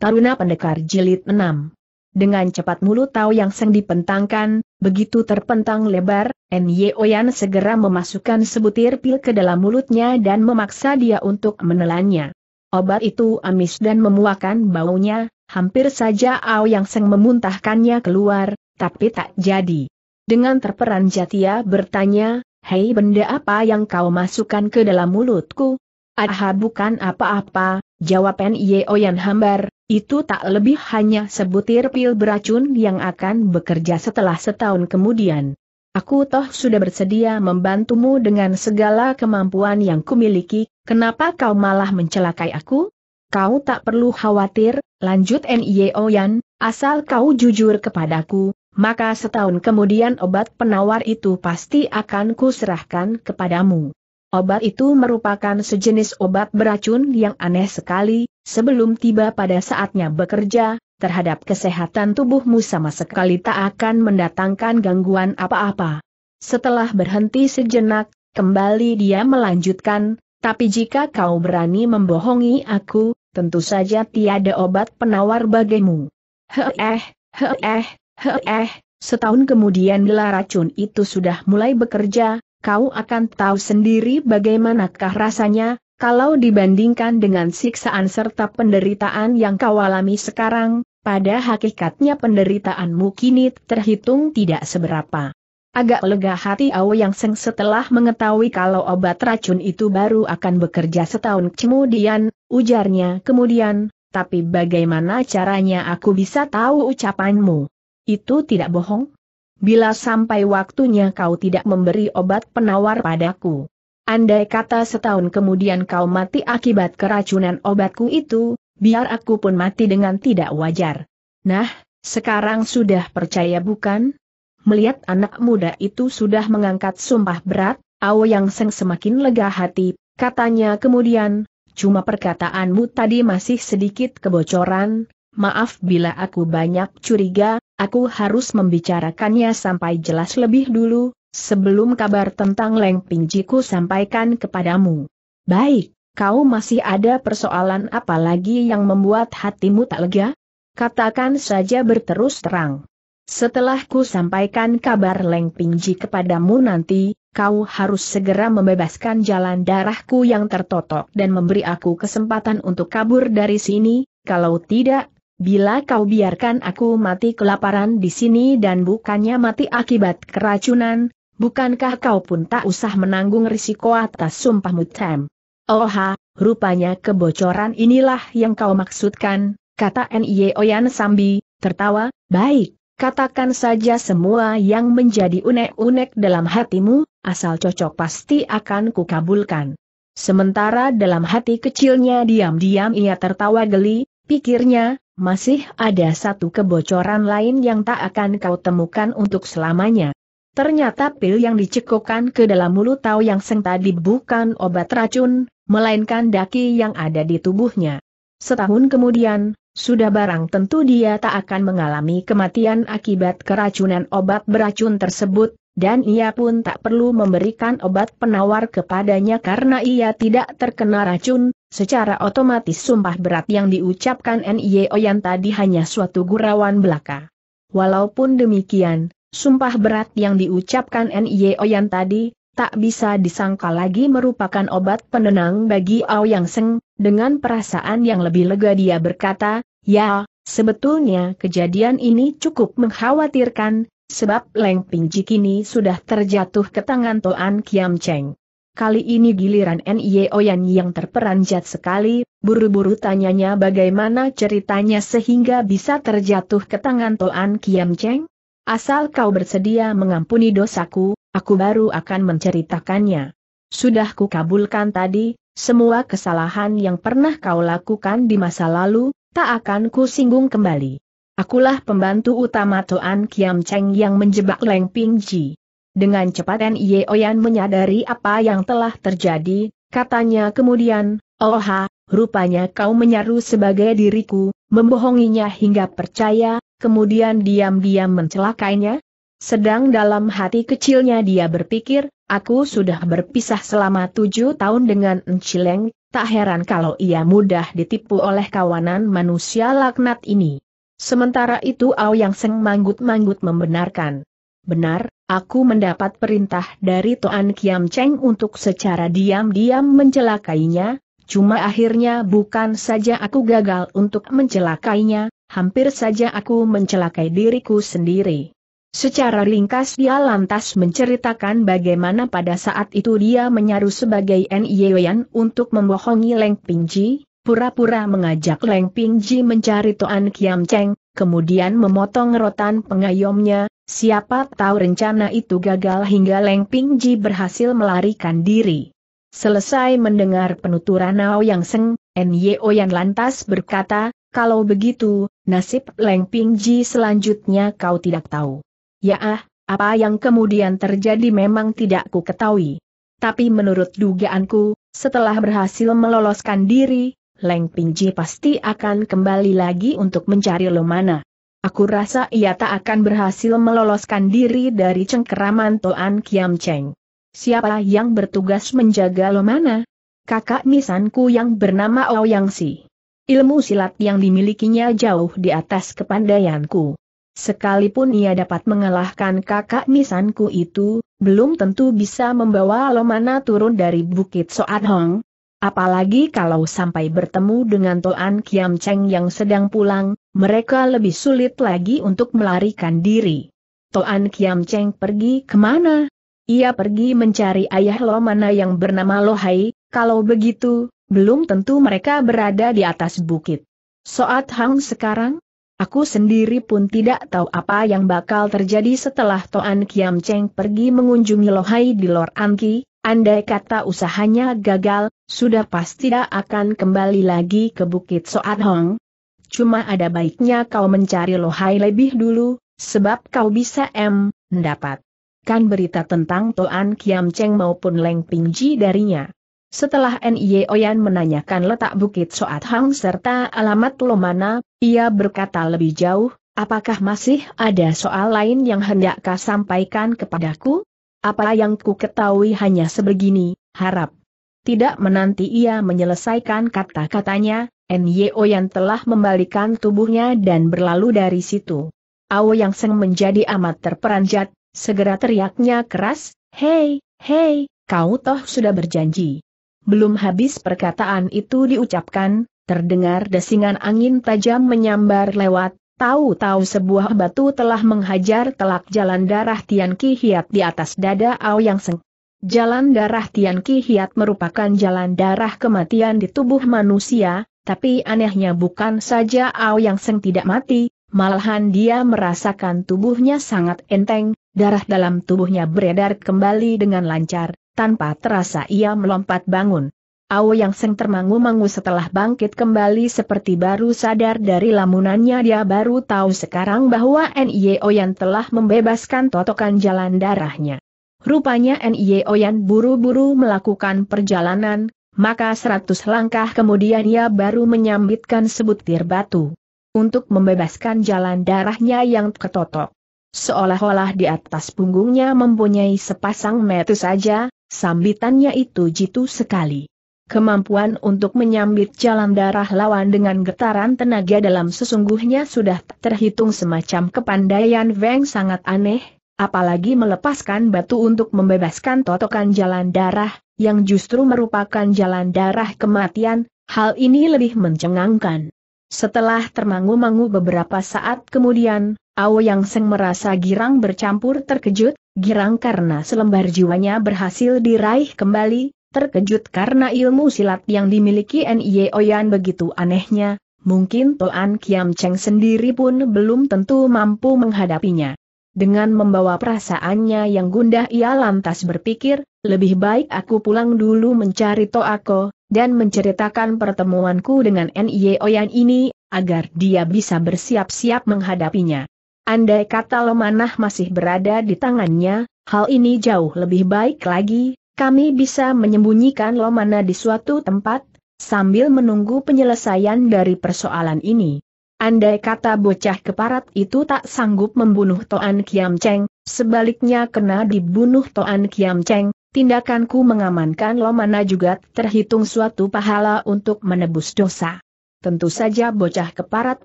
Taruna Pendekar Jilid 6 Dengan cepat mulut Tao yang seng dipentangkan, begitu terpentang lebar, N.Y. Oyan segera memasukkan sebutir pil ke dalam mulutnya dan memaksa dia untuk menelannya. Obat itu amis dan memuakan baunya, hampir saja Ao yang seng memuntahkannya keluar, tapi tak jadi. Dengan terperanjat ia bertanya, Hei benda apa yang kau masukkan ke dalam mulutku? Aha bukan apa-apa, jawab N.Y. Oyan hambar, itu tak lebih hanya sebutir pil beracun yang akan bekerja setelah setahun kemudian. Aku toh sudah bersedia membantumu dengan segala kemampuan yang kumiliki, kenapa kau malah mencelakai aku? Kau tak perlu khawatir, lanjut N.Y. Oyan, asal kau jujur kepadaku, maka setahun kemudian obat penawar itu pasti akan kuserahkan kepadamu. Obat itu merupakan sejenis obat beracun yang aneh sekali, sebelum tiba pada saatnya bekerja, terhadap kesehatan tubuhmu sama sekali tak akan mendatangkan gangguan apa-apa. Setelah berhenti sejenak, kembali dia melanjutkan, tapi jika kau berani membohongi aku, tentu saja tiada obat penawar bagimu. Heeh, heeh, heeh, setahun kemudian bila racun itu sudah mulai bekerja, kau akan tahu sendiri bagaimanakah rasanya, kalau dibandingkan dengan siksaan serta penderitaan yang kau alami sekarang, pada hakikatnya penderitaanmu kini terhitung tidak seberapa. Agak lega hati Awo yang seng setelah mengetahui kalau obat racun itu baru akan bekerja setahun kemudian, ujarnya kemudian, tapi bagaimana caranya aku bisa tahu ucapanmu? Itu tidak bohong? Bila sampai waktunya kau tidak memberi obat penawar padaku. Andai kata setahun kemudian kau mati akibat keracunan obatku itu, biar aku pun mati dengan tidak wajar. Nah, sekarang sudah percaya bukan? Melihat anak muda itu sudah mengangkat sumpah berat, Awo yang seng semakin lega hati, katanya kemudian, cuma perkataanmu tadi masih sedikit kebocoran, maaf bila aku banyak curiga, aku harus membicarakannya sampai jelas lebih dulu, sebelum kabar tentang Leng Pingjiku sampaikan kepadamu. Baik, kau masih ada persoalan apa lagi yang membuat hatimu tak lega? Katakan saja berterus terang. Setelah ku sampaikan kabar Leng Pingji kepadamu nanti, kau harus segera membebaskan jalan darahku yang tertotok dan memberi aku kesempatan untuk kabur dari sini, kalau tidak, Bila kau biarkan aku mati kelaparan di sini dan bukannya mati akibat keracunan, bukankah kau pun tak usah menanggung risiko atas sumpahmu Tem? Oha, rupanya kebocoran inilah yang kau maksudkan, kata N.I. Oyan Sambi, tertawa, baik, katakan saja semua yang menjadi unek-unek dalam hatimu, asal cocok pasti akan kukabulkan. Sementara dalam hati kecilnya diam-diam ia tertawa geli, pikirnya, masih ada satu kebocoran lain yang tak akan kau temukan untuk selamanya. Ternyata pil yang dicekukkan ke dalam mulut Tau yang seng tadi bukan obat racun, melainkan daki yang ada di tubuhnya. Setahun kemudian, sudah barang tentu dia tak akan mengalami kematian akibat keracunan obat beracun tersebut, dan ia pun tak perlu memberikan obat penawar kepadanya karena ia tidak terkena racun, secara otomatis sumpah berat yang diucapkan N.I.O. yang tadi hanya suatu gurauan belaka. Walaupun demikian, sumpah berat yang diucapkan N.I.O. yang tadi, tak bisa disangka lagi merupakan obat penenang bagi Yang Seng, dengan perasaan yang lebih lega dia berkata, ya, sebetulnya kejadian ini cukup mengkhawatirkan, sebab Leng Pingji kini sudah terjatuh ke tangan Toan Kiam Cheng. Kali ini giliran N.I. Oyan yang terperanjat sekali, buru-buru tanyanya bagaimana ceritanya sehingga bisa terjatuh ke tangan Toan Kiam Cheng? Asal kau bersedia mengampuni dosaku, aku baru akan menceritakannya. Sudah kukabulkan tadi, semua kesalahan yang pernah kau lakukan di masa lalu, tak akan kusinggung kembali. Akulah pembantu utama Toan Kiam Cheng yang menjebak Leng Pingji. Dengan cepat N.I. Oyan menyadari apa yang telah terjadi, katanya kemudian, Oha, rupanya kau menyaru sebagai diriku, membohonginya hingga percaya, kemudian diam-diam mencelakainya? Sedang dalam hati kecilnya dia berpikir, aku sudah berpisah selama tujuh tahun dengan Encileng, Tak heran kalau ia mudah ditipu oleh kawanan manusia laknat ini. Sementara itu Aoyang Seng manggut-manggut membenarkan. Benar, aku mendapat perintah dari Toan Kiam Cheng untuk secara diam-diam mencelakainya, cuma akhirnya bukan saja aku gagal untuk mencelakainya, hampir saja aku mencelakai diriku sendiri. Secara ringkas dia lantas menceritakan bagaimana pada saat itu dia menyaru sebagai N.I.Yan untuk membohongi Leng Pingji, pura-pura mengajak Leng Pingji mencari Toan Kiam Cheng, kemudian memotong rotan pengayomnya, siapa tahu rencana itu gagal hingga Leng Pingji berhasil melarikan diri. Selesai mendengar penuturan Nao Yang Seng, N.Y.O.Yan lantas berkata, kalau begitu, nasib Leng Pingji selanjutnya kau tidak tahu. Ya ah, apa yang kemudian terjadi memang tidak ku ketahui. Tapi menurut dugaanku, setelah berhasil meloloskan diri, Leng Pingji pasti akan kembali lagi untuk mencari Lomana. Aku rasa ia tak akan berhasil meloloskan diri dari cengkeraman Toan Kiam Cheng. Siapa yang bertugas menjaga Lomana? Kakak misanku yang bernama Ouyang Si. Ilmu silat yang dimilikinya jauh di atas kepandaianku. Sekalipun ia dapat mengalahkan kakak misanku itu, belum tentu bisa membawa Lomana turun dari Bukit Soat Hong. Apalagi kalau sampai bertemu dengan Toan Kiam Cheng yang sedang pulang, mereka lebih sulit lagi untuk melarikan diri. Toan Kiam Cheng pergi ke mana? Ia pergi mencari ayah Lomana yang bernama Lohai, kalau begitu, belum tentu mereka berada di atas bukit. Soat Hang sekarang? Aku sendiri pun tidak tahu apa yang bakal terjadi setelah Toan Kiam Cheng pergi mengunjungi Lohai di Lor Anki, andai kata usahanya gagal, sudah pasti tidak akan kembali lagi ke Bukit Soat Hong. Cuma ada baiknya kau mencari Lohai lebih dulu, sebab kau bisa M, mendapat. Kan berita tentang Toan Kiam Cheng maupun Leng Pingji darinya. Setelah N.I. Oyan menanyakan letak Bukit Soat Hang serta alamat Lomana, ia berkata lebih jauh, apakah masih ada soal lain yang hendak kau sampaikan kepadaku? Apa yang ku ketahui hanya sebegini, harap. Tidak menanti ia menyelesaikan kata-katanya, N.Y. Oyan telah membalikan tubuhnya dan berlalu dari situ. Awo yang seng menjadi amat terperanjat, segera teriaknya keras, Hei, hei, kau toh sudah berjanji. Belum habis perkataan itu diucapkan, terdengar desingan angin tajam menyambar lewat, tahu-tahu sebuah batu telah menghajar telak jalan darah Tian Ki Hiat di atas dada Yang Seng. Jalan darah Tian Ki Hiat merupakan jalan darah kematian di tubuh manusia, tapi anehnya bukan saja Yang Seng tidak mati, malahan dia merasakan tubuhnya sangat enteng, darah dalam tubuhnya beredar kembali dengan lancar, tanpa terasa ia melompat bangun. Awo yang seng termangu-mangu setelah bangkit kembali seperti baru sadar dari lamunannya dia baru tahu sekarang bahwa N.I. Oyan telah membebaskan totokan jalan darahnya. Rupanya N.I. Oyan buru-buru melakukan perjalanan, maka seratus langkah kemudian ia baru menyambitkan sebutir batu. Untuk membebaskan jalan darahnya yang ketotok. Seolah-olah di atas punggungnya mempunyai sepasang metu saja, Sambitannya itu jitu sekali. Kemampuan untuk menyambit jalan darah lawan dengan getaran tenaga dalam sesungguhnya sudah terhitung semacam kepandaian Weng sangat aneh, apalagi melepaskan batu untuk membebaskan totokan jalan darah, yang justru merupakan jalan darah kematian, hal ini lebih mencengangkan. Setelah termangu-mangu beberapa saat kemudian, Ao Yang Seng merasa girang bercampur terkejut, girang karena selembar jiwanya berhasil diraih kembali, terkejut karena ilmu silat yang dimiliki N.I. Oyan begitu anehnya, mungkin Toan Kiam Cheng sendiri pun belum tentu mampu menghadapinya. Dengan membawa perasaannya yang gundah ia lantas berpikir, lebih baik aku pulang dulu mencari Toako, dan menceritakan pertemuanku dengan N.I. Oyan ini, agar dia bisa bersiap-siap menghadapinya. Andai kata Lomanah masih berada di tangannya, hal ini jauh lebih baik lagi, kami bisa menyembunyikan Lomana di suatu tempat, sambil menunggu penyelesaian dari persoalan ini. Andai kata bocah keparat itu tak sanggup membunuh Toan Kiam Cheng, sebaliknya kena dibunuh Toan Kiam Cheng, Tindakanku mengamankan Lomana juga terhitung suatu pahala untuk menebus dosa. Tentu saja bocah keparat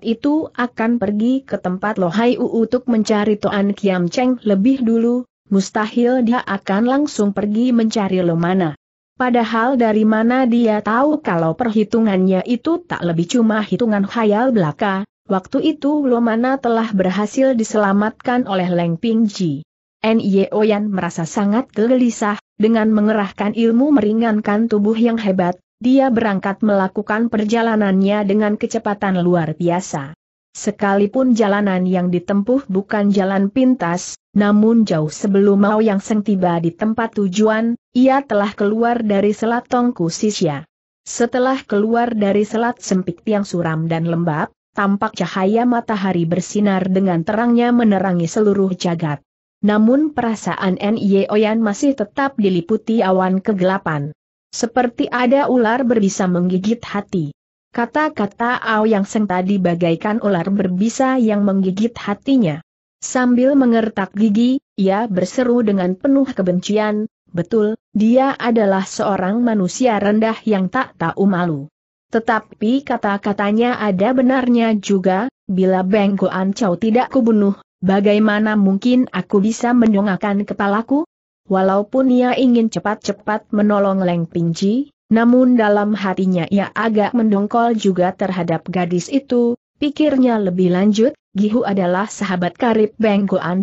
itu akan pergi ke tempat Lohai U untuk mencari Toan Kiam Cheng lebih dulu, mustahil dia akan langsung pergi mencari Lomana. Padahal dari mana dia tahu kalau perhitungannya itu tak lebih cuma hitungan khayal belaka, waktu itu Lomana telah berhasil diselamatkan oleh Leng Pingji. N.Y. Oyan merasa sangat gelisah, dengan mengerahkan ilmu meringankan tubuh yang hebat, dia berangkat melakukan perjalanannya dengan kecepatan luar biasa. Sekalipun jalanan yang ditempuh bukan jalan pintas, namun jauh sebelum Mao Yang Seng tiba di tempat tujuan, ia telah keluar dari selat Tongku Sisya. Setelah keluar dari selat sempit yang suram dan lembab, tampak cahaya matahari bersinar dengan terangnya menerangi seluruh jagat. Namun perasaan N.Y. Oyan masih tetap diliputi awan kegelapan. Seperti ada ular berbisa menggigit hati. Kata-kata Ao yang seng tadi bagaikan ular berbisa yang menggigit hatinya. Sambil mengertak gigi, ia berseru dengan penuh kebencian, betul, dia adalah seorang manusia rendah yang tak tahu malu. Tetapi kata-katanya ada benarnya juga, bila Beng Goan Chow tidak kubunuh, Bagaimana mungkin aku bisa mendongakkan kepalaku? Walaupun ia ingin cepat-cepat menolong Leng Pingji, namun dalam hatinya ia agak mendongkol juga terhadap gadis itu, pikirnya lebih lanjut, Gihu adalah sahabat karib Beng Goan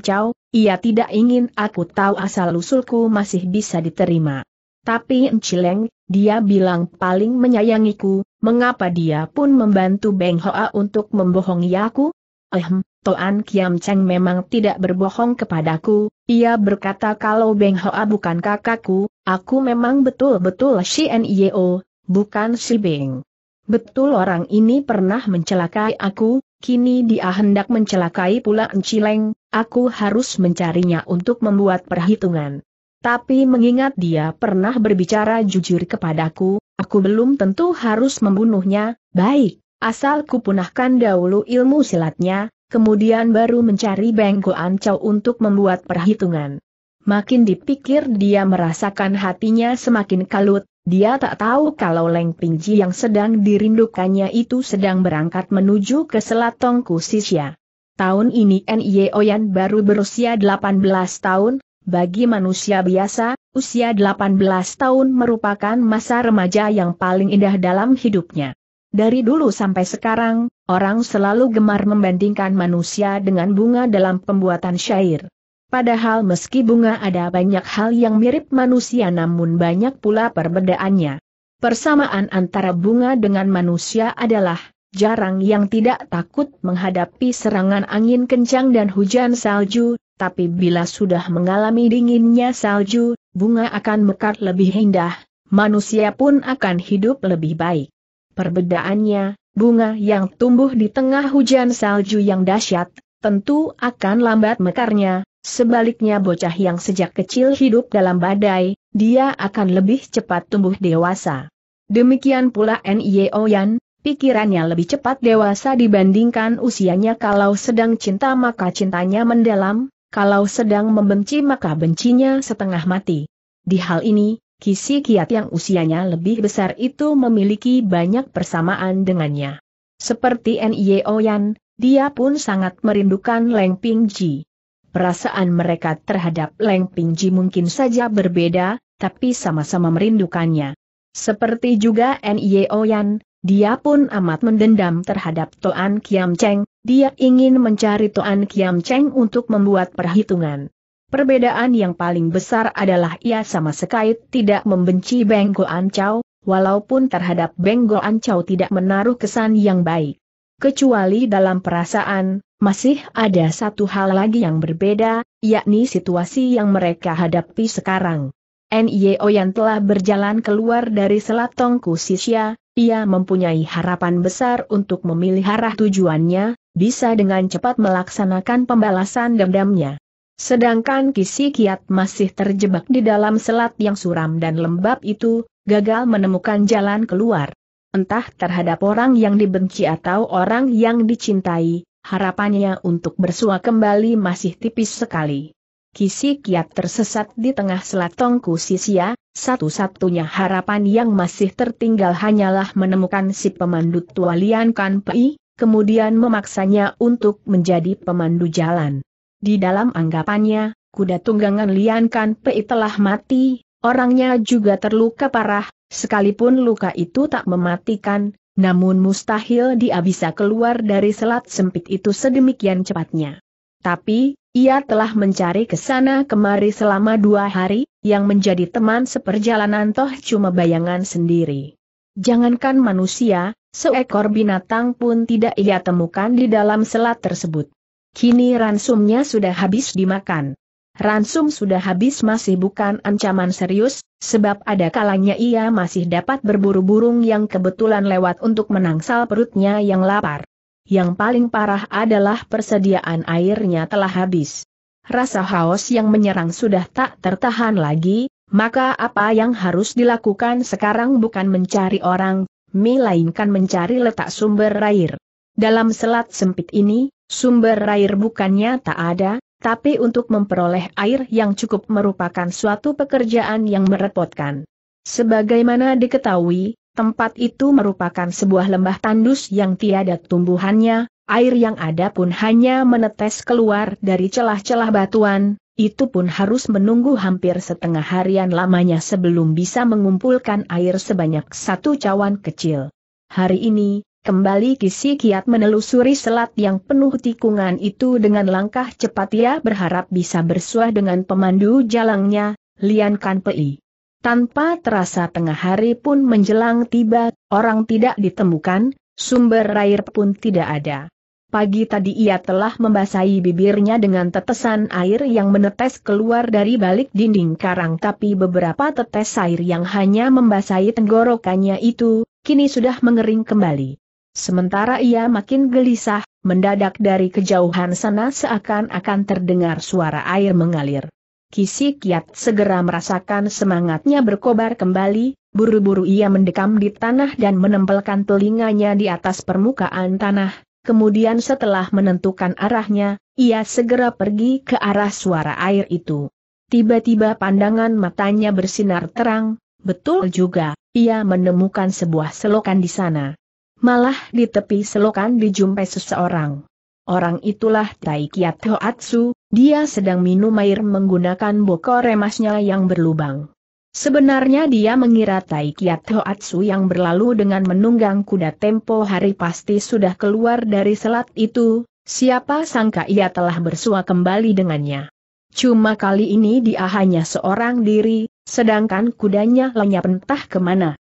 ia tidak ingin aku tahu asal-usulku masih bisa diterima. Tapi Encileng, dia bilang paling menyayangiku, mengapa dia pun membantu Beng Hoa untuk membohongi aku? Ehm, Toan Kiam Cheng memang tidak berbohong kepadaku, ia berkata kalau Beng Hoa bukan kakakku, aku memang betul-betul si Nyeo, bukan si Beng. Betul orang ini pernah mencelakai aku, kini dia hendak mencelakai pula Encileng, aku harus mencarinya untuk membuat perhitungan. Tapi mengingat dia pernah berbicara jujur kepadaku, aku belum tentu harus membunuhnya, baik, asal kupunahkan dahulu ilmu silatnya, kemudian baru mencari Beng Goan Chow untuk membuat perhitungan. Makin dipikir dia merasakan hatinya semakin kalut, dia tak tahu kalau Leng Pingji yang sedang dirindukannya itu sedang berangkat menuju ke Selat Tongku Sisya. Tahun ini N.Y. Oyan baru berusia 18 tahun, bagi manusia biasa, usia 18 tahun merupakan masa remaja yang paling indah dalam hidupnya. Dari dulu sampai sekarang, orang selalu gemar membandingkan manusia dengan bunga dalam pembuatan syair. Padahal meski bunga ada banyak hal yang mirip manusia namun banyak pula perbedaannya. Persamaan antara bunga dengan manusia adalah jarang yang tidak takut menghadapi serangan angin kencang dan hujan salju, tapi bila sudah mengalami dinginnya salju, bunga akan mekar lebih indah, manusia pun akan hidup lebih baik. Perbedaannya, bunga yang tumbuh di tengah hujan salju yang dahsyat, tentu akan lambat mekarnya, sebaliknya bocah yang sejak kecil hidup dalam badai, dia akan lebih cepat tumbuh dewasa. Demikian pula N.Y. Oyan, pikirannya lebih cepat dewasa dibandingkan usianya kalau sedang cinta maka cintanya mendalam, kalau sedang membenci maka bencinya setengah mati. Di hal ini, Kisi Kiat yang usianya lebih besar itu memiliki banyak persamaan dengannya. Seperti N.Y. Oyan, dia pun sangat merindukan Leng Pingji. Perasaan mereka terhadap Leng Pingji mungkin saja berbeda, tapi sama-sama merindukannya. Seperti juga N.Y. Oyan, dia pun amat mendendam terhadap Toan Kiam Cheng, dia ingin mencari Toan Kiam Cheng untuk membuat perhitungan. Perbedaan yang paling besar adalah ia sama sekali tidak membenci Beng Goan Chow, walaupun terhadap Beng Goan Chow tidak menaruh kesan yang baik. Kecuali dalam perasaan, masih ada satu hal lagi yang berbeda, yakni situasi yang mereka hadapi sekarang. N.Y. Oyan telah berjalan keluar dari Selat Tongku Sisya, ia mempunyai harapan besar untuk memilih arah tujuannya, bisa dengan cepat melaksanakan pembalasan dendamnya. Sedangkan Kisi Kiat masih terjebak di dalam selat yang suram dan lembab itu, gagal menemukan jalan keluar. Entah terhadap orang yang dibenci atau orang yang dicintai, harapannya untuk bersua kembali masih tipis sekali. Kisi Kiat tersesat di tengah selat Tongku Sisia, satu-satunya harapan yang masih tertinggal hanyalah menemukan si pemandu tua Lian Kan Pei, kemudian memaksanya untuk menjadi pemandu jalan. Di dalam anggapannya, kuda tunggangan Lian Kan Pei telah mati, orangnya juga terluka parah, sekalipun luka itu tak mematikan, namun mustahil dia bisa keluar dari selat sempit itu sedemikian cepatnya. Tapi, ia telah mencari ke sana kemari selama dua hari, yang menjadi teman seperjalanan toh cuma bayangan sendiri. Jangankan manusia, seekor binatang pun tidak ia temukan di dalam selat tersebut. Kini ransumnya sudah habis dimakan. Ransum sudah habis masih bukan ancaman serius, sebab ada kalanya ia masih dapat berburu burung yang kebetulan lewat untuk menangsal perutnya yang lapar. Yang paling parah adalah persediaan airnya telah habis. Rasa haus yang menyerang sudah tak tertahan lagi, maka apa yang harus dilakukan sekarang bukan mencari orang, melainkan mencari letak sumber air. Dalam selat sempit ini, sumber air bukannya tak ada, tapi untuk memperoleh air yang cukup merupakan suatu pekerjaan yang merepotkan. Sebagaimana diketahui, Tempat itu merupakan sebuah lembah tandus yang tiada tumbuhannya, air yang ada pun hanya menetes keluar dari celah-celah batuan, itu pun harus menunggu hampir setengah harian lamanya sebelum bisa mengumpulkan air sebanyak satu cawan kecil. Hari ini, kembali Kisi Kiat menelusuri selat yang penuh tikungan itu dengan langkah cepat ia berharap bisa bersuah dengan pemandu jalangnya, Lian Kan Pei. Tanpa terasa tengah hari pun menjelang tiba, orang tidak ditemukan, sumber air pun tidak ada. Pagi tadi ia telah membasahi bibirnya dengan tetesan air yang menetes keluar dari balik dinding karang tapi beberapa tetes air yang hanya membasahi tenggorokannya itu, kini sudah mengering kembali. Sementara ia makin gelisah, mendadak dari kejauhan sana seakan-akan terdengar suara air mengalir. Kisi Kiat segera merasakan semangatnya berkobar kembali, buru-buru ia mendekam di tanah dan menempelkan telinganya di atas permukaan tanah, kemudian setelah menentukan arahnya, ia segera pergi ke arah suara air itu. Tiba-tiba pandangan matanya bersinar terang, betul juga, ia menemukan sebuah selokan di sana. Malah di tepi selokan dijumpai seseorang. Orang itulah Tai Kiat Hoatsu, dia sedang minum air menggunakan bokor remasnya yang berlubang. Sebenarnya dia mengira Tai Kiat Hoatsu yang berlalu dengan menunggang kuda tempo hari pasti sudah keluar dari selat itu, siapa sangka ia telah bersua kembali dengannya. Cuma kali ini dia hanya seorang diri, sedangkan kudanya lenyap entah ke mana.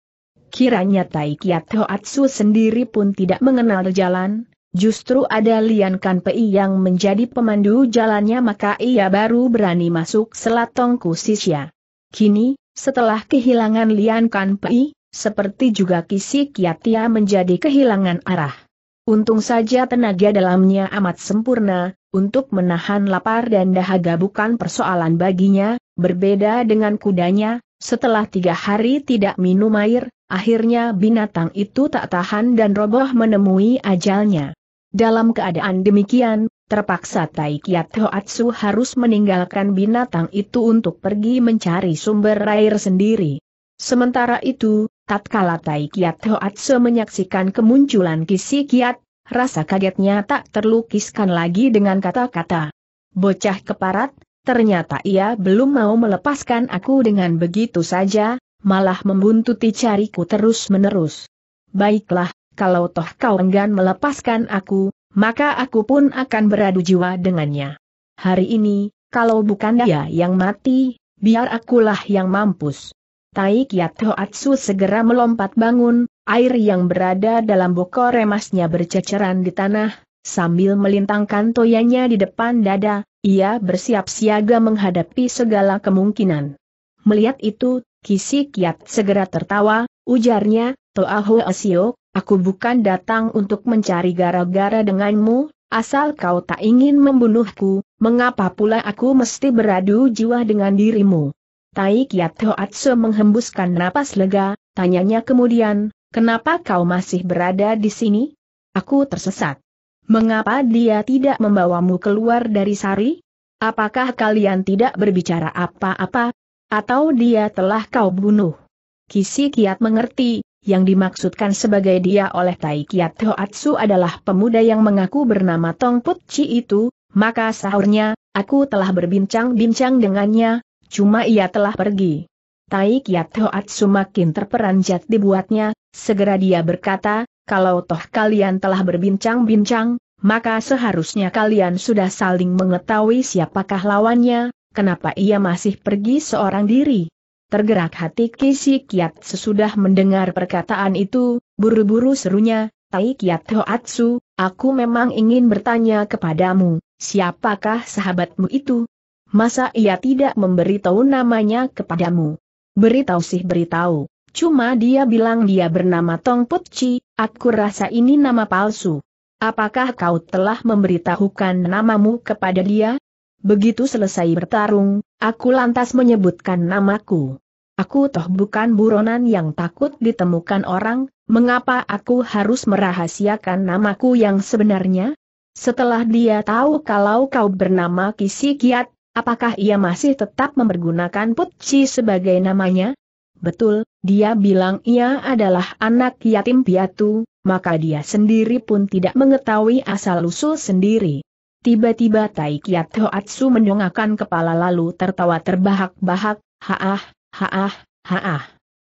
Kiranya Tai Kiat Hoatsu sendiri pun tidak mengenal jalan, Justru ada Lian Kan Pei yang menjadi pemandu jalannya maka ia baru berani masuk selat Tongku Sisya. Kini, setelah kehilangan Lian Kan Pei, seperti juga Kisi Kiatia menjadi kehilangan arah. Untung saja tenaga dalamnya amat sempurna, untuk menahan lapar dan dahaga bukan persoalan baginya, berbeda dengan kudanya, setelah tiga hari tidak minum air, akhirnya binatang itu tak tahan dan roboh menemui ajalnya. Dalam keadaan demikian, terpaksa Tai Kiat Hoatsu harus meninggalkan binatang itu untuk pergi mencari sumber air sendiri. Sementara itu, tatkala Tai Kiat Hoatsu menyaksikan kemunculan Kisi Kiat, rasa kagetnya tak terlukiskan lagi dengan kata-kata. Bocah keparat, ternyata ia belum mau melepaskan aku dengan begitu saja, malah membuntuti cariku terus-menerus. Baiklah, kalau toh kau enggan melepaskan aku, maka aku pun akan beradu jiwa dengannya. Hari ini, kalau bukan dia yang mati, biar akulah yang mampus. Tai Kiat Hoatsu segera melompat bangun, air yang berada dalam bokor remasnya berceceran di tanah, sambil melintangkan toyanya di depan dada, ia bersiap siaga menghadapi segala kemungkinan. Melihat itu, Kisi Kiat segera tertawa, ujarnya, Toa Asio, Aku bukan datang untuk mencari gara-gara denganmu, asal kau tak ingin membunuhku, mengapa pula aku mesti beradu jiwa dengan dirimu? Tai Kiat Hoatsu menghembuskan napas lega, tanyanya kemudian, kenapa kau masih berada di sini? Aku tersesat. Mengapa dia tidak membawamu keluar dari sari? Apakah kalian tidak berbicara apa-apa? Atau dia telah kau bunuh? Kisi Kiat mengerti, yang dimaksudkan sebagai dia oleh Tai Kiat Hoatsu adalah pemuda yang mengaku bernama Tong Put Chi itu, maka sahurnya, aku telah berbincang-bincang dengannya, cuma ia telah pergi. Tai Kiat Hoatsu makin terperanjat dibuatnya, segera dia berkata, kalau toh kalian telah berbincang-bincang, maka seharusnya kalian sudah saling mengetahui siapakah lawannya, kenapa ia masih pergi seorang diri. Tergerak hati Kisi Kiat sesudah mendengar perkataan itu, buru-buru serunya, Tai Kiat Hoatsu, aku memang ingin bertanya kepadamu, siapakah sahabatmu itu? Masa ia tidak memberitahu namanya kepadamu? Beritahu sih beritahu. Cuma dia bilang dia bernama Tong Putci, aku rasa ini nama palsu. Apakah kau telah memberitahukan namamu kepada dia? Begitu selesai bertarung, aku lantas menyebutkan namaku. Aku toh bukan buronan yang takut ditemukan orang, mengapa aku harus merahasiakan namaku yang sebenarnya? Setelah dia tahu kalau kau bernama Kisi Kiat, apakah ia masih tetap mempergunakan Putci sebagai namanya? Betul, dia bilang ia adalah anak yatim piatu, maka dia sendiri pun tidak mengetahui asal-usul sendiri. Tiba-tiba Tai Kiat Hoatsu mendongakkan kepala lalu tertawa terbahak-bahak, haah, haah, haah.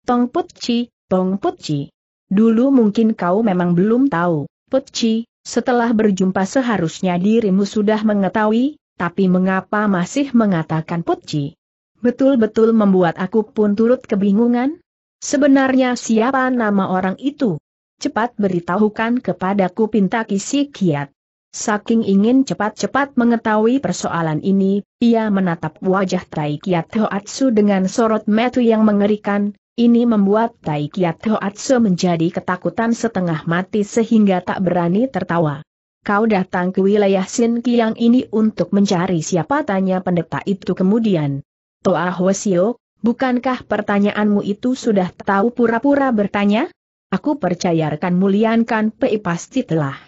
Tong Putci, Tong Putci. Dulu mungkin kau memang belum tahu, Putci, setelah berjumpa seharusnya dirimu sudah mengetahui, tapi mengapa masih mengatakan Putci? Betul-betul membuat aku pun turut kebingungan. Sebenarnya siapa nama orang itu? cepat beritahukan kepadaku pinta kisi kiat. Saking ingin cepat-cepat mengetahui persoalan ini, ia menatap wajah Tai Kiat Hoatsu dengan sorot metu yang mengerikan, ini membuat Tai Kiat Hoatsu menjadi ketakutan setengah mati sehingga tak berani tertawa. Kau datang ke wilayah Sin Kiang ini untuk mencari siapa tanya pendeta itu kemudian. Toa Hwasio, bukankah pertanyaanmu itu sudah tahu pura-pura bertanya? Aku percaya rekan muliankan Pei pasti telah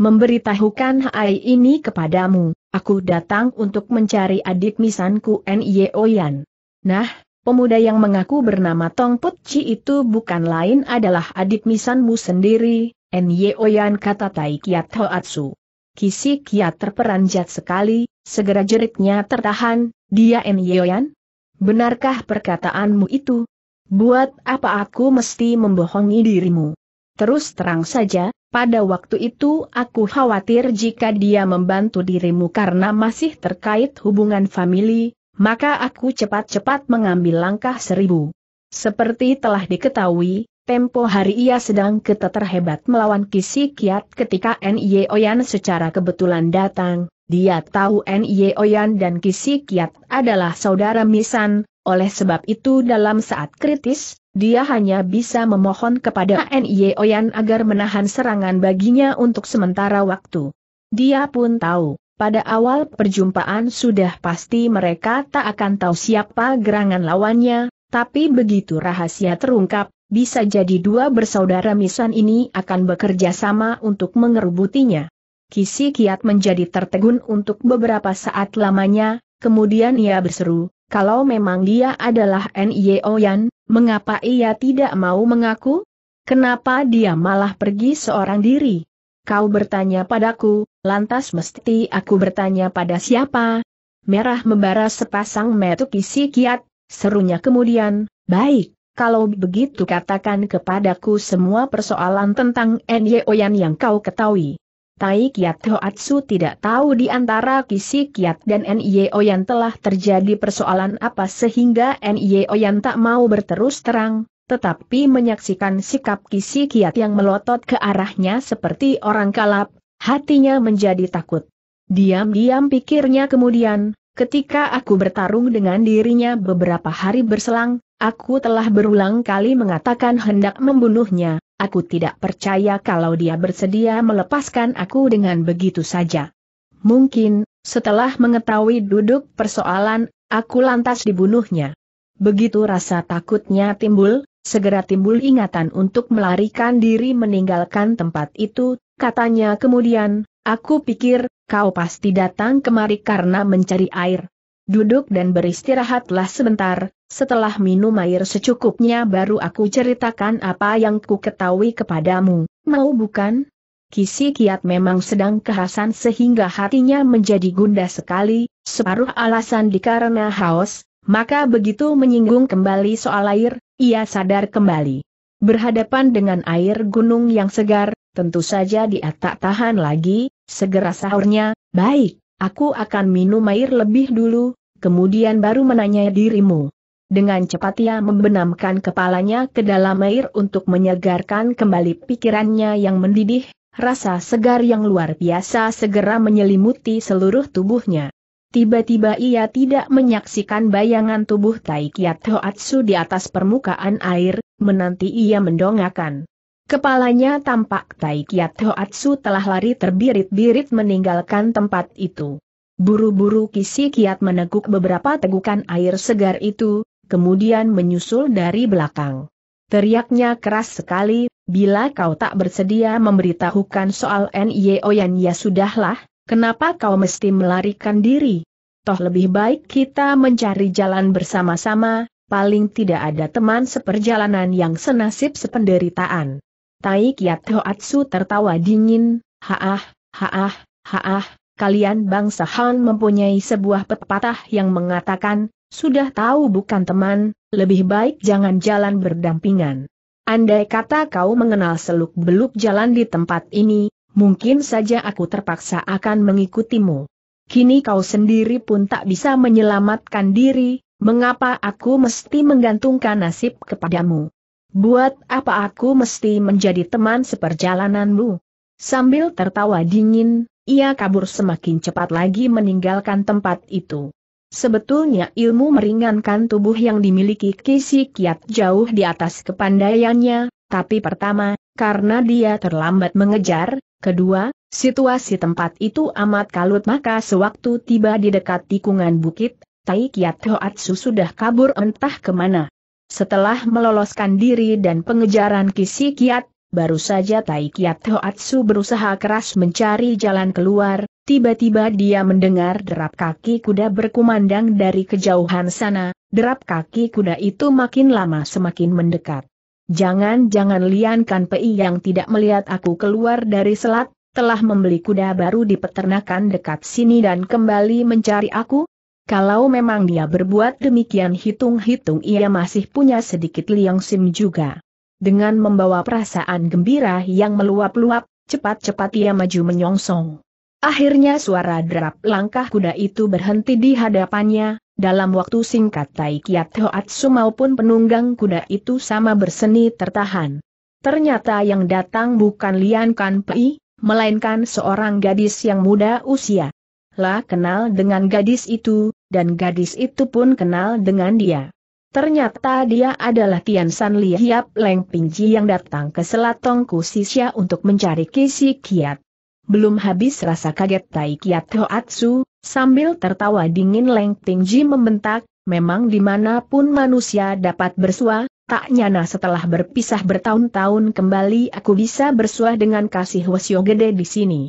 memberitahukan hai ini kepadamu, aku datang untuk mencari adik misanku N.Y. Oyan. Nah, pemuda yang mengaku bernama Tong Put Chi itu bukan lain adalah adik misanmu sendiri, N.Y. Oyan kata Tai Kiat Hoatsu. Kisi Kiat terperanjat sekali, segera jeritnya tertahan, dia N.Y. Oyan? Benarkah perkataanmu itu? Buat apa aku mesti membohongi dirimu? Terus terang saja, pada waktu itu aku khawatir jika dia membantu dirimu karena masih terkait hubungan famili, maka aku cepat-cepat mengambil langkah seribu. Seperti telah diketahui, tempo hari ia sedang kita terhebat melawan Kisi Kiat ketika N.Y. Oyan secara kebetulan datang, dia tahu N.Y. Oyan dan Kisi Kiat adalah saudara Misan, oleh sebab itu dalam saat kritis, dia hanya bisa memohon kepada N.Y. Oyan agar menahan serangan baginya untuk sementara waktu. Dia pun tahu, pada awal perjumpaan sudah pasti mereka tak akan tahu siapa gerangan lawannya, tapi begitu rahasia terungkap, bisa jadi dua bersaudara misan ini akan bekerja sama untuk mengerubutinya. Kisi Kiat menjadi tertegun untuk beberapa saat lamanya, kemudian ia berseru, kalau memang dia adalah N.Y. Oyan, mengapa ia tidak mau mengaku? Kenapa dia malah pergi seorang diri? Kau bertanya padaku, lantas mesti aku bertanya pada siapa? Merah membara sepasang metu kisi kiat, serunya kemudian, baik, kalau begitu katakan kepadaku semua persoalan tentang N.Y. Oyan yang kau ketahui. Tai Kiat Hoatsu tidak tahu di antara Kisi Kiat dan N.Y. Oyan telah terjadi persoalan apa sehingga N.Y. Oyan tak mau berterus terang, tetapi menyaksikan sikap Kisi Kiat yang melotot ke arahnya seperti orang kalap, hatinya menjadi takut. Diam-diam pikirnya kemudian, ketika aku bertarung dengan dirinya beberapa hari berselang, aku telah berulang kali mengatakan hendak membunuhnya, Aku tidak percaya kalau dia bersedia melepaskan aku dengan begitu saja. Mungkin, setelah mengetahui duduk persoalan, aku lantas dibunuhnya. Begitu rasa takutnya timbul, segera timbul ingatan untuk melarikan diri meninggalkan tempat itu, katanya kemudian, Aku pikir, kau pasti datang kemari karena mencari air. Duduk dan beristirahatlah sebentar, setelah minum air secukupnya baru aku ceritakan apa yang ku ketahui kepadamu, mau bukan? Kisi Kiat memang sedang kehasan sehingga hatinya menjadi gundah sekali, separuh alasan dikarena haus, maka begitu menyinggung kembali soal air, ia sadar kembali. Berhadapan dengan air gunung yang segar, tentu saja dia tak tahan lagi, segera sahurnya, baik, aku akan minum air lebih dulu, kemudian baru menanya dirimu. Dengan cepat ia membenamkan kepalanya ke dalam air untuk menyegarkan kembali pikirannya yang mendidih, rasa segar yang luar biasa segera menyelimuti seluruh tubuhnya. Tiba-tiba ia tidak menyaksikan bayangan tubuh Tai Kiat Hoatsu di atas permukaan air, menanti ia mendongakan. Kepalanya tampak Tai Kiat Hoatsu telah lari terbirit-birit meninggalkan tempat itu. Buru-buru Kisi Kiat meneguk beberapa tegukan air segar itu, kemudian menyusul dari belakang. Teriaknya keras sekali, bila kau tak bersedia memberitahukan soal N.Y. Oyan ya sudahlah, kenapa kau mesti melarikan diri? Toh lebih baik kita mencari jalan bersama-sama, paling tidak ada teman seperjalanan yang senasib sependeritaan. Tai Kiat Hoatsu tertawa dingin, haah, haah, haah, kalian bangsa Han mempunyai sebuah pepatah yang mengatakan, sudah tahu bukan teman, lebih baik jangan jalan berdampingan. Andai kata kau mengenal seluk-beluk jalan di tempat ini, mungkin saja aku terpaksa akan mengikutimu. Kini kau sendiri pun tak bisa menyelamatkan diri, mengapa aku mesti menggantungkan nasib kepadamu? Buat apa aku mesti menjadi teman seperjalananmu? Sambil tertawa dingin, ia kabur semakin cepat lagi meninggalkan tempat itu. Sebetulnya ilmu meringankan tubuh yang dimiliki Kisi Kiat jauh di atas kepandaiannya, tapi pertama, karena dia terlambat mengejar, kedua, situasi tempat itu amat kalut maka sewaktu tiba di dekat tikungan bukit, Tai Kiat Hoatsu sudah kabur entah ke mana. Setelah meloloskan diri dan pengejaran Kisi Kiat, Baru saja Tai Kiat Hoatsu berusaha keras mencari jalan keluar, tiba-tiba dia mendengar derap kaki kuda berkumandang dari kejauhan sana, derap kaki kuda itu makin lama semakin mendekat. Jangan-jangan Lian Kan Pei yang tidak melihat aku keluar dari selat, telah membeli kuda baru di peternakan dekat sini dan kembali mencari aku? Kalau memang dia berbuat demikian hitung-hitung ia masih punya sedikit liang sim juga. Dengan membawa perasaan gembira yang meluap-luap, cepat-cepat ia maju menyongsong. Akhirnya suara derap langkah kuda itu berhenti di hadapannya, dalam waktu singkat Tai Kiat Hoatsu maupun penunggang kuda itu sama berseni tertahan. Ternyata yang datang bukan Lian Kan Pei, melainkan seorang gadis yang muda usia. Lah kenal dengan gadis itu, dan gadis itu pun kenal dengan dia. Ternyata dia adalah Tian San Li Hiap Leng Pingji yang datang ke Selatong Kusisya untuk mencari Kisi Kiat. Belum habis rasa kaget Tai Kiat Hoatsu, sambil tertawa dingin Leng Pingji membentak, memang di mana pun manusia dapat bersua, tak nyana setelah berpisah bertahun-tahun kembali aku bisa bersuah dengan kasih wasyo gede di sini.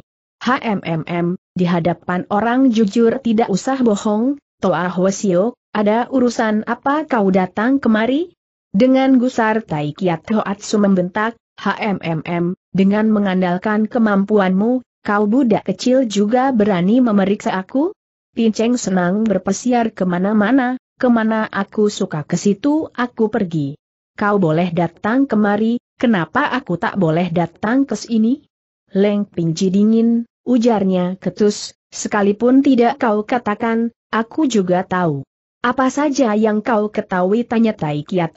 HMMM, di hadapan orang jujur tidak usah bohong, Toa Hwasyo, ada urusan apa kau datang kemari? Dengan gusar Tai Kiat Hoatsu membentak, HMMM, dengan mengandalkan kemampuanmu, kau budak kecil juga berani memeriksa aku? Pinceng senang berpesiar ke mana-mana, ke mana aku suka ke situ aku pergi. Kau boleh datang kemari, kenapa aku tak boleh datang ke sini? Leng Pingji dingin, ujarnya ketus, sekalipun tidak kau katakan, aku juga tahu. Apa saja yang kau ketahui tanya Tai Kiat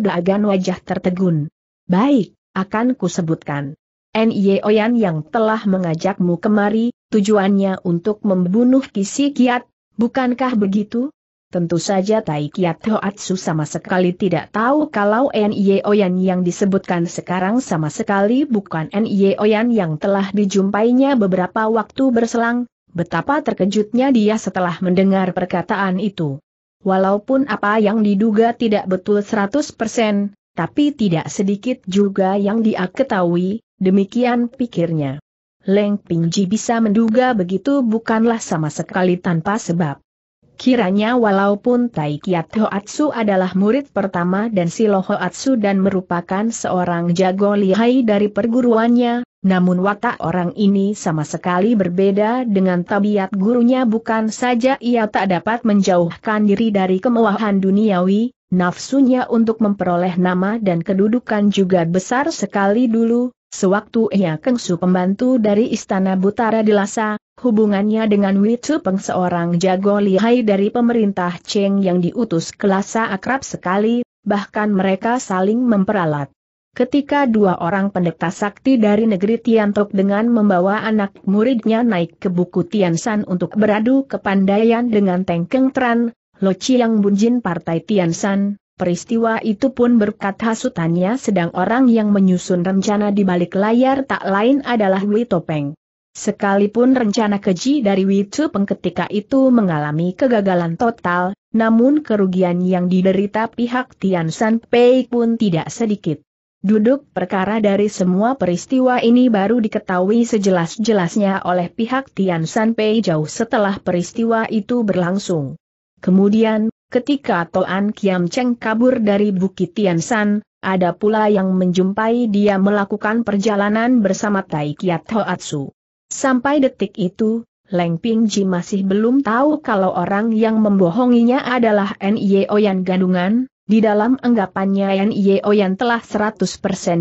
dagan wajah tertegun. Baik, akan kusebutkan. N.Y. Oyan yang telah mengajakmu kemari, tujuannya untuk membunuh Kisi Kiat, bukankah begitu? Tentu saja Tai Kiat Hoatsu sama sekali tidak tahu kalau N.Y. Oyan yang disebutkan sekarang sama sekali bukan N.Y. Oyan yang telah dijumpainya beberapa waktu berselang, betapa terkejutnya dia setelah mendengar perkataan itu. Walaupun apa yang diduga tidak betul 100%, tapi tidak sedikit juga yang dia ketahui, demikian pikirnya. Leng Pingji bisa menduga begitu bukanlah sama sekali tanpa sebab. Kiranya walaupun Tai Kiat Hoatsu adalah murid pertama dan Silo Hoatsu dan merupakan seorang jago lihai dari perguruannya, namun watak orang ini sama sekali berbeda dengan tabiat gurunya bukan saja ia tak dapat menjauhkan diri dari kemewahan duniawi, nafsunya untuk memperoleh nama dan kedudukan juga besar sekali dulu, Sewaktu ia kengsu pembantu dari Istana Butara di Lhasa, hubungannya dengan Wei Peng seorang jago lihai dari pemerintah Cheng yang diutus ke Lhasa akrab sekali, bahkan mereka saling memperalat. Ketika dua orang pendeta sakti dari negeri Tiantok dengan membawa anak muridnya naik ke buku Tiansan untuk beradu kepandaian dengan Tengkeng Tran, Lo Chiang Bunjin Partai Tiansan, Peristiwa itu pun berkat hasutannya sedang orang yang menyusun rencana di balik layar tak lain adalah Wei Topeng. Sekalipun rencana keji dari Wei Topeng ketika itu mengalami kegagalan total, namun kerugian yang diderita pihak Tian San Pei pun tidak sedikit. Duduk perkara dari semua peristiwa ini baru diketahui sejelas-jelasnya oleh pihak Tian San Pei jauh setelah peristiwa itu berlangsung. Kemudian, Ketika Toan Kiam Cheng kabur dari Bukit Tiansan, ada pula yang menjumpai dia melakukan perjalanan bersama Tai Kiat Hoatsu. Sampai detik itu, Leng Pingji masih belum tahu kalau orang yang membohonginya adalah N.I. Oyan Gandungan, di dalam anggapannya Yan Oyan telah 100%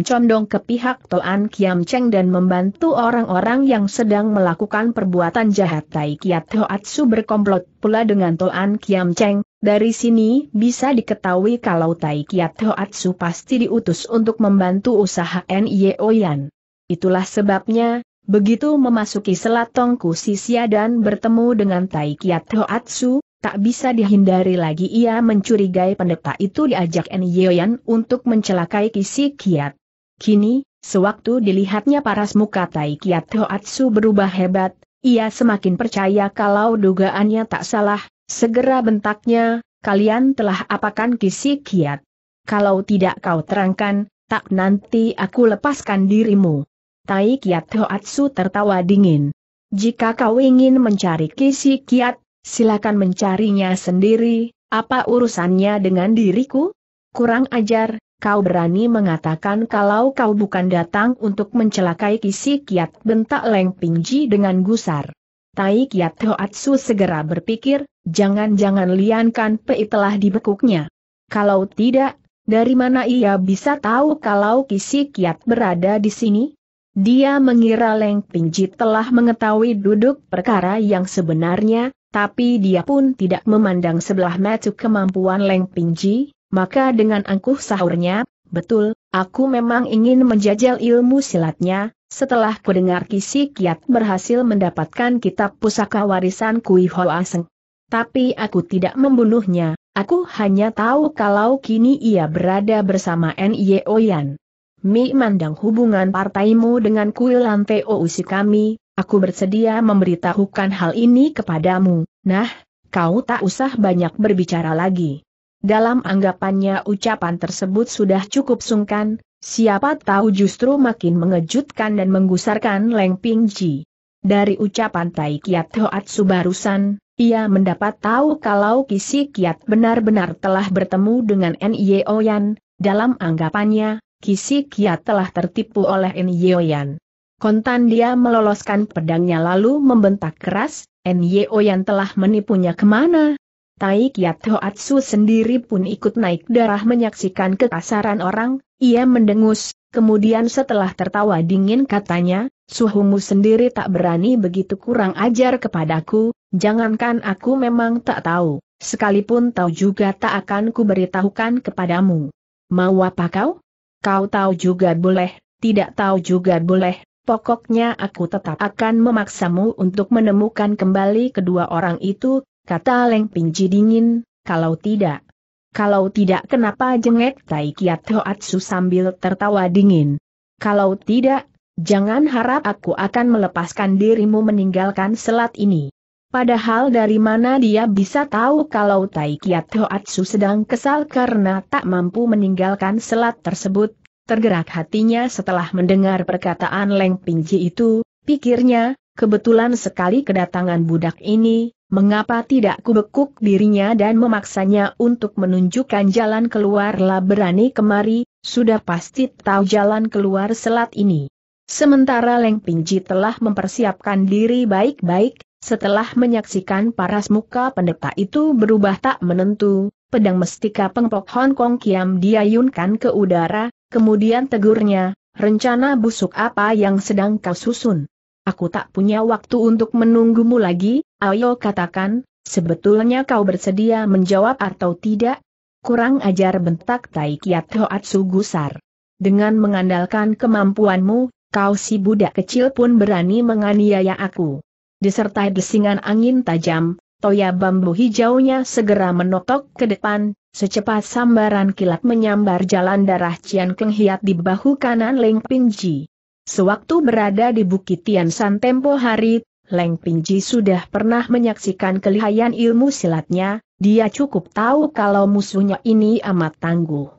condong ke pihak Toan Kiam Cheng dan membantu orang-orang yang sedang melakukan perbuatan jahat Tai Kiat Hoatsu berkomplot pula dengan Toan Kiam Cheng, dari sini bisa diketahui kalau Tai Kiat Hoatsu pasti diutus untuk membantu usaha N.I. Oyan. Itulah sebabnya, begitu memasuki Selat Tongku Sisia dan bertemu dengan Tai Kiat Hoatsu, Tak bisa dihindari lagi ia mencurigai pendeta itu diajak En Yoyan untuk mencelakai Kisi Kiat. Kini, sewaktu dilihatnya paras muka Tai Kiat Hoatsu berubah hebat, ia semakin percaya kalau dugaannya tak salah, segera bentaknya, kalian telah apakan Kisi Kiat. Kalau tidak kau terangkan, tak nanti aku lepaskan dirimu. Tai Kiat Hoatsu tertawa dingin. Jika kau ingin mencari Kisi Kiat, silakan mencarinya sendiri, apa urusannya dengan diriku? Kurang ajar, kau berani mengatakan kalau kau bukan datang untuk mencelakai Kisi Kiat bentak Leng Pingji dengan gusar. Tai Kiat Hoatsu segera berpikir, jangan-jangan liankan Pei telah dibekuknya. Kalau tidak, dari mana ia bisa tahu kalau Kisi Kiat berada di sini? Dia mengira Leng Pingji telah mengetahui duduk perkara yang sebenarnya, tapi dia pun tidak memandang sebelah mata kemampuan Leng Pingji, maka dengan angkuh sahurnya, betul, aku memang ingin menjajal ilmu silatnya, setelah kudengar Kisi Kiat berhasil mendapatkan kitab pusaka warisan Kui Hoa Seng. Tapi aku tidak membunuhnya, aku hanya tahu kalau kini ia berada bersama N.I. Oyan. Mi mandang hubungan partaimu dengan Kui Lante Ousi kami, Aku bersedia memberitahukan hal ini kepadamu. Nah, kau tak usah banyak berbicara lagi. Dalam anggapannya ucapan tersebut sudah cukup sungkan, siapa tahu justru makin mengejutkan dan menggusarkan Leng Pingji. Dari ucapan Tai Kiat Hoatsu barusan, ia mendapat tahu kalau Kisi Kiat benar-benar telah bertemu dengan N.I. Oyan, dalam anggapannya, Kisi Kiat telah tertipu oleh N.I. Oyan. Kontan dia meloloskan pedangnya lalu membentak keras, N.Y.O yang telah menipunya ke mana? Tai Kiat Hoatsu sendiri pun ikut naik darah menyaksikan kekasaran orang, ia mendengus, kemudian setelah tertawa dingin katanya, suhumu sendiri tak berani begitu kurang ajar kepadaku, jangankan aku memang tak tahu, sekalipun tahu juga tak akan ku beritahukan kepadamu. Mau apa kau? Kau tahu juga boleh, tidak tahu juga boleh, Pokoknya aku tetap akan memaksamu untuk menemukan kembali kedua orang itu, kata Leng Pingji dingin, kalau tidak. Kalau tidak kenapa jengek Tai Kiat Hoatsu sambil tertawa dingin. Kalau tidak, jangan harap aku akan melepaskan dirimu meninggalkan selat ini. Padahal dari mana dia bisa tahu kalau Tai Kiat Hoatsu sedang kesal karena tak mampu meninggalkan selat tersebut, Tergerak hatinya setelah mendengar perkataan Leng Pingji itu, pikirnya, kebetulan sekali kedatangan budak ini, mengapa tidak kubekuk dirinya dan memaksanya untuk menunjukkan jalan keluar lah berani kemari, sudah pasti tahu jalan keluar selat ini. Sementara Leng Pingji telah mempersiapkan diri baik-baik, setelah menyaksikan paras muka pendeta itu berubah tak menentu, pedang mestika pengpok Hong Kong Kiam diayunkan ke udara, kemudian tegurnya, rencana busuk apa yang sedang kau susun? Aku tak punya waktu untuk menunggumu lagi, ayo katakan, sebetulnya kau bersedia menjawab atau tidak? Kurang ajar bentak Tai Kiat Hoatsu gusar. Dengan mengandalkan kemampuanmu, kau si budak kecil pun berani menganiaya aku. Disertai desingan angin tajam, toya bambu hijaunya segera menotok ke depan, secepat sambaran kilat menyambar jalan darah Cian Keng Hiat di bahu kanan Leng Pingji. Sewaktu berada di Bukit Tian San tempo hari, Leng Pingji sudah pernah menyaksikan kelihayan ilmu silatnya, dia cukup tahu kalau musuhnya ini amat tangguh.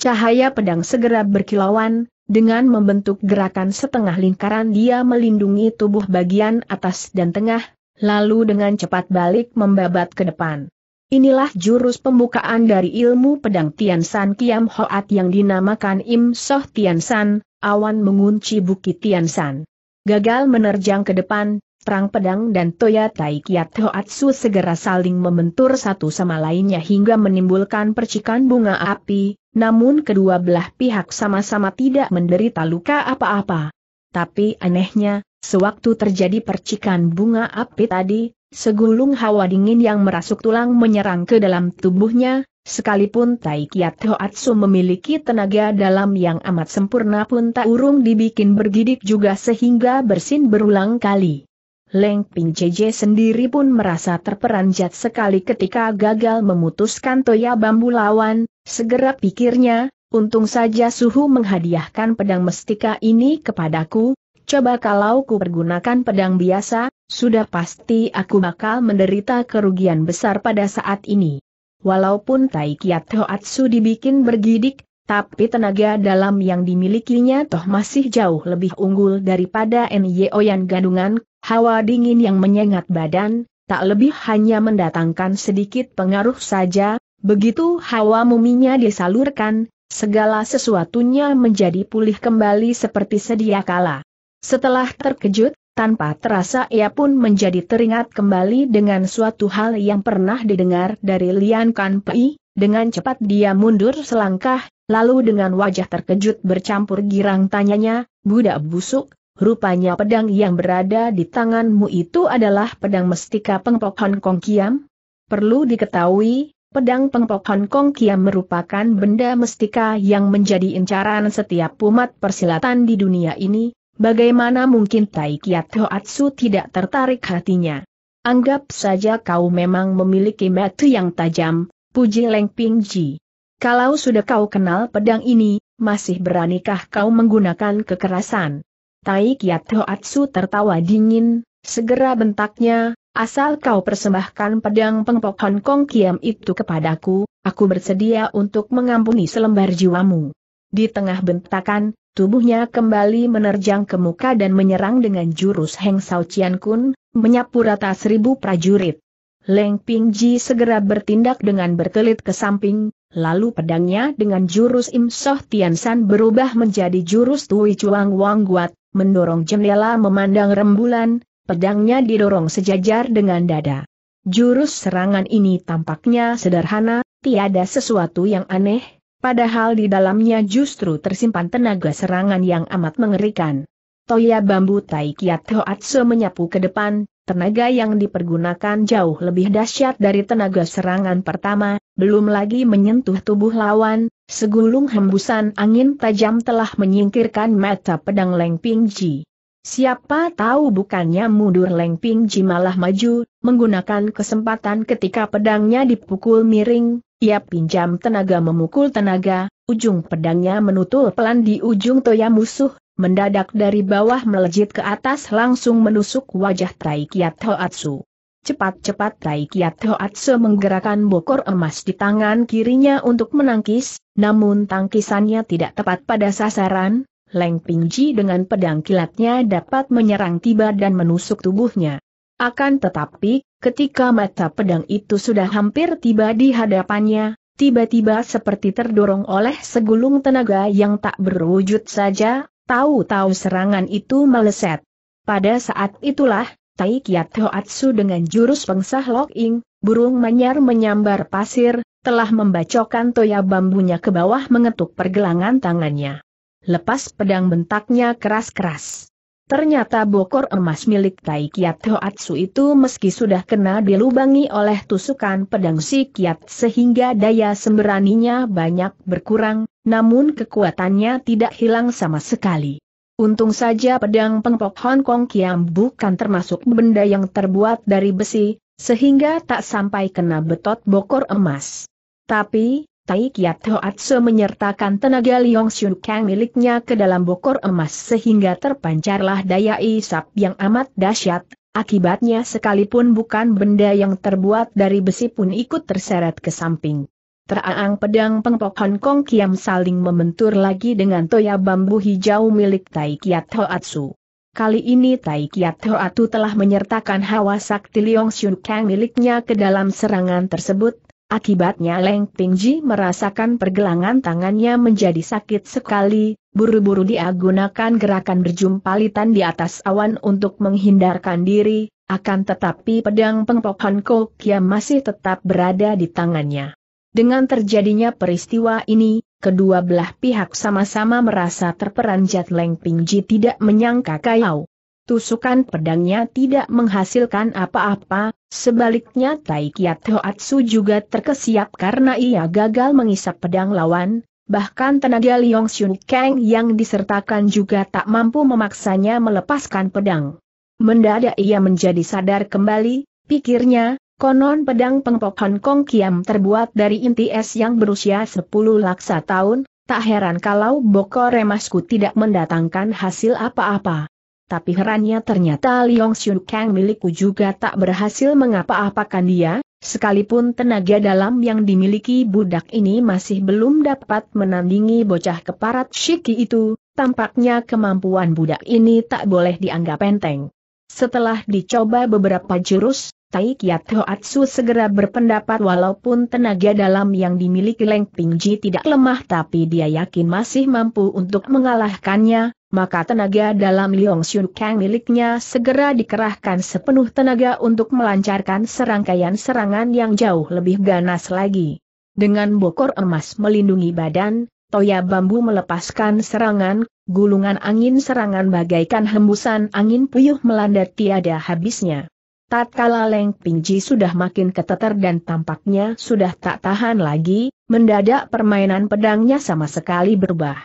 Cahaya pedang segera berkilauan, dengan membentuk gerakan setengah lingkaran dia melindungi tubuh bagian atas dan tengah, lalu dengan cepat balik membabat ke depan. Inilah jurus pembukaan dari ilmu pedang Tian San Kiam Hoat yang dinamakan Im Soh Tian San, awan mengunci bukit Tian San. Gagal menerjang ke depan, Perang pedang dan Toya Tai Kiat Hoatsu segera saling membentur satu sama lainnya hingga menimbulkan percikan bunga api, namun kedua belah pihak sama-sama tidak menderita luka apa-apa. Tapi anehnya, sewaktu terjadi percikan bunga api tadi, segulung hawa dingin yang merasuk tulang menyerang ke dalam tubuhnya, sekalipun Tai Kiat Hoatsu memiliki tenaga dalam yang amat sempurna pun tak urung dibikin bergidik juga sehingga bersin berulang kali. Leng Ping JJ sendiri pun merasa terperanjat sekali ketika gagal memutuskan toya bambu lawan, segera pikirnya, untung saja suhu menghadiahkan pedang mestika ini kepadaku, coba kalau ku pergunakan pedang biasa, sudah pasti aku bakal menderita kerugian besar pada saat ini. Walaupun Tai Kiat Hoatsu dibikin bergidik, tapi tenaga dalam yang dimilikinya toh masih jauh lebih unggul daripada N.Y. Oyan Gadungan, hawa dingin yang menyengat badan, tak lebih hanya mendatangkan sedikit pengaruh saja, begitu hawa muminya disalurkan, segala sesuatunya menjadi pulih kembali seperti sedia kala. Setelah terkejut, tanpa terasa ia pun menjadi teringat kembali dengan suatu hal yang pernah didengar dari Lian Kan Pei, dengan cepat dia mundur selangkah, lalu dengan wajah terkejut bercampur girang tanyanya, budak busuk, rupanya pedang yang berada di tanganmu itu adalah pedang mestika pengpok Hong Kong Kiam? Perlu diketahui, pedang pengpok Hong Kong Kiam merupakan benda mestika yang menjadi incaran setiap umat persilatan di dunia ini, bagaimana mungkin Tai Kiat Hoatsu tidak tertarik hatinya? Anggap saja kau memang memiliki mata yang tajam, puji Leng Ping Ji. Kalau sudah kau kenal pedang ini, masih beranikah kau menggunakan kekerasan? Tai Kiat Hoatsu tertawa dingin, segera bentaknya, asal kau persembahkan pedang pengpok Hong Kong Kiam itu kepadaku, aku bersedia untuk mengampuni selembar jiwamu. Di tengah bentakan, tubuhnya kembali menerjang ke muka dan menyerang dengan jurus Heng Sao Chian Kun, menyapu rata seribu prajurit. Leng Pingji segera bertindak dengan berkelit ke samping, lalu pedangnya dengan jurus Im Soh Tian San berubah menjadi jurus Tui Chuang Wang Guat, mendorong jendela memandang rembulan, pedangnya didorong sejajar dengan dada. Jurus serangan ini tampaknya sederhana, tiada sesuatu yang aneh, padahal di dalamnya justru tersimpan tenaga serangan yang amat mengerikan. Toya bambu Tai Kiat Hoatsu menyapu ke depan, Tenaga yang dipergunakan jauh lebih dahsyat dari tenaga serangan pertama, belum lagi menyentuh tubuh lawan, segulung hembusan angin tajam telah menyingkirkan mata pedang Leng Pingji. Siapa tahu bukannya mundur Leng Pingji malah maju, menggunakan kesempatan ketika pedangnya dipukul miring, ia pinjam tenaga memukul tenaga, ujung pedangnya menutul pelan di ujung toya musuh, mendadak dari bawah melejit ke atas langsung menusuk wajah Tai Kiat Hoatsu. Cepat-cepat Tai Kiat Hoatsu menggerakkan bokor emas di tangan kirinya untuk menangkis, namun tangkisannya tidak tepat pada sasaran, Leng Pingji dengan pedang kilatnya dapat menyerang tiba dan menusuk tubuhnya. Akan tetapi, ketika mata pedang itu sudah hampir tiba di hadapannya, tiba-tiba seperti terdorong oleh segulung tenaga yang tak berwujud saja, tahu-tahu serangan itu meleset. Pada saat itulah, Tai Kiat Hoatsu dengan jurus pengsah Loking, burung manyar menyambar pasir, telah membacokkan toya bambunya ke bawah mengetuk pergelangan tangannya. Lepas pedang bentaknya keras-keras. Ternyata bokor emas milik Tai Kiat Hoatsu itu meski sudah kena dilubangi oleh tusukan pedang si Kiat sehingga daya semberaninya banyak berkurang, namun kekuatannya tidak hilang sama sekali. Untung saja pedang pengpok Hong Kong Kiam bukan termasuk benda yang terbuat dari besi, sehingga tak sampai kena betot bokor emas. Tapi, Tai Kiat Hoatsu menyertakan tenaga Liong Xiu Kang miliknya ke dalam bokor emas sehingga terpancarlah daya isap yang amat dahsyat, akibatnya sekalipun bukan benda yang terbuat dari besi pun ikut terseret ke samping. Teraang pedang pengpok Hong Kong Kiam saling membentur lagi dengan toya bambu hijau milik Tai Kiat Hoatsu. Kali ini Tai Kiat Hoatsu telah menyertakan hawa sakti Liong Xiu Kang miliknya ke dalam serangan tersebut, Akibatnya Leng Pingji merasakan pergelangan tangannya menjadi sakit sekali, buru-buru dia gunakan gerakan berjumpalitan di atas awan untuk menghindarkan diri, akan tetapi pedang pengpohon Kokia masih tetap berada di tangannya. Dengan terjadinya peristiwa ini, kedua belah pihak sama-sama merasa terperanjat Leng Pingji tidak menyangka kayau tusukan pedangnya tidak menghasilkan apa-apa, sebaliknya Tai Kiat Hoatsu juga terkesiap karena ia gagal mengisap pedang lawan, bahkan tenaga Liong Xun Kang yang disertakan juga tak mampu memaksanya melepaskan pedang. Mendadak ia menjadi sadar kembali, pikirnya, konon pedang pengpok Hong Kong Kiam terbuat dari inti es yang berusia 10 laksa tahun, tak heran kalau bokor remasku tidak mendatangkan hasil apa-apa tapi herannya ternyata Liong Xiu Kang milikku juga tak berhasil mengapa-apakan dia, sekalipun tenaga dalam yang dimiliki budak ini masih belum dapat menandingi bocah keparat Shiki itu, tampaknya kemampuan budak ini tak boleh dianggap enteng. Setelah dicoba beberapa jurus, Tai Kiat Hoatsu segera berpendapat walaupun tenaga dalam yang dimiliki Leng Pingji tidak lemah tapi dia yakin masih mampu untuk mengalahkannya, maka tenaga dalam Liong Xiu Kang miliknya segera dikerahkan sepenuh tenaga untuk melancarkan serangkaian serangan yang jauh lebih ganas lagi. Dengan bokor emas melindungi badan, Toya Bambu melepaskan serangan, gulungan angin serangan bagaikan hembusan angin puyuh melanda tiada habisnya. Tatkala Leng Pingji sudah makin keteter dan tampaknya sudah tak tahan lagi, mendadak permainan pedangnya sama sekali berubah.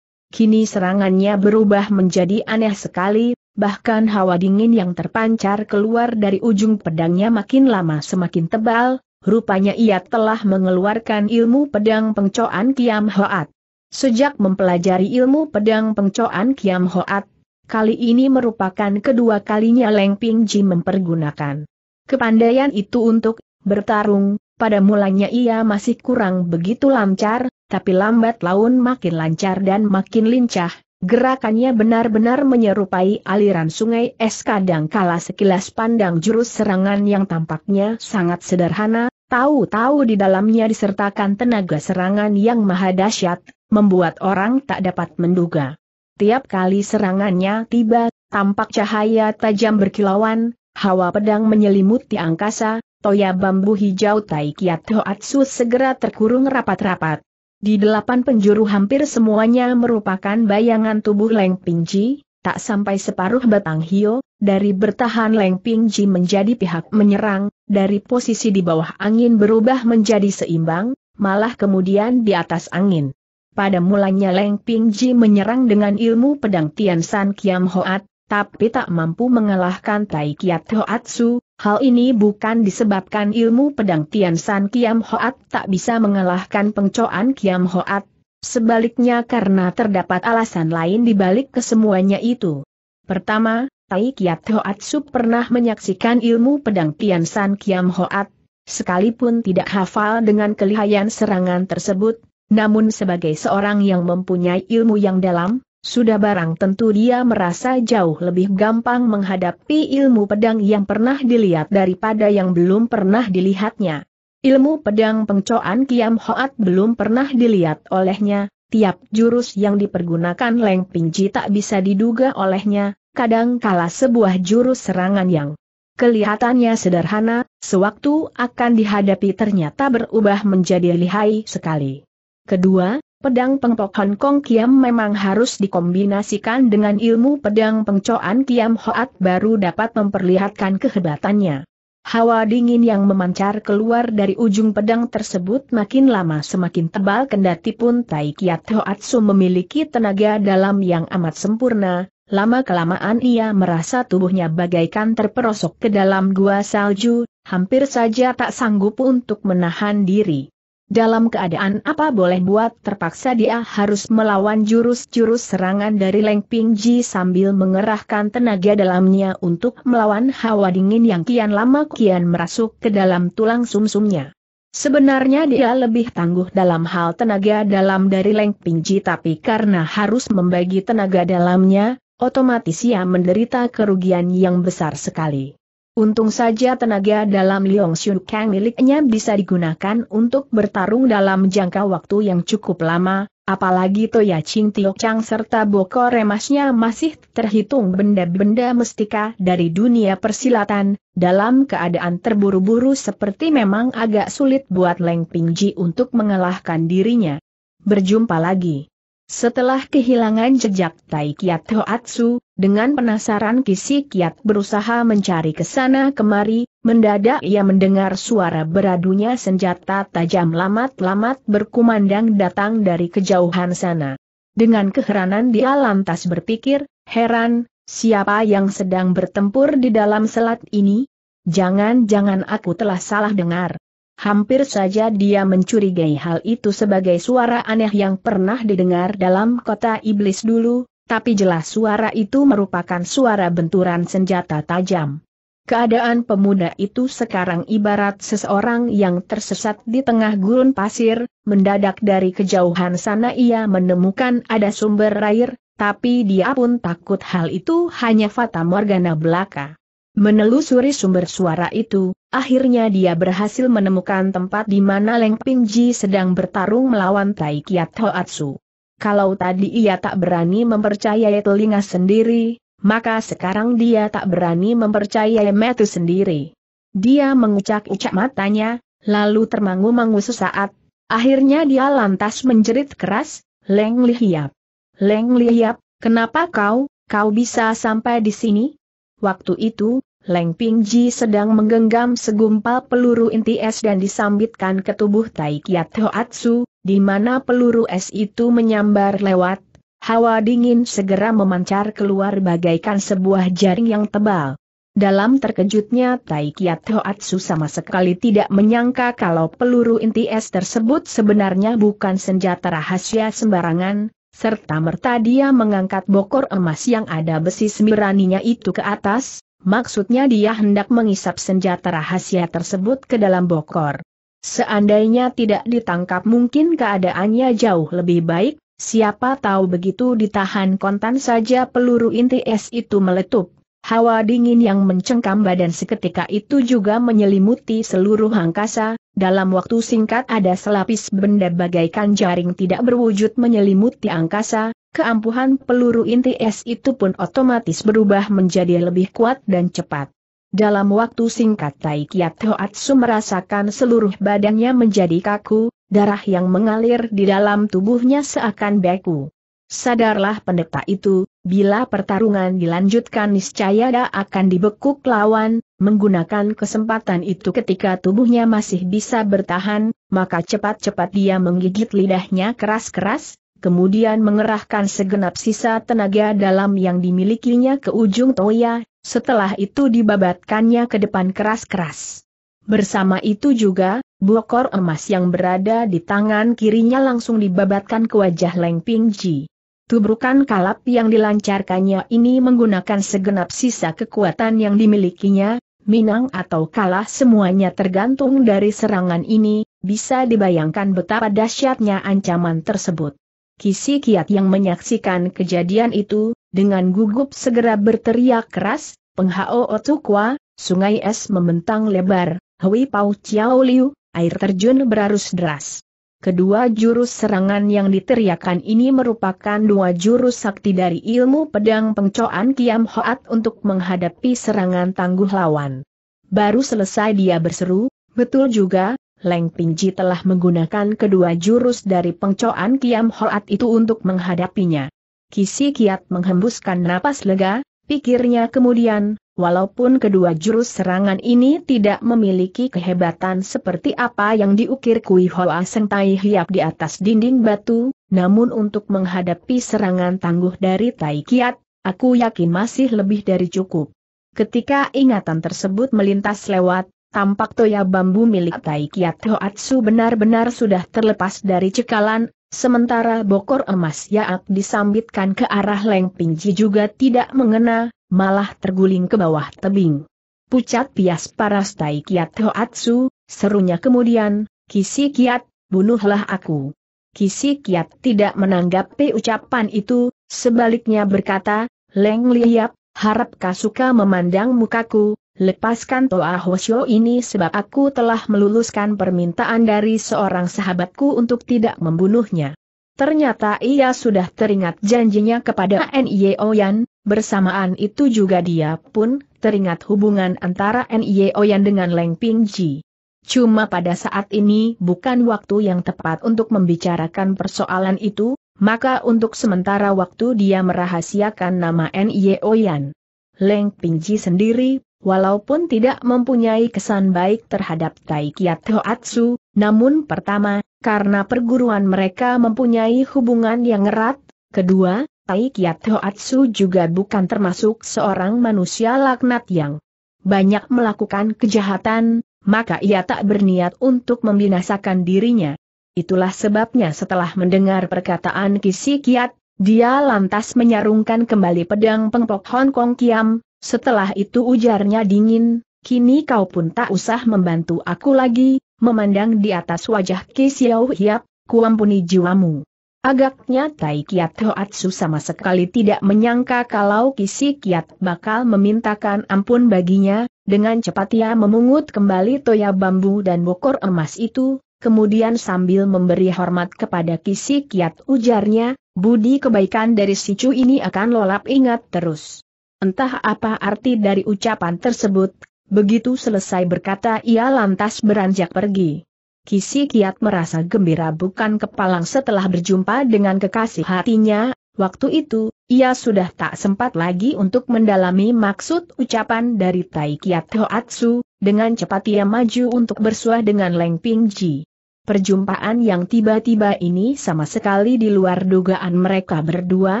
Kini serangannya berubah menjadi aneh sekali, bahkan hawa dingin yang terpancar keluar dari ujung pedangnya makin lama semakin tebal, rupanya ia telah mengeluarkan ilmu pedang pengcoan Kiam Hoat. Sejak mempelajari ilmu pedang pengcoan Kiam Hoat, kali ini merupakan kedua kalinya Leng Pingji mempergunakan kepandaian itu untuk bertarung, pada mulanya ia masih kurang begitu lancar, tapi lambat laun makin lancar dan makin lincah, gerakannya benar-benar menyerupai aliran sungai es kadang kala sekilas pandang jurus serangan yang tampaknya sangat sederhana, tahu-tahu di dalamnya disertakan tenaga serangan yang maha dahsyat, membuat orang tak dapat menduga. Tiap kali serangannya tiba, tampak cahaya tajam berkilauan, hawa pedang menyelimuti angkasa, toya bambu hijau Tai Kiat Hoatsu segera terkurung rapat-rapat. Di delapan penjuru hampir semuanya merupakan bayangan tubuh Leng Pingji, tak sampai separuh batang hio, dari bertahan Leng Pingji menjadi pihak menyerang, dari posisi di bawah angin berubah menjadi seimbang, malah kemudian di atas angin. Pada mulanya Leng Pingji menyerang dengan ilmu pedang Tian San Kiam Hoat, tapi tak mampu mengalahkan Tai Kiat Hoatsu, Hal ini bukan disebabkan ilmu pedang Tian San Kiam Hoat tak bisa mengalahkan pengcoan Kiam Hoat, sebaliknya karena terdapat alasan lain di balik kesemuanya itu. Pertama, Tai Kiat Su pernah menyaksikan ilmu pedang Tian San Kiam Hoat, sekalipun tidak hafal dengan kelihayan serangan tersebut, namun sebagai seorang yang mempunyai ilmu yang dalam, Sudah barang tentu dia merasa jauh lebih gampang menghadapi ilmu pedang yang pernah dilihat daripada yang belum pernah dilihatnya. Ilmu pedang pengcoan Kiam Hoat belum pernah dilihat olehnya, tiap jurus yang dipergunakan Leng Pingji tak bisa diduga olehnya, kadang kala sebuah jurus serangan yang kelihatannya sederhana, sewaktu akan dihadapi ternyata berubah menjadi lihai sekali. Kedua, pedang pengpok Hong Kong Kiam memang harus dikombinasikan dengan ilmu pedang pengcoan Kiam Hoat baru dapat memperlihatkan kehebatannya. Hawa dingin yang memancar keluar dari ujung pedang tersebut makin lama semakin tebal kendati pun Tai Kiat Hoatsu memiliki tenaga dalam yang amat sempurna, lama-kelamaan ia merasa tubuhnya bagaikan terperosok ke dalam gua salju, hampir saja tak sanggup untuk menahan diri. Dalam keadaan apa boleh buat terpaksa dia harus melawan jurus-jurus serangan dari Leng Pingji sambil mengerahkan tenaga dalamnya untuk melawan hawa dingin yang kian lama kian merasuk ke dalam tulang sumsumnya. Sebenarnya dia lebih tangguh dalam hal tenaga dalam dari Leng Pingji tapi karena harus membagi tenaga dalamnya, otomatis ia menderita kerugian yang besar sekali. Untung saja tenaga dalam Liong Xiu Kang miliknya bisa digunakan untuk bertarung dalam jangka waktu yang cukup lama, apalagi Toya Ching Tio Chang serta Boko Remasnya masih terhitung benda-benda mestika dari dunia persilatan, dalam keadaan terburu-buru seperti memang agak sulit buat Leng Pingji untuk mengalahkan dirinya. Berjumpa lagi. Setelah kehilangan jejak Tai Kiat Hoatsu, dengan penasaran Kisi Kiat berusaha mencari ke sana kemari, mendadak ia mendengar suara beradunya senjata tajam lamat-lamat berkumandang datang dari kejauhan sana. Dengan keheranan dia lantas berpikir, heran, siapa yang sedang bertempur di dalam selat ini? Jangan-jangan aku telah salah dengar. Hampir saja dia mencurigai hal itu sebagai suara aneh yang pernah didengar dalam kota iblis dulu, tapi jelas suara itu merupakan suara benturan senjata tajam. Keadaan pemuda itu sekarang ibarat seseorang yang tersesat di tengah gurun pasir, mendadak dari kejauhan sana ia menemukan ada sumber air, tapi dia pun takut hal itu hanya fata morgana belaka. Menelusuri sumber suara itu, akhirnya dia berhasil menemukan tempat di mana Leng Pingji sedang bertarung melawan Tai Kiat Hoatsu. Kalau tadi ia tak berani mempercayai telinga sendiri, maka sekarang dia tak berani mempercayai metu sendiri. Dia mengucak-ucak matanya, lalu termangu-mangu sesaat, akhirnya dia lantas menjerit keras, Leng Lihiap. Leng Lihiap, kenapa kau, kau bisa sampai di sini? Waktu itu, Leng Pingji sedang menggenggam segumpal peluru inti es dan disambitkan ke tubuh Tai Kiat Hoatsu, di mana peluru es itu menyambar lewat, hawa dingin segera memancar keluar bagaikan sebuah jaring yang tebal. Dalam terkejutnya Tai Kiat Hoatsu sama sekali tidak menyangka kalau peluru inti es tersebut sebenarnya bukan senjata rahasia sembarangan, serta merta dia mengangkat bokor emas yang ada besi sembiraninya itu ke atas, maksudnya dia hendak mengisap senjata rahasia tersebut ke dalam bokor. Seandainya tidak ditangkap mungkin keadaannya jauh lebih baik, siapa tahu begitu ditahan kontan saja peluru inti es itu meletup. Hawa dingin yang mencengkam badan seketika itu juga menyelimuti seluruh angkasa, dalam waktu singkat ada selapis benda bagaikan jaring tidak berwujud menyelimuti angkasa, keampuhan peluru inti es itu pun otomatis berubah menjadi lebih kuat dan cepat. Dalam waktu singkat Tai Kiat Hoatsu merasakan seluruh badannya menjadi kaku, darah yang mengalir di dalam tubuhnya seakan beku. Sadarlah pendeta itu, bila pertarungan dilanjutkan niscaya dia akan dibekuk lawan, menggunakan kesempatan itu ketika tubuhnya masih bisa bertahan, maka cepat-cepat dia menggigit lidahnya keras-keras, kemudian mengerahkan segenap sisa tenaga dalam yang dimilikinya ke ujung toya, setelah itu dibabatkannya ke depan keras-keras. Bersama itu juga, bokor emas yang berada di tangan kirinya langsung dibabatkan ke wajah Leng Pingji. Tubrukan kalap yang dilancarkannya ini menggunakan segenap sisa kekuatan yang dimilikinya, minang atau kalah semuanya tergantung dari serangan ini, bisa dibayangkan betapa dahsyatnya ancaman tersebut. Kisi Kiat yang menyaksikan kejadian itu, dengan gugup segera berteriak keras, Penghao Otukwa, sungai es membentang lebar, Hui Pau Chiao Liu, air terjun berarus deras. Kedua jurus serangan yang diteriakan ini merupakan dua jurus sakti dari ilmu pedang pengcoan Kiam Hoat untuk menghadapi serangan tangguh lawan. Baru selesai dia berseru, betul juga, Leng Pingji telah menggunakan kedua jurus dari pengcoan Kiam Hoat itu untuk menghadapinya. Kisi Kiat menghembuskan napas lega, pikirnya kemudian, Walaupun kedua jurus serangan ini tidak memiliki kehebatan seperti apa yang diukir Kui Hoa Seng Tai Hiap di atas dinding batu, namun untuk menghadapi serangan tangguh dari Tai Kiat, aku yakin masih lebih dari cukup. Ketika ingatan tersebut melintas lewat, tampak toya bambu milik Tai Kiat Hoatsu benar-benar sudah terlepas dari cekalan, sementara bokor emas Yaak disambitkan ke arah Leng Pingji juga tidak mengena, malah terguling ke bawah tebing. Pucat pias paras Tai Kiat Hoatsu, serunya kemudian, Kisi Kiat, bunuhlah aku. Kisi Kiat tidak menanggapi ucapan itu, sebaliknya berkata, Leng Liap, harap kau suka memandang mukaku, lepaskan Toa Hosyo ini sebab aku telah meluluskan permintaan dari seorang sahabatku untuk tidak membunuhnya. Ternyata ia sudah teringat janjinya kepada N.Y. Oyan, bersamaan itu juga dia pun teringat hubungan antara N.Y. Oyan dengan Leng Pingji. Cuma pada saat ini bukan waktu yang tepat untuk membicarakan persoalan itu, maka untuk sementara waktu dia merahasiakan nama N.Y. Oyan. Leng Pingji sendiri, walaupun tidak mempunyai kesan baik terhadap Tai Kiat Hoatsu, namun pertama, karena perguruan mereka mempunyai hubungan yang erat, kedua, Tai Kiat Hoatsu juga bukan termasuk seorang manusia laknat yang banyak melakukan kejahatan, maka ia tak berniat untuk membinasakan dirinya. Itulah sebabnya setelah mendengar perkataan Kisi Kiat, dia lantas menyarungkan kembali pedang pengpok Hong Kong Kiam, setelah itu ujarnya dingin, kini kau pun tak usah membantu aku lagi, memandang di atas wajah Ki Hiap, kuampuni jiwamu. Agaknya Tai Kiat Hoatsu sama sekali tidak menyangka kalau Kisi Kiat bakal memintakan ampun baginya, dengan cepat ia memungut kembali toya bambu dan bokor emas itu, kemudian sambil memberi hormat kepada Kisi Kiat ujarnya, budi kebaikan dari si Cu ini akan lolap ingat terus. Entah apa arti dari ucapan tersebut, Begitu selesai berkata ia lantas beranjak pergi. Kisi Kiat merasa gembira bukan kepalang setelah berjumpa dengan kekasih hatinya, waktu itu, ia sudah tak sempat lagi untuk mendalami maksud ucapan dari Tai Kiat Hoatsu, dengan cepat ia maju untuk bersuah dengan Leng Pingji. Perjumpaan yang tiba-tiba ini sama sekali di luar dugaan mereka berdua,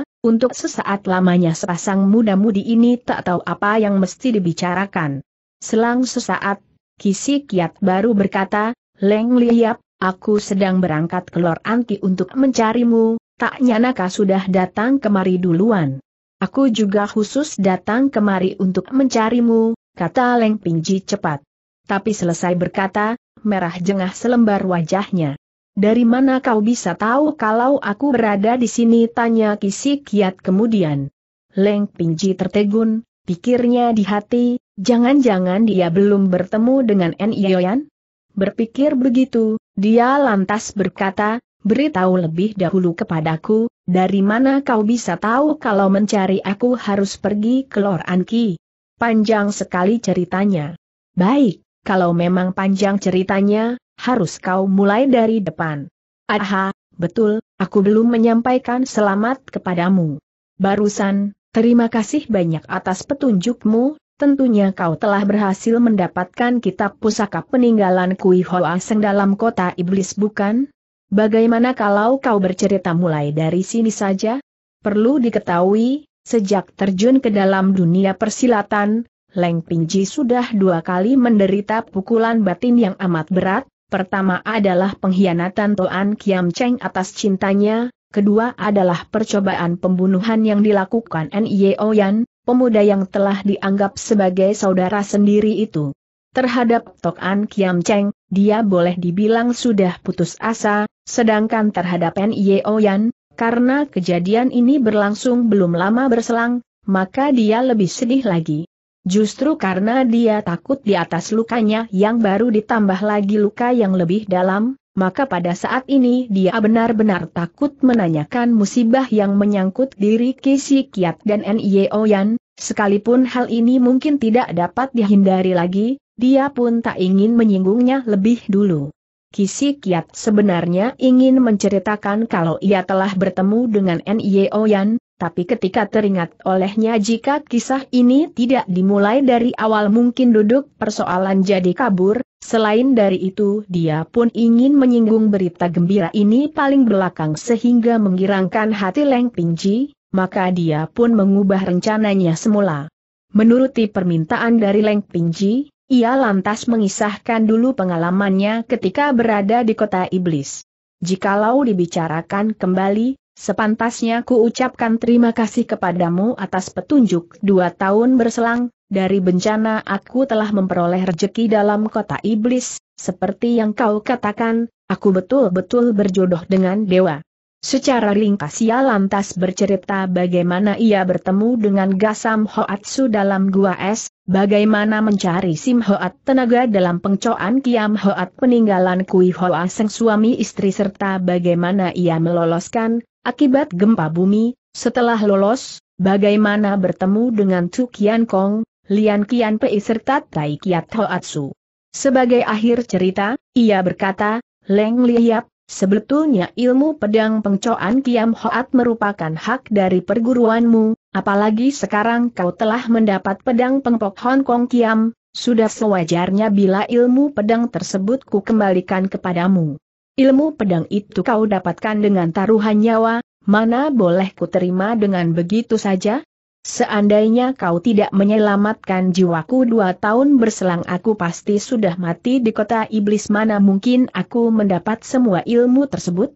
untuk sesaat lamanya sepasang muda-mudi ini tak tahu apa yang mesti dibicarakan. Selang sesaat, Kisi Kiat baru berkata, Leng Liap, aku sedang berangkat ke Lor Anki untuk mencarimu, tak nyanaka sudah datang kemari duluan. Aku juga khusus datang kemari untuk mencarimu, kata Leng Pingji cepat. Tapi selesai berkata, merah jengah selembar wajahnya. Dari mana kau bisa tahu kalau aku berada di sini? Tanya Kisi Kiat kemudian. Leng Pingji tertegun, pikirnya di hati, Jangan-jangan dia belum bertemu dengan En Yoyan? Berpikir begitu, dia lantas berkata, beritahu lebih dahulu kepadaku, dari mana kau bisa tahu kalau mencari aku harus pergi ke Lor Anki? Panjang sekali ceritanya. Baik, kalau memang panjang ceritanya, harus kau mulai dari depan. Aha, betul, aku belum menyampaikan selamat kepadamu. Barusan, terima kasih banyak atas petunjukmu, Tentunya kau telah berhasil mendapatkan kitab pusaka peninggalan Kui Hoa Seng dalam kota iblis bukan? Bagaimana kalau kau bercerita mulai dari sini saja? Perlu diketahui, sejak terjun ke dalam dunia persilatan, Leng Pingji sudah dua kali menderita pukulan batin yang amat berat, pertama adalah pengkhianatan Toan Kiam Cheng atas cintanya, kedua adalah percobaan pembunuhan yang dilakukan N.Y. Oyan, pemuda yang telah dianggap sebagai saudara sendiri itu. Terhadap Tok An Kiam Cheng, dia boleh dibilang sudah putus asa, sedangkan terhadap N.Y. Oyan, Karena kejadian ini berlangsung belum lama berselang, maka dia lebih sedih lagi. Justru karena dia takut di atas lukanya yang baru ditambah lagi luka yang lebih dalam, maka pada saat ini dia benar-benar takut menanyakan musibah yang menyangkut diri Kisi Kiat dan Nye Oyan, sekalipun hal ini mungkin tidak dapat dihindari lagi, dia pun tak ingin menyinggungnya lebih dulu. Kisi Kiat sebenarnya ingin menceritakan kalau ia telah bertemu dengan Nye Oyan, tapi ketika teringat olehnya jika kisah ini tidak dimulai dari awal mungkin duduk persoalan jadi kabur, selain dari itu dia pun ingin menyinggung berita gembira ini paling belakang sehingga menggirangkan hati Leng Pingji, maka dia pun mengubah rencananya semula. Menuruti permintaan dari Leng Pingji, ia lantas mengisahkan dulu pengalamannya ketika berada di kota iblis. Jikalau dibicarakan kembali, Sepantasnya ku ucapkan terima kasih kepadamu atas petunjuk dua tahun berselang, dari bencana aku telah memperoleh rejeki dalam kota iblis, seperti yang kau katakan, aku betul-betul berjodoh dengan dewa. Secara ringkas ia lantas bercerita bagaimana ia bertemu dengan Gasam Hoatsu dalam gua es, bagaimana mencari Sim Hoat tenaga dalam pengcoan Kiam Hoat peninggalan Kui Hoa sang suami istri serta bagaimana ia meloloskan, akibat gempa bumi, setelah lolos, bagaimana bertemu dengan Tu Kian Kong, Lian Kian Pei serta Tai Kiat Hoatsu. Sebagai akhir cerita, ia berkata, Leng Liap, Sebetulnya ilmu pedang pengcoan Kiam Hoat merupakan hak dari perguruanmu, apalagi sekarang kau telah mendapat pedang pengpok Hong Kong Kiam, sudah sewajarnya bila ilmu pedang tersebut ku kembalikan kepadamu. Ilmu pedang itu kau dapatkan dengan taruhan nyawa, mana boleh ku terima dengan begitu saja? Seandainya kau tidak menyelamatkan jiwaku dua tahun berselang aku pasti sudah mati di kota iblis mana mungkin aku mendapat semua ilmu tersebut?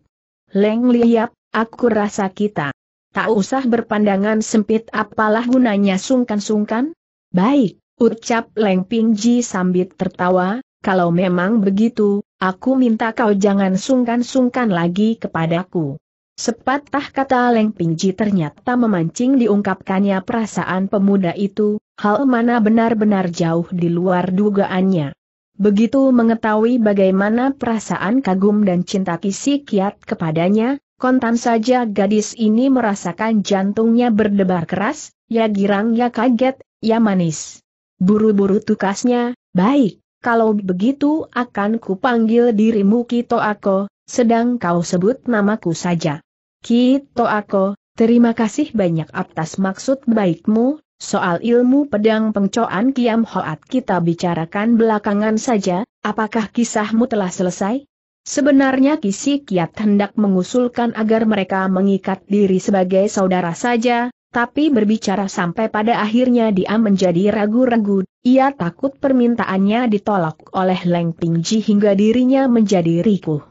Leng Liap, aku rasa kita. Tak usah berpandangan sempit apalah gunanya sungkan-sungkan? Baik, ucap Leng Pingji sambil tertawa, kalau memang begitu, aku minta kau jangan sungkan-sungkan lagi kepadaku. Sepatah kata Leng Pingji ternyata memancing diungkapkannya perasaan pemuda itu, hal mana benar-benar jauh di luar dugaannya. Begitu mengetahui bagaimana perasaan kagum dan cinta kisi kiat kepadanya, kontan saja gadis ini merasakan jantungnya berdebar keras, ya girang ya kaget, ya manis. Buru-buru tukasnya, baik, kalau begitu akan kupanggil dirimu Kito Ako, sedang kau sebut namaku saja. Kito aku, terima kasih banyak atas maksud baikmu, soal ilmu pedang pengcoan Kiam Hoat kita bicarakan belakangan saja, apakah kisahmu telah selesai? Sebenarnya Kisi Kiat hendak mengusulkan agar mereka mengikat diri sebagai saudara saja, tapi berbicara sampai pada akhirnya dia menjadi ragu-ragu, ia takut permintaannya ditolak oleh Leng Pingji hingga dirinya menjadi rikuh.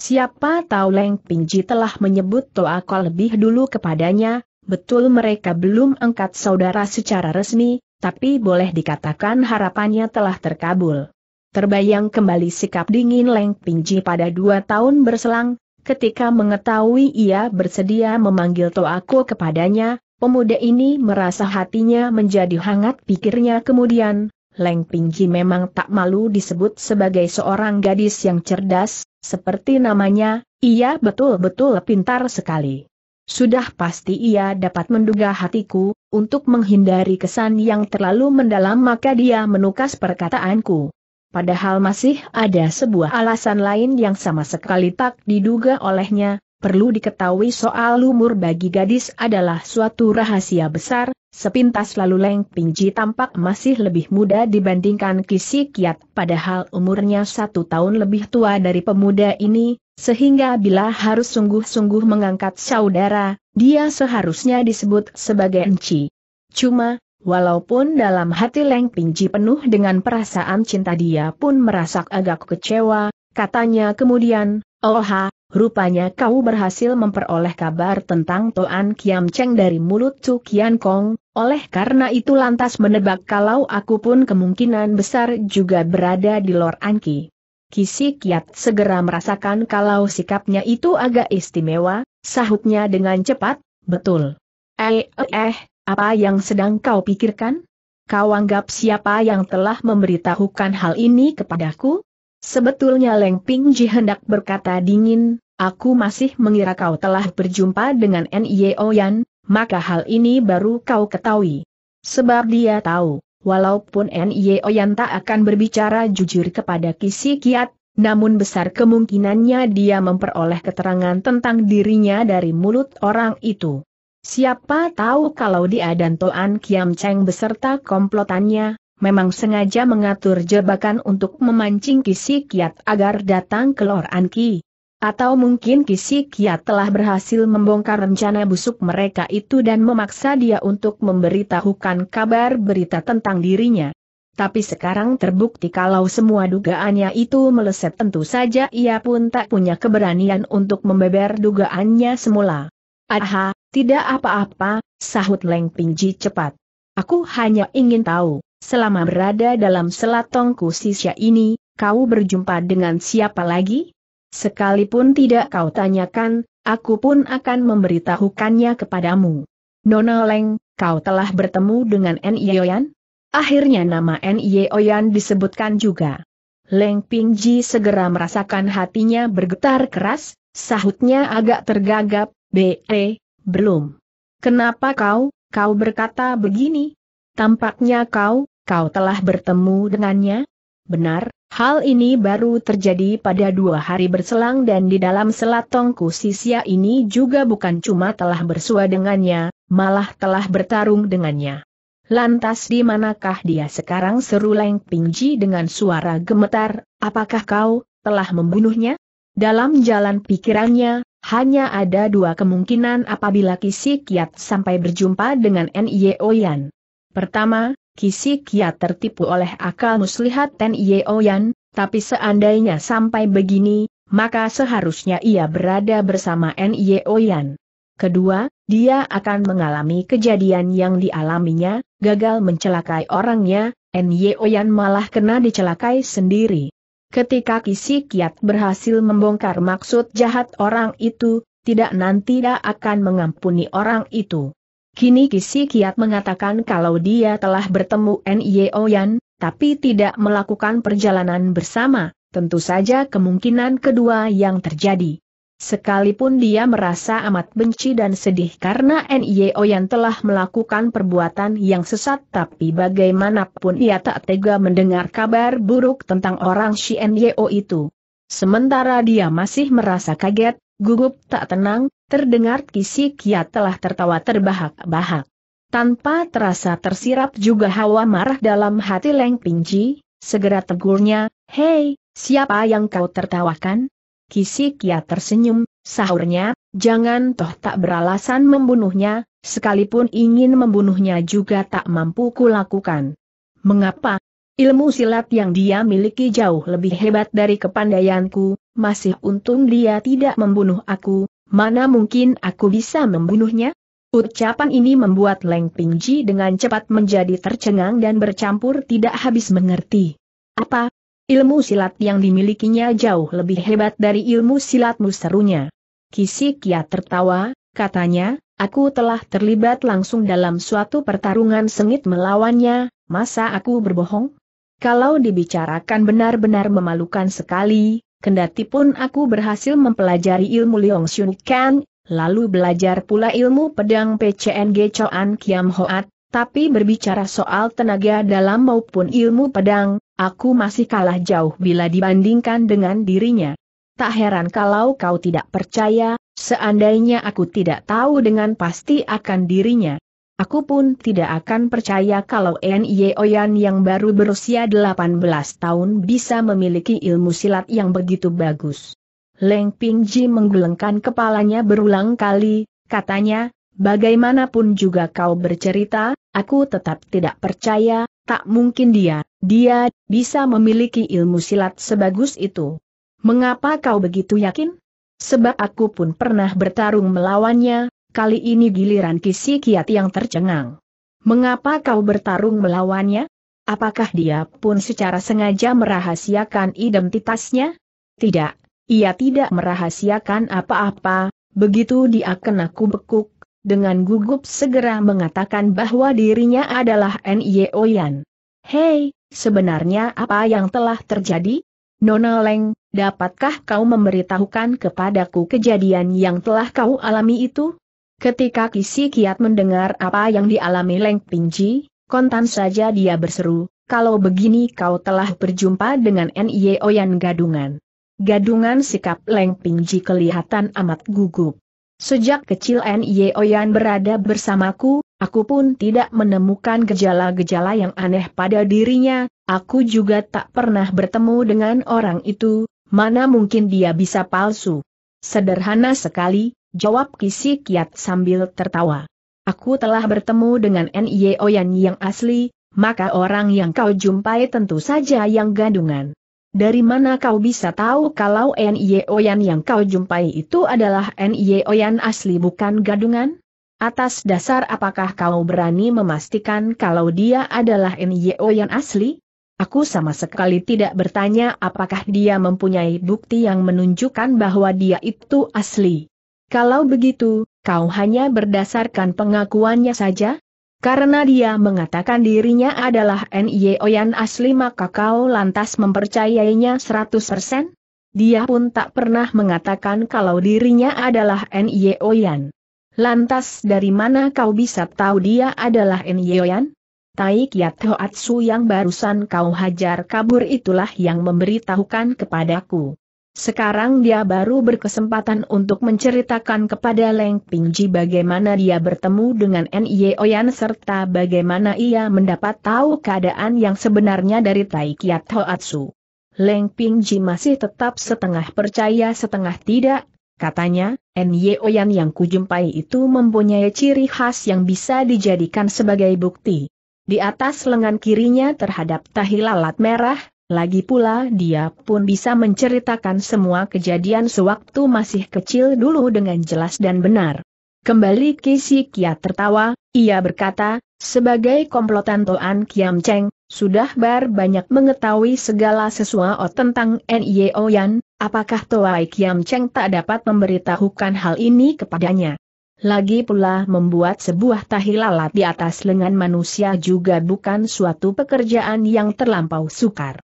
Siapa tahu Leng Pingji telah menyebut Toako lebih dulu kepadanya, betul mereka belum angkat saudara secara resmi, tapi boleh dikatakan harapannya telah terkabul. Terbayang kembali sikap dingin Leng Pingji pada dua tahun berselang, ketika mengetahui ia bersedia memanggil Toako kepadanya, pemuda ini merasa hatinya menjadi hangat pikirnya. Kemudian, Leng Pingji memang tak malu disebut sebagai seorang gadis yang cerdas, seperti namanya, ia betul-betul pintar sekali. Sudah pasti ia dapat menduga hatiku, untuk menghindari kesan yang terlalu mendalam maka dia menukas perkataanku. Padahal masih ada sebuah alasan lain yang sama sekali tak diduga olehnya, perlu diketahui soal umur bagi gadis adalah suatu rahasia besar, sepintas lalu Leng Pingji tampak masih lebih muda dibandingkan Kisi Kiat padahal umurnya satu tahun lebih tua dari pemuda ini, sehingga bila harus sungguh-sungguh mengangkat saudara, dia seharusnya disebut sebagai Enci. Cuma, walaupun dalam hati Leng Pingji penuh dengan perasaan cinta dia pun merasa agak kecewa, katanya kemudian, Oha, rupanya kau berhasil memperoleh kabar tentang Toan Kiam Cheng dari mulut Chu Kian Kong, oleh karena itu lantas menebak kalau aku pun kemungkinan besar juga berada di Lor Anki. Kisi Kiat segera merasakan kalau sikapnya itu agak istimewa, sahutnya dengan cepat, betul. Eh, eh, eh, apa yang sedang kau pikirkan? Kau anggap siapa yang telah memberitahukan hal ini kepadaku? Sebetulnya Leng Pingji hendak berkata dingin, aku masih mengira kau telah berjumpa dengan Nye Oyan, maka hal ini baru kau ketahui. Sebab dia tahu, walaupun Nye Oyan tak akan berbicara jujur kepada Kisi Kiat, namun besar kemungkinannya dia memperoleh keterangan tentang dirinya dari mulut orang itu. Siapa tahu kalau dia dan Toan Kiam Cheng beserta komplotannya, memang sengaja mengatur jebakan untuk memancing Kisi Kiat agar datang ke Lor Anki. Atau mungkin Kisi Kiat telah berhasil membongkar rencana busuk mereka itu dan memaksa dia untuk memberitahukan kabar berita tentang dirinya. Tapi sekarang terbukti kalau semua dugaannya itu meleset tentu saja ia pun tak punya keberanian untuk membeber dugaannya semula. Aha, tidak apa-apa, sahut Leng Pingji cepat. Aku hanya ingin tahu, selama berada dalam selatongku sisya ini, kau berjumpa dengan siapa lagi? Sekalipun tidak kau tanyakan, aku pun akan memberitahukannya kepadamu. Nona Leng, kau telah bertemu dengan N. Yoyan? Akhirnya nama N. Oyan disebutkan juga. Leng Pingji segera merasakan hatinya bergetar keras, sahutnya agak tergagap, B.E., belum. Kenapa kau, kau berkata begini? Tampaknya kau, kau telah bertemu dengannya? Benar, hal ini baru terjadi pada dua hari berselang dan di dalam selatongku sisia ini juga bukan cuma telah bersua dengannya, malah telah bertarung dengannya. Lantas di manakah dia sekarang seru Leng Pingji dengan suara gemetar, apakah kau, telah membunuhnya? Dalam jalan pikirannya, hanya ada dua kemungkinan apabila Kisi Kiat sampai berjumpa dengan Nye Oyan. Pertama, Kisi Kiat tertipu oleh akal muslihat Nye Oyan, tapi seandainya sampai begini, maka seharusnya ia berada bersama Nye Oyan. Kedua, dia akan mengalami kejadian yang dialaminya, gagal mencelakai orangnya, Nye Oyan malah kena dicelakai sendiri. Ketika Kisi Kiat berhasil membongkar maksud jahat orang itu, tidak nanti tidak akan mengampuni orang itu. Kini Kisi Kiat mengatakan kalau dia telah bertemu Nye Oyan, tapi tidak melakukan perjalanan bersama, tentu saja kemungkinan kedua yang terjadi. Sekalipun dia merasa amat benci dan sedih karena Nye Oyan telah melakukan perbuatan yang sesat tapi bagaimanapun ia tak tega mendengar kabar buruk tentang orang si itu. Sementara dia masih merasa kaget, gugup tak tenang, terdengar kisi kiat telah tertawa terbahak-bahak. Tanpa terasa tersirap juga hawa marah dalam hati Leng Pingji, segera tegurnya, Hei, siapa yang kau tertawakan? Kisi Kia tersenyum, sahurnya, jangan toh tak beralasan membunuhnya, sekalipun ingin membunuhnya juga tak mampu kulakukan. Mengapa? Ilmu silat yang dia miliki jauh lebih hebat dari kepandaianku, masih untung dia tidak membunuh aku, mana mungkin aku bisa membunuhnya? Ucapan ini membuat Leng Pingji dengan cepat menjadi tercengang dan bercampur tidak habis mengerti. Apa, Ilmu silat yang dimilikinya jauh lebih hebat dari ilmu silatmu serunya. Kisi Kia tertawa, katanya, aku telah terlibat langsung dalam suatu pertarungan sengit melawannya, masa aku berbohong? Kalau dibicarakan benar-benar memalukan sekali, kendati pun aku berhasil mempelajari ilmu Leong Shun Kan, lalu belajar pula ilmu pedang PCNG Choan Kiam Hoat, tapi berbicara soal tenaga dalam maupun ilmu pedang, aku masih kalah jauh bila dibandingkan dengan dirinya. Tak heran kalau kau tidak percaya, seandainya aku tidak tahu dengan pasti akan dirinya. Aku pun tidak akan percaya kalau Nye Oyan yang baru berusia 18 tahun bisa memiliki ilmu silat yang begitu bagus. Leng Pingji menggulengkan kepalanya berulang kali, katanya, Bagaimanapun juga kau bercerita, aku tetap tidak percaya, tak mungkin dia, dia, bisa memiliki ilmu silat sebagus itu. Mengapa kau begitu yakin? Sebab aku pun pernah bertarung melawannya, kali ini giliran Kisi Kiat yang tercengang. Mengapa kau bertarung melawannya? Apakah dia pun secara sengaja merahasiakan identitasnya? Tidak, ia tidak merahasiakan apa-apa, begitu dia kena kubekuk, dengan gugup segera mengatakan bahwa dirinya adalah N.Y. Oyan. Hei, sebenarnya apa yang telah terjadi? Nona Leng, dapatkah kau memberitahukan kepadaku kejadian yang telah kau alami itu? Ketika Kisi Kiat mendengar apa yang dialami Leng Pingji, kontan saja dia berseru, kalau begini kau telah berjumpa dengan N.Y. Oyan Gadungan. Gadungan sikap Leng Pingji kelihatan amat gugup. Sejak kecil N.Y. Oyan berada bersamaku, aku pun tidak menemukan gejala-gejala yang aneh pada dirinya, aku juga tak pernah bertemu dengan orang itu, mana mungkin dia bisa palsu. Sederhana sekali, jawab Kisi Kiat sambil tertawa. Aku telah bertemu dengan N.Y. Oyan yang asli, maka orang yang kau jumpai tentu saja yang gadungan. Dari mana kau bisa tahu kalau N.Y. Oyan yang kau jumpai itu adalah N.Y. Oyan asli bukan gadungan? Atas dasar apakah kau berani memastikan kalau dia adalah N.Y. Oyan asli? Aku sama sekali tidak bertanya apakah dia mempunyai bukti yang menunjukkan bahwa dia itu asli. Kalau begitu, kau hanya berdasarkan pengakuannya saja? Karena dia mengatakan dirinya adalah N.Y. Oyan asli maka kau lantas mempercayainya 100%? Dia pun tak pernah mengatakan kalau dirinya adalah N.Y. Oyan. Lantas dari mana kau bisa tahu dia adalah N.Y. Oyan? Tai Kiat Hoatsu yang barusan kau hajar kabur itulah yang memberitahukan kepadaku. Sekarang dia baru berkesempatan untuk menceritakan kepada Leng Pingji bagaimana dia bertemu dengan N.Y. Oyan serta bagaimana ia mendapat tahu keadaan yang sebenarnya dari Tai Kiat Hoatsu. Leng Pingji masih tetap setengah percaya setengah tidak, katanya, N.Y. Oyan yang kujumpai itu mempunyai ciri khas yang bisa dijadikan sebagai bukti. Di atas lengan kirinya terhadap tahi lalat merah, lagi pula dia pun bisa menceritakan semua kejadian sewaktu masih kecil dulu dengan jelas dan benar. Kembali Kisi Kiat tertawa, ia berkata, sebagai komplotan Toan Kiam Cheng, sudah bar banyak mengetahui segala sesuatu tentang N.Y. Oyan, apakah Toai Kiam Cheng tak dapat memberitahukan hal ini kepadanya? Lagi pula membuat sebuah tahi lalat di atas lengan manusia juga bukan suatu pekerjaan yang terlampau sukar.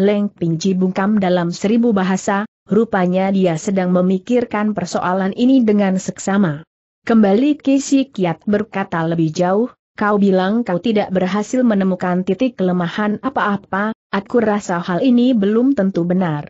Leng Pingji bungkam dalam seribu bahasa, rupanya dia sedang memikirkan persoalan ini dengan seksama. Kembali Kisi Kiat berkata lebih jauh, kau bilang kau tidak berhasil menemukan titik kelemahan apa-apa, aku rasa hal ini belum tentu benar.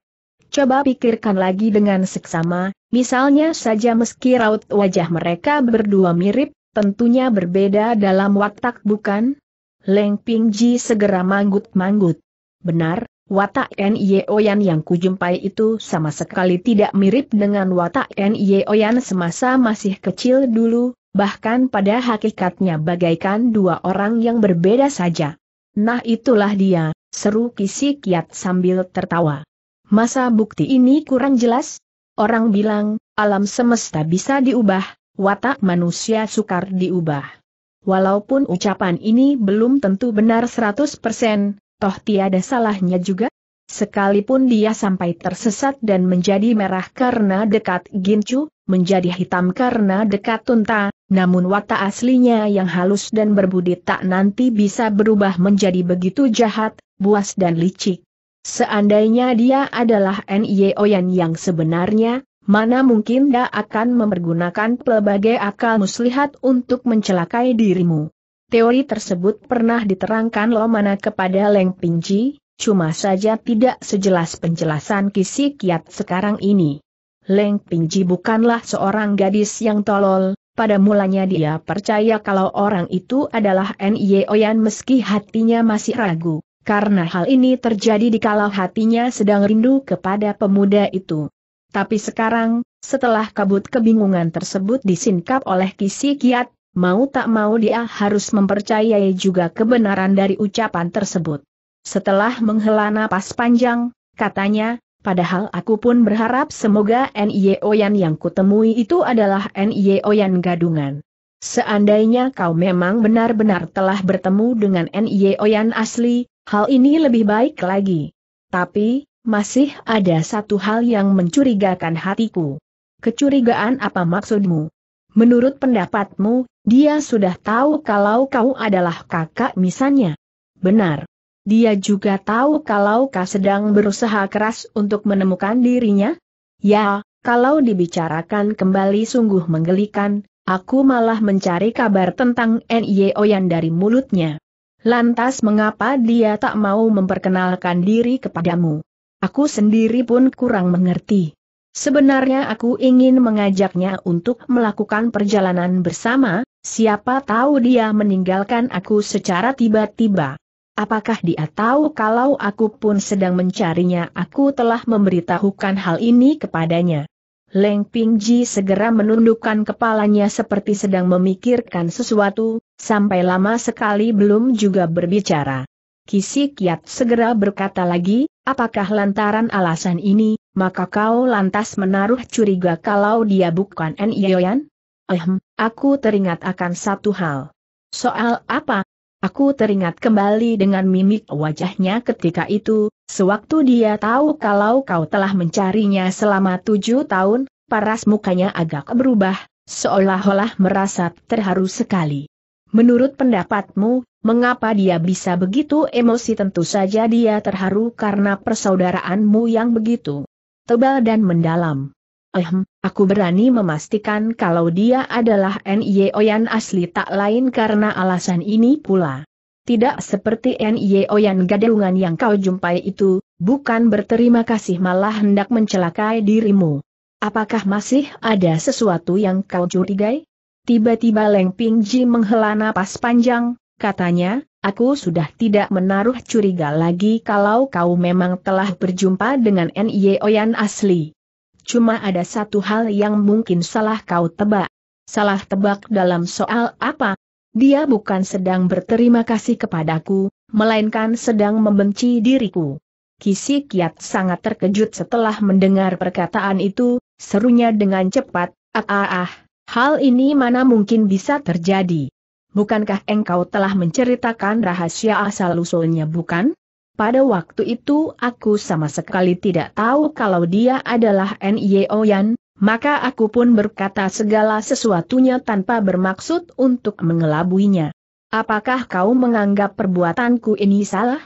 Coba pikirkan lagi dengan seksama, misalnya saja meski raut wajah mereka berdua mirip, tentunya berbeda dalam watak bukan? Leng Pingji segera manggut-manggut. Benar, Watak N.Y. Oyan yang kujumpai itu sama sekali tidak mirip dengan watak N.Y. Oyan semasa masih kecil dulu, bahkan pada hakikatnya bagaikan dua orang yang berbeda saja. Nah itulah dia, seru Kisi Kiat sambil tertawa. Masa bukti ini kurang jelas? Orang bilang, alam semesta bisa diubah, watak manusia sukar diubah. Walaupun ucapan ini belum tentu benar 100%, toh tiada salahnya juga? Sekalipun dia sampai tersesat dan menjadi merah karena dekat gincu, menjadi hitam karena dekat tunta, namun watak aslinya yang halus dan berbudi tak nanti bisa berubah menjadi begitu jahat, buas dan licik. Seandainya dia adalah N.Y. Oyan yang sebenarnya, mana mungkin dia akan mempergunakan pelbagai akal muslihat untuk mencelakai dirimu. Teori tersebut pernah diterangkan Lomana kepada Leng Pingji, cuma saja tidak sejelas penjelasan Kisi Kiat sekarang ini. Leng Pingji bukanlah seorang gadis yang tolol, pada mulanya dia percaya kalau orang itu adalah N.Y. Oyan meski hatinya masih ragu, karena hal ini terjadi di kalau hatinya sedang rindu kepada pemuda itu. Tapi sekarang, setelah kabut kebingungan tersebut disingkap oleh Kisi Kiat, Mau tak mau dia harus mempercayai juga kebenaran dari ucapan tersebut. Setelah menghela napas panjang, katanya, padahal aku pun berharap semoga N.Y. Oyan yang kutemui itu adalah N.Y. Oyan gadungan. Seandainya kau memang benar-benar telah bertemu dengan N.Y. Oyan asli, Hal ini lebih baik lagi. Tapi, masih ada satu hal yang mencurigakan hatiku. Kecurigaan apa maksudmu? Menurut pendapatmu, dia sudah tahu kalau kau adalah kakak misalnya. Benar. Dia juga tahu kalau kau sedang berusaha keras untuk menemukan dirinya? Ya, kalau dibicarakan kembali sungguh menggelikan, aku malah mencari kabar tentang N.Y. Oyan dari mulutnya. Lantas mengapa dia tak mau memperkenalkan diri kepadamu? Aku sendiri pun kurang mengerti. Sebenarnya aku ingin mengajaknya untuk melakukan perjalanan bersama, siapa tahu dia meninggalkan aku secara tiba-tiba. Apakah dia tahu kalau aku pun sedang mencarinya aku telah memberitahukan hal ini kepadanya. Leng Pingji segera menundukkan kepalanya seperti sedang memikirkan sesuatu, sampai lama sekali belum juga berbicara. Kisi Kiat segera berkata lagi, apakah lantaran alasan ini, maka kau lantas menaruh curiga kalau dia bukan En Yoyan? Ehm, aku teringat akan satu hal. Soal apa? Aku teringat kembali dengan mimik wajahnya ketika itu, Sewaktu dia tahu kalau kau telah mencarinya selama tujuh tahun, paras mukanya agak berubah, seolah-olah merasa terharu sekali. Menurut pendapatmu, mengapa dia bisa begitu emosi tentu saja dia terharu karena persaudaraanmu yang begitu tebal dan mendalam. Ehm, aku berani memastikan kalau dia adalah N.Y. Oyan asli tak lain karena alasan ini pula. Tidak seperti N.Y. Oyan gadungan yang kau jumpai itu, bukan berterima kasih malah hendak mencelakai dirimu. Apakah masih ada sesuatu yang kau curigai? Tiba-tiba Leng Pingji menghela napas panjang, katanya, aku sudah tidak menaruh curiga lagi kalau kau memang telah berjumpa dengan N.Y. Oyan asli. Cuma ada satu hal yang mungkin salah kau tebak. Salah tebak dalam soal apa? Dia bukan sedang berterima kasih kepadaku, melainkan sedang membenci diriku. Kisi Kiat sangat terkejut setelah mendengar perkataan itu, serunya dengan cepat, ah ah ah, hal ini mana mungkin bisa terjadi. Bukankah engkau telah menceritakan rahasia asal-usulnya bukan? Pada waktu itu aku sama sekali tidak tahu kalau dia adalah N.Y. Oyan, maka aku pun berkata segala sesuatunya tanpa bermaksud untuk mengelabuinya. Apakah kau menganggap perbuatanku ini salah?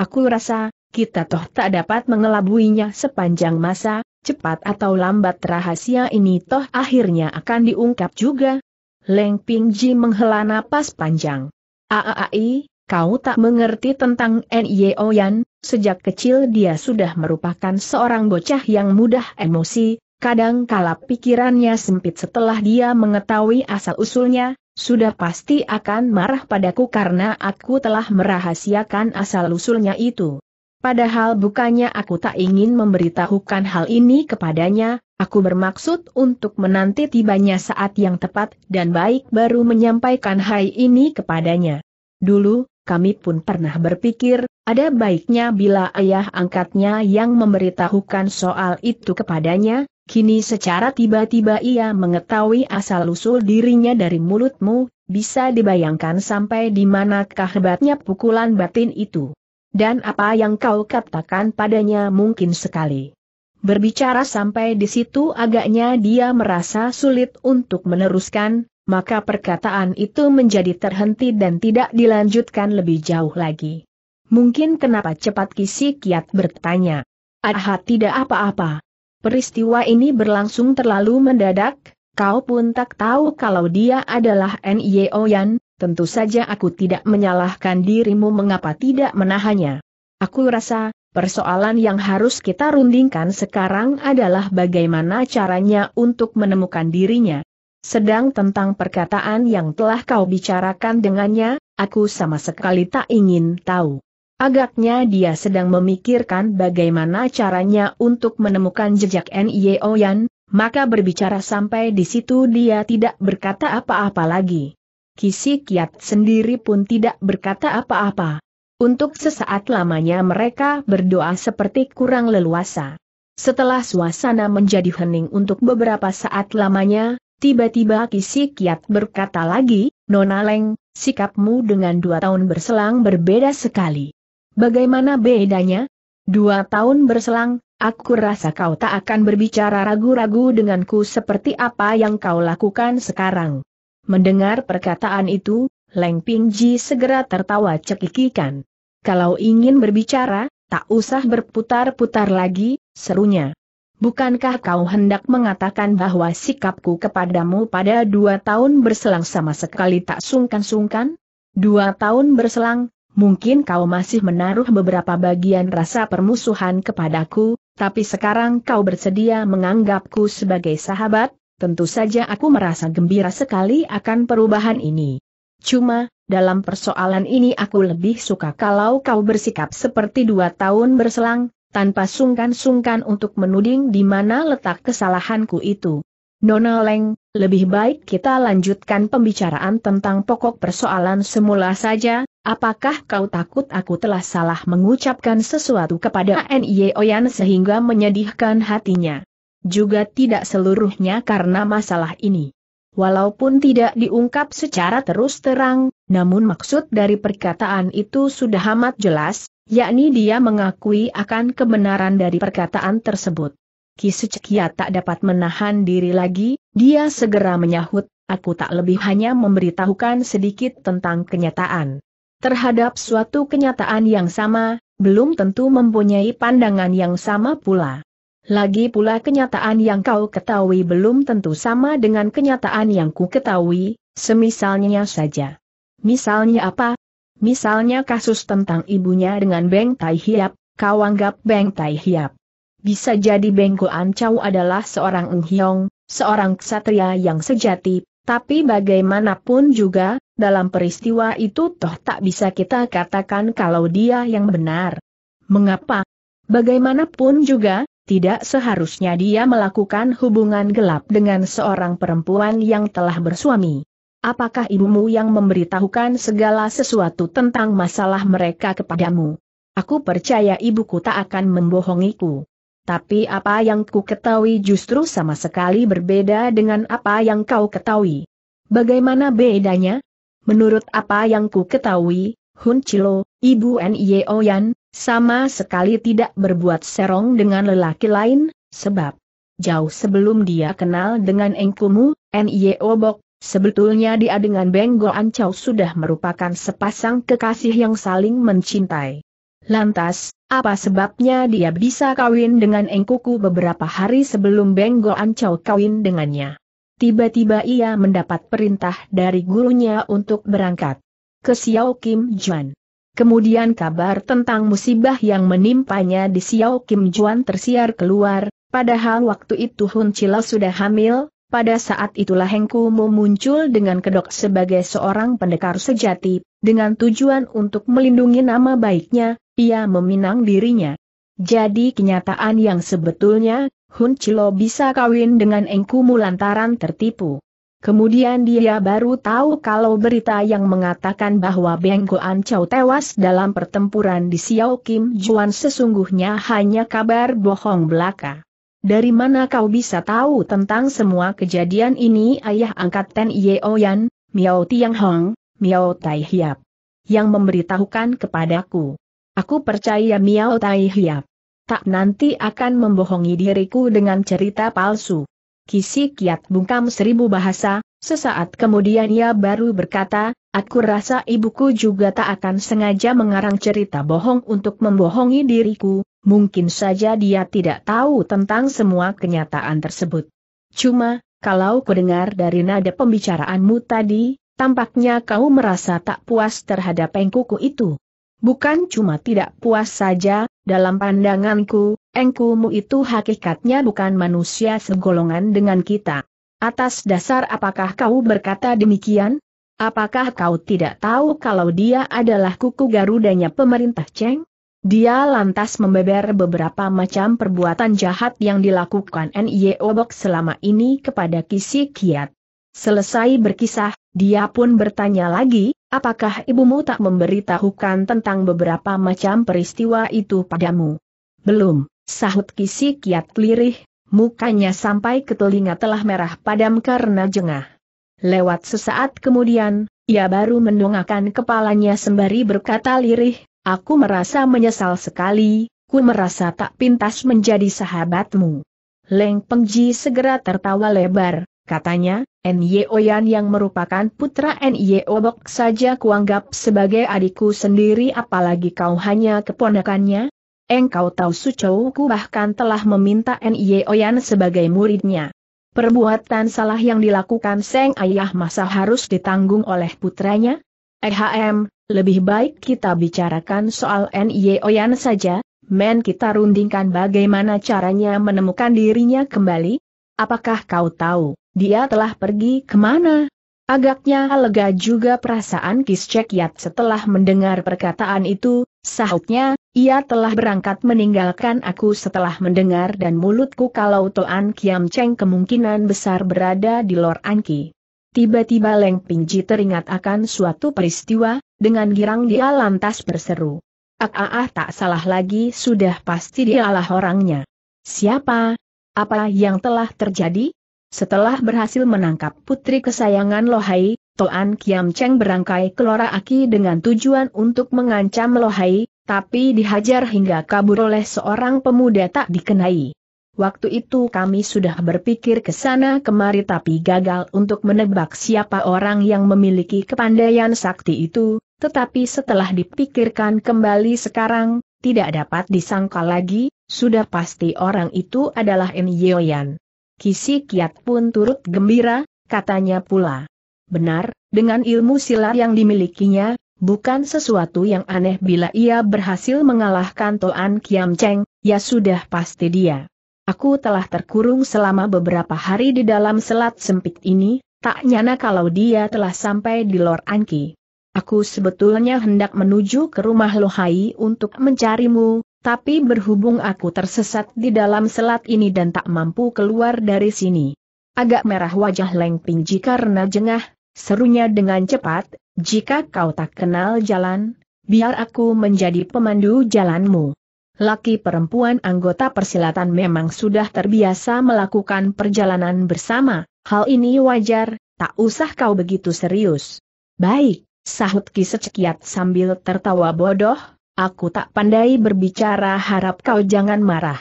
Aku rasa, kita toh tak dapat mengelabuinya sepanjang masa, cepat atau lambat rahasia ini toh akhirnya akan diungkap juga. Leng Pingji menghela napas panjang. Aaai, kau tak mengerti tentang N.Y. Oyan, sejak kecil dia sudah merupakan seorang bocah yang mudah emosi, Kadang kala pikirannya sempit setelah dia mengetahui asal-usulnya, sudah pasti akan marah padaku karena aku telah merahasiakan asal-usulnya itu. Padahal bukannya aku tak ingin memberitahukan hal ini kepadanya, aku bermaksud untuk menanti tibanya saat yang tepat dan baik baru menyampaikan hal ini kepadanya. Dulu, kami pun pernah berpikir, ada baiknya bila ayah angkatnya yang memberitahukan soal itu kepadanya, Kini secara tiba-tiba ia mengetahui asal-usul dirinya dari mulutmu, bisa dibayangkan sampai di manakah hebatnya pukulan batin itu. Dan apa yang kau katakan padanya mungkin sekali. Berbicara sampai di situ agaknya dia merasa sulit untuk meneruskan, maka perkataan itu menjadi terhenti dan tidak dilanjutkan lebih jauh lagi. Mungkin kenapa cepat Kisi Kiat bertanya. Aha tidak apa-apa. Peristiwa ini berlangsung terlalu mendadak, kau pun tak tahu kalau dia adalah N.Y. Oyan, tentu saja aku tidak menyalahkan dirimu mengapa tidak menahannya. Aku rasa, persoalan yang harus kita rundingkan sekarang adalah bagaimana caranya untuk menemukan dirinya. Sedang tentang perkataan yang telah kau bicarakan dengannya, aku sama sekali tak ingin tahu. Agaknya dia sedang memikirkan bagaimana caranya untuk menemukan jejak N.Y. Oyan, maka berbicara sampai di situ dia tidak berkata apa-apa lagi. Kisi Kiat sendiri pun tidak berkata apa-apa. Untuk sesaat lamanya mereka berdoa seperti kurang leluasa. Setelah suasana menjadi hening untuk beberapa saat lamanya, tiba-tiba Kisi Kiat berkata lagi, Nona Leng, sikapmu dengan dua tahun berselang berbeda sekali. Bagaimana bedanya? Dua tahun berselang, aku rasa kau tak akan berbicara ragu-ragu denganku seperti apa yang kau lakukan sekarang. Mendengar perkataan itu, Leng Pingji segera tertawa cekikikan. Kalau ingin berbicara, tak usah berputar-putar lagi, serunya. Bukankah kau hendak mengatakan bahwa sikapku kepadamu pada dua tahun berselang sama sekali tak sungkan-sungkan? Dua tahun berselang, mungkin kau masih menaruh beberapa bagian rasa permusuhan kepadaku, tapi sekarang kau bersedia menganggapku sebagai sahabat, tentu saja aku merasa gembira sekali akan perubahan ini. Cuma, dalam persoalan ini aku lebih suka kalau kau bersikap seperti dua tahun berselang, tanpa sungkan-sungkan untuk menuding di mana letak kesalahanku itu. Nona Leng, lebih baik kita lanjutkan pembicaraan tentang pokok persoalan semula saja, apakah kau takut aku telah salah mengucapkan sesuatu kepada N.Y. Oyan sehingga menyedihkan hatinya? Juga tidak seluruhnya karena masalah ini. Walaupun tidak diungkap secara terus terang, namun maksud dari perkataan itu sudah amat jelas, yakni dia mengakui akan kebenaran dari perkataan tersebut. Ki Sucekia tak dapat menahan diri lagi, dia segera menyahut, aku tak lebih hanya memberitahukan sedikit tentang kenyataan. Terhadap suatu kenyataan yang sama, belum tentu mempunyai pandangan yang sama pula. Lagi pula kenyataan yang kau ketahui belum tentu sama dengan kenyataan yang ku ketahui, semisalnya saja. Misalnya apa? Misalnya kasus tentang ibunya dengan Beng Tai Hiap, kau anggap Beng Tai Hiap. Bisa jadi Beng Ko Ancau adalah seorang Eng seorang ksatria yang sejati, tapi bagaimanapun juga, dalam peristiwa itu toh tak bisa kita katakan kalau dia yang benar. Mengapa? Bagaimanapun juga, tidak seharusnya dia melakukan hubungan gelap dengan seorang perempuan yang telah bersuami. Apakah ibumu yang memberitahukan segala sesuatu tentang masalah mereka kepadamu? Aku percaya ibuku tak akan membohongiku. Tapi apa yang ku ketahui justru sama sekali berbeda dengan apa yang kau ketahui. Bagaimana bedanya? Menurut apa yang ku ketahui, Hun Chilo, ibu Nye Oyan, sama sekali tidak berbuat serong dengan lelaki lain, sebab jauh sebelum dia kenal dengan engkumu, Nye Obok, Sebetulnya dia dengan Benggo Ancau sudah merupakan sepasang kekasih yang saling mencintai. Lantas, apa sebabnya dia bisa kawin dengan Engkuku beberapa hari sebelum Benggo Ancau kawin dengannya? Tiba-tiba ia mendapat perintah dari gurunya untuk berangkat ke Xiao Kim Juan. Kemudian kabar tentang musibah yang menimpanya di Xiao Kim Juan tersiar keluar, padahal waktu itu Hun Chila sudah hamil, pada saat itulah Hengkumu muncul dengan kedok sebagai seorang pendekar sejati, dengan tujuan untuk melindungi nama baiknya, ia meminang dirinya. Jadi kenyataan yang sebetulnya, Hun Chilo bisa kawin dengan Engkumu lantaran tertipu. Kemudian dia baru tahu kalau berita yang mengatakan bahwa Beng Goan tewas dalam pertempuran di Xiao Kim Juan sesungguhnya hanya kabar bohong belaka. Dari mana kau bisa tahu tentang semua kejadian ini ayah angkat Ten Ye Oyan, Miao Tiang Hong, Miao Tai Hiap. Yang memberitahukan kepadaku. Aku percaya Miao Tai Hiap. Tak nanti akan membohongi diriku dengan cerita palsu. Kisi kiat bungkam seribu bahasa, sesaat kemudian ia baru berkata, aku rasa ibuku juga tak akan sengaja mengarang cerita bohong untuk membohongi diriku, mungkin saja dia tidak tahu tentang semua kenyataan tersebut. Cuma, kalau kudengar dari nada pembicaraanmu tadi, tampaknya kau merasa tak puas terhadap engkuku itu. Bukan cuma tidak puas saja, dalam pandanganku, engkumu itu hakikatnya bukan manusia segolongan dengan kita. Atas dasar apakah kau berkata demikian? Apakah kau tidak tahu kalau dia adalah kuku garudanya pemerintah Cheng? Dia lantas membeber beberapa macam perbuatan jahat yang dilakukan N.Y. Obok selama ini kepada Kisi Kiat. Selesai berkisah, dia pun bertanya lagi, apakah ibumu tak memberitahukan tentang beberapa macam peristiwa itu padamu? Belum, sahut Kisi Kiat lirih, mukanya sampai ke telinga telah merah padam karena jengah. Lewat sesaat kemudian, ia baru mendongakkan kepalanya sembari berkata lirih, Aku merasa menyesal sekali, ku merasa tak pintas menjadi sahabatmu. Leng Pengji segera tertawa lebar, katanya, Nye Oyan yang merupakan putra Nye Obok saja kuanggap sebagai adikku sendiri apalagi kau hanya keponakannya? Engkau tahu Sucouku bahkan telah meminta Nye Oyan sebagai muridnya. Perbuatan salah yang dilakukan Seng Ayah masa harus ditanggung oleh putranya? EHM, lebih baik kita bicarakan soal Nye Oyan saja, men kita rundingkan bagaimana caranya menemukan dirinya kembali? Apakah kau tahu, dia telah pergi ke mana? Agaknya lega juga perasaan Kis Cekiat setelah mendengar perkataan itu, sahutnya, ia telah berangkat meninggalkan aku setelah mendengar dan mulutku kalau Toan Kiam Cheng kemungkinan besar berada di Lor Anki. Tiba-tiba Leng Pingji teringat akan suatu peristiwa, dengan girang dia lantas berseru. Ah, ah ah tak salah lagi sudah pasti dialah orangnya. Siapa? Apa yang telah terjadi? Setelah berhasil menangkap putri kesayangan Lohai, Toan Kiam Cheng berangkai ke Lora Aki dengan tujuan untuk mengancam Lohai, tapi dihajar hingga kabur oleh seorang pemuda tak dikenai. Waktu itu kami sudah berpikir ke sana kemari tapi gagal untuk menebak siapa orang yang memiliki kepandaian sakti itu, tetapi setelah dipikirkan kembali sekarang, tidak dapat disangka lagi, sudah pasti orang itu adalah En Yoyan. Kisi Kiat pun turut gembira, katanya pula. Benar, dengan ilmu silat yang dimilikinya, bukan sesuatu yang aneh bila ia berhasil mengalahkan Toan Kiam Cheng, ya sudah pasti dia. Aku telah terkurung selama beberapa hari di dalam selat sempit ini, tak nyana kalau dia telah sampai di Lor Anki. Aku sebetulnya hendak menuju ke rumah Lohai untuk mencarimu, tapi berhubung aku tersesat di dalam selat ini dan tak mampu keluar dari sini. Agak merah wajah Leng Pingji karena jengah, serunya dengan cepat, jika kau tak kenal jalan, biar aku menjadi pemandu jalanmu. Laki perempuan anggota persilatan memang sudah terbiasa melakukan perjalanan bersama, hal ini wajar, tak usah kau begitu serius. Baik, Sahut Ki Secekiat sambil tertawa bodoh, aku tak pandai berbicara harap kau jangan marah.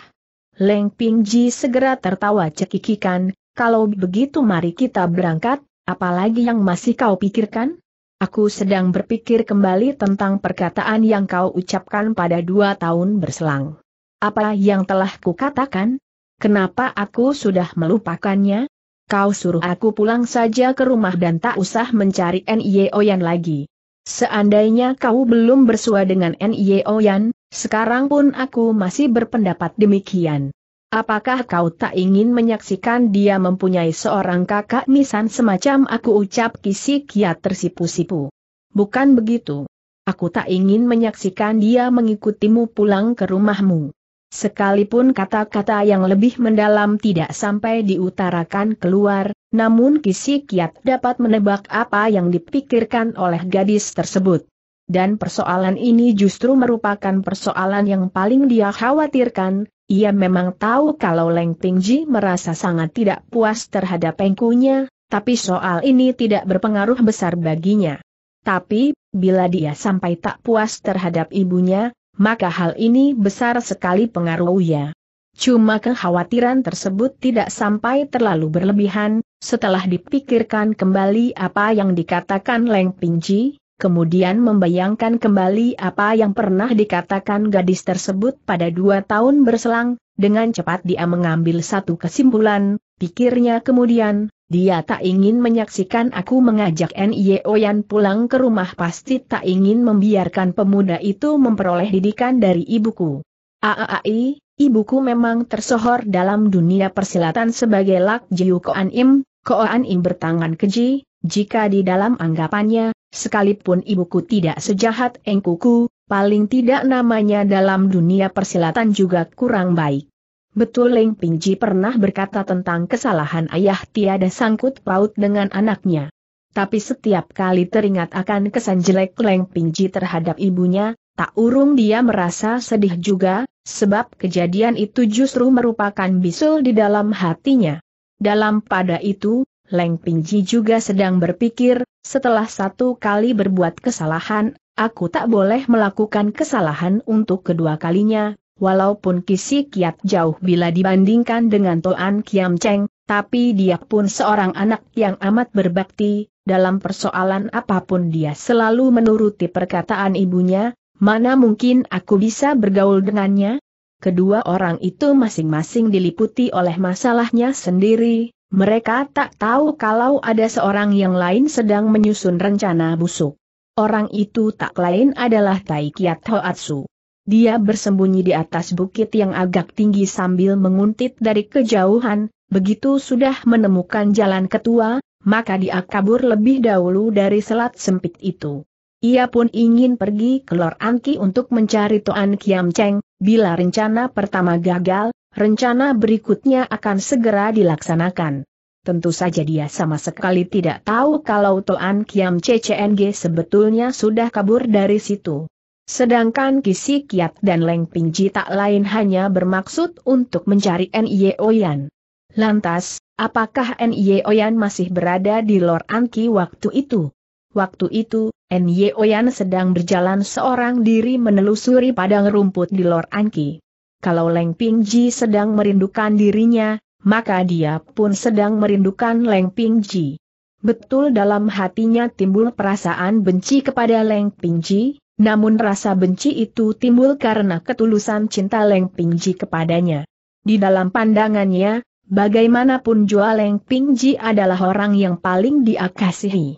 Leng Pingji segera tertawa cekikikan, kalau begitu mari kita berangkat, apalagi yang masih kau pikirkan? Aku sedang berpikir kembali tentang perkataan yang kau ucapkan pada dua tahun berselang. Apa yang telah kukatakan? Kenapa aku sudah melupakannya? kau suruh aku pulang saja ke rumah dan tak usah mencari Nye Oyan lagi. Seandainya kau belum bersua dengan Nye Oyan, sekarang pun aku masih berpendapat demikian. Apakah kau tak ingin menyaksikan dia mempunyai seorang kakak misan semacam aku ucap kisi kiat tersipu-sipu? Bukan begitu. Aku tak ingin menyaksikan dia mengikutimu pulang ke rumahmu. Sekalipun kata-kata yang lebih mendalam tidak sampai diutarakan keluar, namun Kisi Kiat dapat menebak apa yang dipikirkan oleh gadis tersebut. Dan persoalan ini justru merupakan persoalan yang paling dia khawatirkan, ia memang tahu kalau Leng Pingji merasa sangat tidak puas terhadap engkunya, tapi soal ini tidak berpengaruh besar baginya. Tapi, bila dia sampai tak puas terhadap ibunya, maka hal ini besar sekali pengaruhnya. Cuma kekhawatiran tersebut tidak sampai terlalu berlebihan, setelah dipikirkan kembali apa yang dikatakan Leng Pingji, kemudian membayangkan kembali apa yang pernah dikatakan gadis tersebut pada dua tahun berselang, dengan cepat dia mengambil satu kesimpulan, pikirnya kemudian, dia tak ingin menyaksikan aku mengajak Nye Oyan pulang ke rumah pasti tak ingin membiarkan pemuda itu memperoleh didikan dari ibuku. Aaai, ibuku memang tersohor dalam dunia persilatan sebagai Lak Jiu Koan Im, Koan Im bertangan keji, jika di dalam anggapannya, sekalipun ibuku tidak sejahat engkuku, paling tidak namanya dalam dunia persilatan juga kurang baik. Betul Leng Pingji pernah berkata tentang kesalahan ayah tiada sangkut paut dengan anaknya. Tapi setiap kali teringat akan kesan jelek Leng Pingji terhadap ibunya, tak urung dia merasa sedih juga, sebab kejadian itu justru merupakan bisul di dalam hatinya. Dalam pada itu, Leng Pingji juga sedang berpikir, setelah satu kali berbuat kesalahan, aku tak boleh melakukan kesalahan untuk kedua kalinya, walaupun kisi kiat jauh bila dibandingkan dengan Toan Kiam Cheng, tapi dia pun seorang anak yang amat berbakti, dalam persoalan apa pun dia selalu menuruti perkataan ibunya, mana mungkin aku bisa bergaul dengannya? Kedua orang itu masing-masing diliputi oleh masalahnya sendiri, mereka tak tahu kalau ada seorang yang lain sedang menyusun rencana busuk. Orang itu tak lain adalah Tai Kiat Hoatsu. Dia bersembunyi di atas bukit yang agak tinggi sambil menguntit dari kejauhan, begitu sudah menemukan jalan ketua, maka dia kabur lebih dahulu dari selat sempit itu. Ia pun ingin pergi ke Lor Anki untuk mencari Toan Kiam Cheng, bila rencana pertama gagal, rencana berikutnya akan segera dilaksanakan. Tentu saja dia sama sekali tidak tahu kalau Toan Kiam CCNG sebetulnya sudah kabur dari situ. Sedangkan Kisi Kiat dan Leng Pingji tak lain hanya bermaksud untuk mencari Nye Oyan. Lantas, apakah Nye Oyan masih berada di Lor Anki waktu itu? Waktu itu, Nye Oyan sedang berjalan seorang diri menelusuri padang rumput di Lor Anki. Kalau Leng Pingji sedang merindukan dirinya, maka dia pun sedang merindukan Leng Pingji. Betul dalam hatinya timbul perasaan benci kepada Leng Pingji, namun rasa benci itu timbul karena ketulusan cinta Leng Pingji kepadanya. Di dalam pandangannya, bagaimanapun jua Leng Pingji adalah orang yang paling dia kasihi.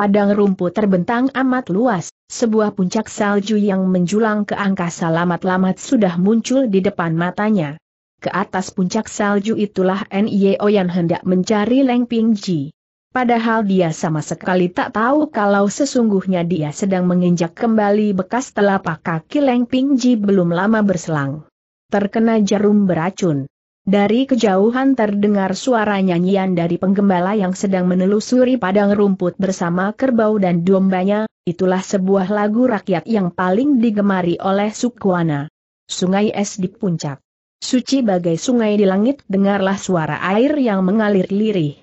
Padang rumput terbentang amat luas, sebuah puncak salju yang menjulang ke angkasa lamat-lamat sudah muncul di depan matanya ke atas puncak salju itulah Nye Oyan hendak mencari Leng Pingji. Padahal dia sama sekali tak tahu kalau sesungguhnya dia sedang menginjak kembali bekas telapak kaki Leng Pingji belum lama berselang. Terkena jarum beracun. Dari kejauhan terdengar suara nyanyian dari penggembala yang sedang menelusuri padang rumput bersama kerbau dan dombanya, itulah sebuah lagu rakyat yang paling digemari oleh Sukwana. Sungai es di puncak. Suci bagai sungai di langit dengarlah suara air yang mengalir lirih.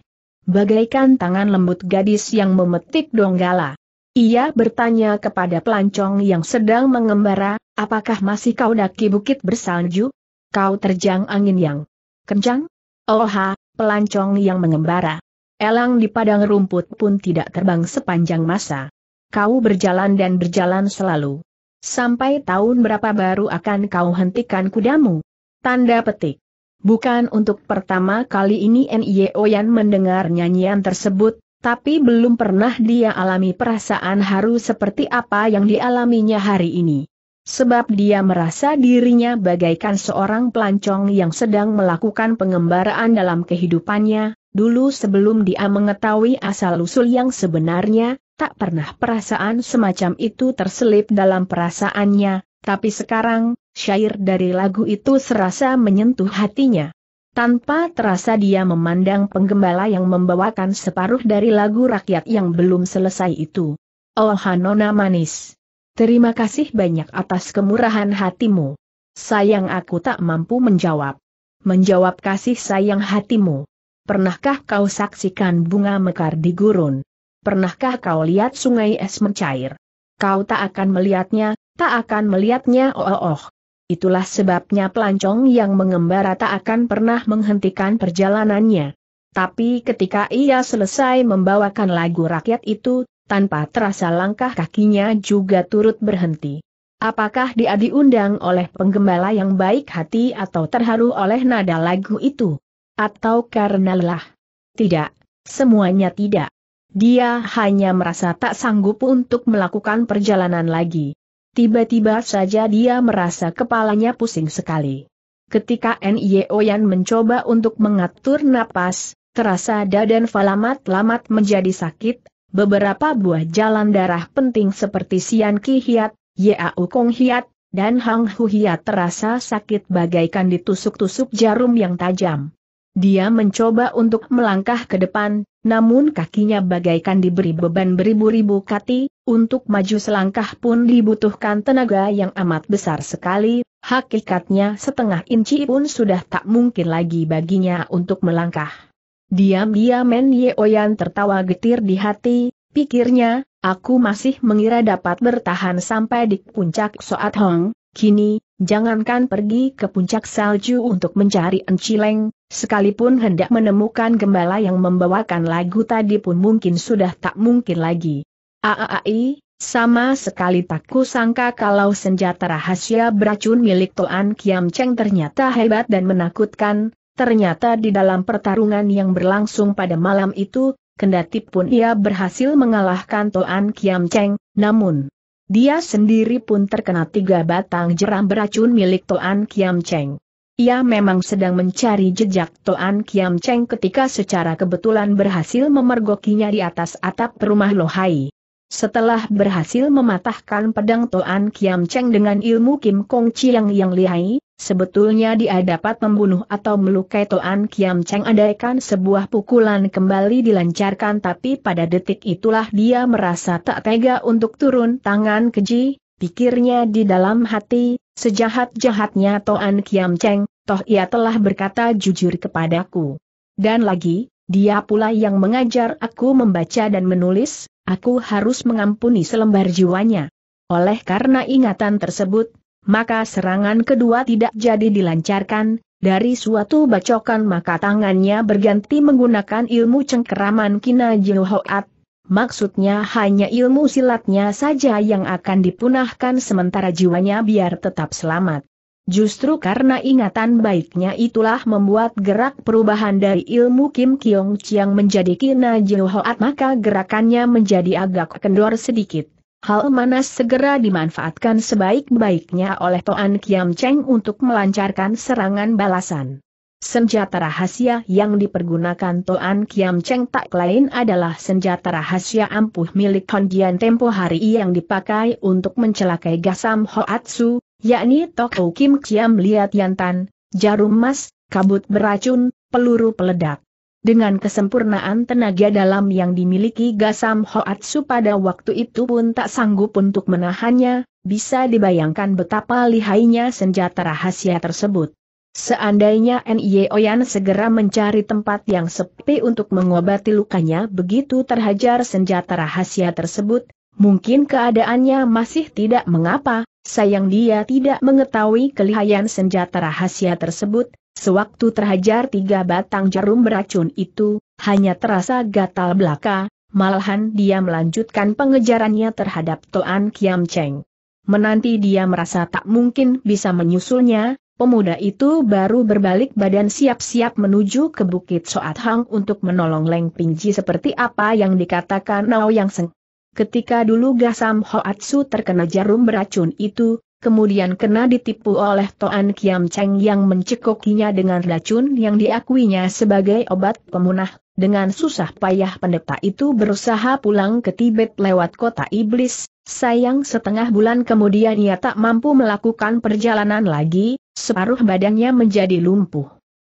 Bagaikan tangan lembut gadis yang memetik donggala. Ia bertanya kepada pelancong yang sedang mengembara, apakah masih kau daki bukit bersalju? Kau terjang angin yang kencang? Oh ha, pelancong yang mengembara. Elang di padang rumput pun tidak terbang sepanjang masa. Kau berjalan dan berjalan selalu. Sampai tahun berapa baru akan kau hentikan kudamu? Tanda petik. Bukan untuk pertama kali ini Nye Oyan mendengar nyanyian tersebut, tapi belum pernah dia alami perasaan haru seperti apa yang dialaminya hari ini. Sebab dia merasa dirinya bagaikan seorang pelancong yang sedang melakukan pengembaraan dalam kehidupannya, dulu sebelum dia mengetahui asal-usul yang sebenarnya, tak pernah perasaan semacam itu terselip dalam perasaannya, tapi sekarang, syair dari lagu itu serasa menyentuh hatinya. Tanpa terasa dia memandang penggembala yang membawakan separuh dari lagu rakyat yang belum selesai itu. Oh Hanona manis. Terima kasih banyak atas kemurahan hatimu. Sayang aku tak mampu menjawab. Menjawab kasih sayang hatimu. Pernahkah kau saksikan bunga mekar di gurun? Pernahkah kau lihat sungai es mencair? Kau tak akan melihatnya, tak akan melihatnya oh, oh. Itulah sebabnya pelancong yang mengembara tak akan pernah menghentikan perjalanannya. Tapi ketika ia selesai membawakan lagu rakyat itu, tanpa terasa langkah kakinya juga turut berhenti. Apakah dia diundang oleh penggembala yang baik hati atau terharu oleh nada lagu itu? Atau karena lelah? Tidak, semuanya tidak. Dia hanya merasa tak sanggup untuk melakukan perjalanan lagi. Tiba-tiba saja dia merasa kepalanya pusing sekali. Ketika Nye Oyan mencoba untuk mengatur napas, terasa dadan falamat-lamat menjadi sakit, beberapa buah jalan darah penting seperti Sian Ki Hiat, Yau Kong Hiat, dan Hang Hu Hiat terasa sakit bagaikan ditusuk-tusuk jarum yang tajam. Dia mencoba untuk melangkah ke depan, namun kakinya bagaikan diberi beban beribu-ribu kati, untuk maju selangkah pun dibutuhkan tenaga yang amat besar sekali, hakikatnya setengah inci pun sudah tak mungkin lagi baginya untuk melangkah. Diam-diam Men Ye Oyan tertawa getir di hati, pikirnya, aku masih mengira dapat bertahan sampai di puncak Soat Hong, kini, jangankan pergi ke puncak salju untuk mencari encileng, sekalipun hendak menemukan gembala yang membawakan lagu tadi pun mungkin sudah tak mungkin lagi. Aaai, sama sekali tak kusangka kalau senjata rahasia beracun milik Toan Kiam Cheng ternyata hebat dan menakutkan, ternyata di dalam pertarungan yang berlangsung pada malam itu, kendati pun ia berhasil mengalahkan Toan Kiam Cheng, namun, dia sendiri pun terkena tiga batang jeram beracun milik Toan Kiam Cheng. Ia memang sedang mencari jejak Toan Kiam Cheng ketika secara kebetulan berhasil memergokinya di atas atap rumah Lohai. Setelah berhasil mematahkan pedang Toan Kiam Cheng dengan ilmu Kim Kong Chiang yang lihai, sebetulnya dia dapat membunuh atau melukai Toan Kiam Cheng andaikan sebuah pukulan kembali dilancarkan tapi pada detik itulah dia merasa tak tega untuk turun tangan keji, pikirnya di dalam hati, sejahat-jahatnya Toan Kiam Cheng, toh ia telah berkata jujur kepadaku. Dan lagi, dia pula yang mengajar aku membaca dan menulis, aku harus mengampuni selembar jiwanya. Oleh karena ingatan tersebut, maka serangan kedua tidak jadi dilancarkan, dari suatu bacokan maka tangannya berganti menggunakan ilmu cengkeraman Kina Jihoat. Maksudnya hanya ilmu silatnya saja yang akan dipunahkan sementara jiwanya biar tetap selamat. Justru karena ingatan baiknya itulah membuat gerak perubahan dari ilmu Kim Kiong Chiang menjadi Kina Hoat maka gerakannya menjadi agak kendor sedikit. Hal mana segera dimanfaatkan sebaik-baiknya oleh Toan Kiam Cheng untuk melancarkan serangan balasan. Senjata rahasia yang dipergunakan Toan Kiam Cheng tak lain adalah senjata rahasia ampuh milik Honjian tempo hari yang dipakai untuk mencelakai Gasam Hoatsu, yakni Toko Kim Kiam Liat Yantan, jarum emas, kabut beracun, peluru peledak. Dengan kesempurnaan tenaga dalam yang dimiliki Gasam Hoatsu pada waktu itu pun tak sanggup untuk menahannya, bisa dibayangkan betapa lihainya senjata rahasia tersebut. Seandainya N.Y. Oyan segera mencari tempat yang sepi untuk mengobati lukanya begitu terhajar senjata rahasia tersebut, mungkin keadaannya masih tidak mengapa, sayang dia tidak mengetahui kelihayan senjata rahasia tersebut, sewaktu terhajar tiga batang jarum beracun itu, hanya terasa gatal belaka, malahan dia melanjutkan pengejarannya terhadap Toan Kiam Cheng. Menanti dia merasa tak mungkin bisa menyusulnya, pemuda itu baru berbalik badan siap-siap menuju ke Bukit Soat Hang untuk menolong Leng Pingji seperti apa yang dikatakan Nao Yang Seng. Ketika dulu Gasam Hoatsu terkena jarum beracun itu, kemudian kena ditipu oleh Toan Kiam Cheng yang mencekokinya dengan racun yang diakuinya sebagai obat pemunah, dengan susah payah pendeta itu berusaha pulang ke Tibet lewat kota iblis, sayang setengah bulan kemudian ia tak mampu melakukan perjalanan lagi, separuh badannya menjadi lumpuh.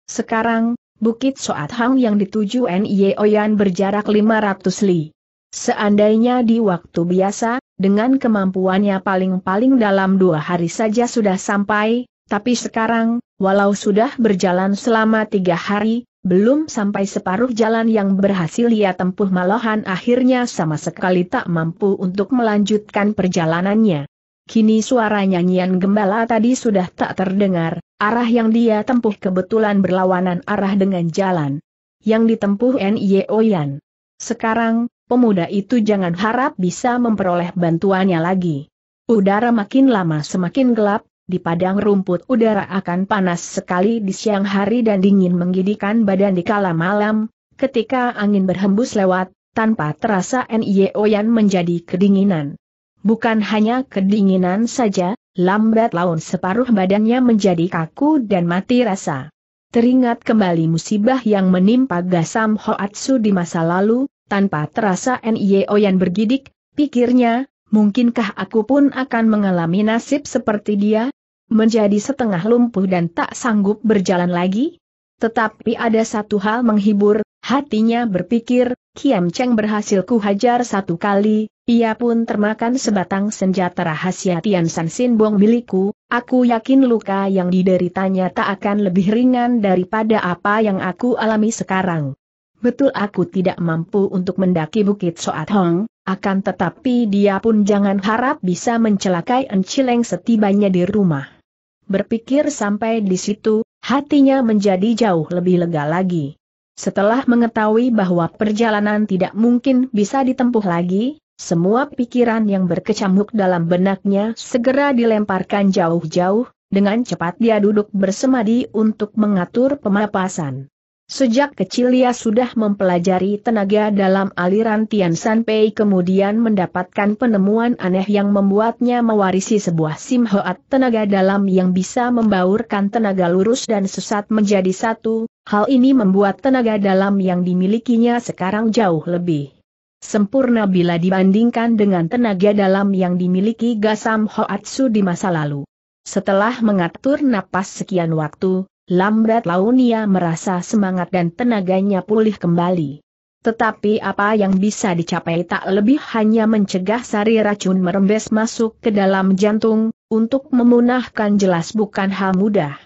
Sekarang, Bukit Soat Hang yang dituju N.Y. Oyan berjarak 500 li. Seandainya di waktu biasa, dengan kemampuannya paling-paling dalam dua hari saja sudah sampai, tapi sekarang, walau sudah berjalan selama tiga hari, belum sampai separuh jalan yang berhasil ia tempuh malahan akhirnya sama sekali tak mampu untuk melanjutkan perjalanannya. Kini suara nyanyian gembala tadi sudah tak terdengar, arah yang dia tempuh kebetulan berlawanan arah dengan jalan yang ditempuh N.Y. Oyan. Sekarang, pemuda itu jangan harap bisa memperoleh bantuannya lagi. Udara makin lama semakin gelap, di padang rumput udara akan panas sekali di siang hari dan dingin menggigitkan badan di kala malam, ketika angin berhembus lewat, tanpa terasa N.Y. Oyan menjadi kedinginan. Bukan hanya kedinginan saja, lambat laun separuh badannya menjadi kaku dan mati rasa. Teringat kembali musibah yang menimpa Gasam Hoatsu di masa lalu, tanpa terasa N.Y. Oyan bergidik, pikirnya, mungkinkah aku pun akan mengalami nasib seperti dia? Menjadi setengah lumpuh dan tak sanggup berjalan lagi? Tetapi ada satu hal menghibur, hatinya berpikir, Kiam Cheng berhasil kuhajar satu kali, ia pun termakan sebatang senjata rahasia Tian San Sin Bong milikku, aku yakin luka yang dideritanya tak akan lebih ringan daripada apa yang aku alami sekarang. Betul aku tidak mampu untuk mendaki Bukit Soat Hong, akan tetapi dia pun jangan harap bisa mencelakai Encileng setibanya di rumah. Berpikir sampai di situ, hatinya menjadi jauh lebih lega lagi. Setelah mengetahui bahwa perjalanan tidak mungkin bisa ditempuh lagi, semua pikiran yang berkecamuk dalam benaknya segera dilemparkan jauh-jauh, dengan cepat dia duduk bersemadi untuk mengatur pemapasan. Sejak kecil ia sudah mempelajari tenaga dalam aliran Tian San Pei kemudian mendapatkan penemuan aneh yang membuatnya mewarisi sebuah simhoat tenaga dalam yang bisa membaurkan tenaga lurus dan sesat menjadi satu, hal ini membuat tenaga dalam yang dimilikinya sekarang jauh lebih sempurna bila dibandingkan dengan tenaga dalam yang dimiliki Gasam Hoatsu di masa lalu. Setelah mengatur napas sekian waktu, lambat laun ia merasa semangat dan tenaganya pulih kembali. Tetapi apa yang bisa dicapai tak lebih hanya mencegah sari racun merembes masuk ke dalam jantung, untuk memunahkan jelas bukan hal mudah.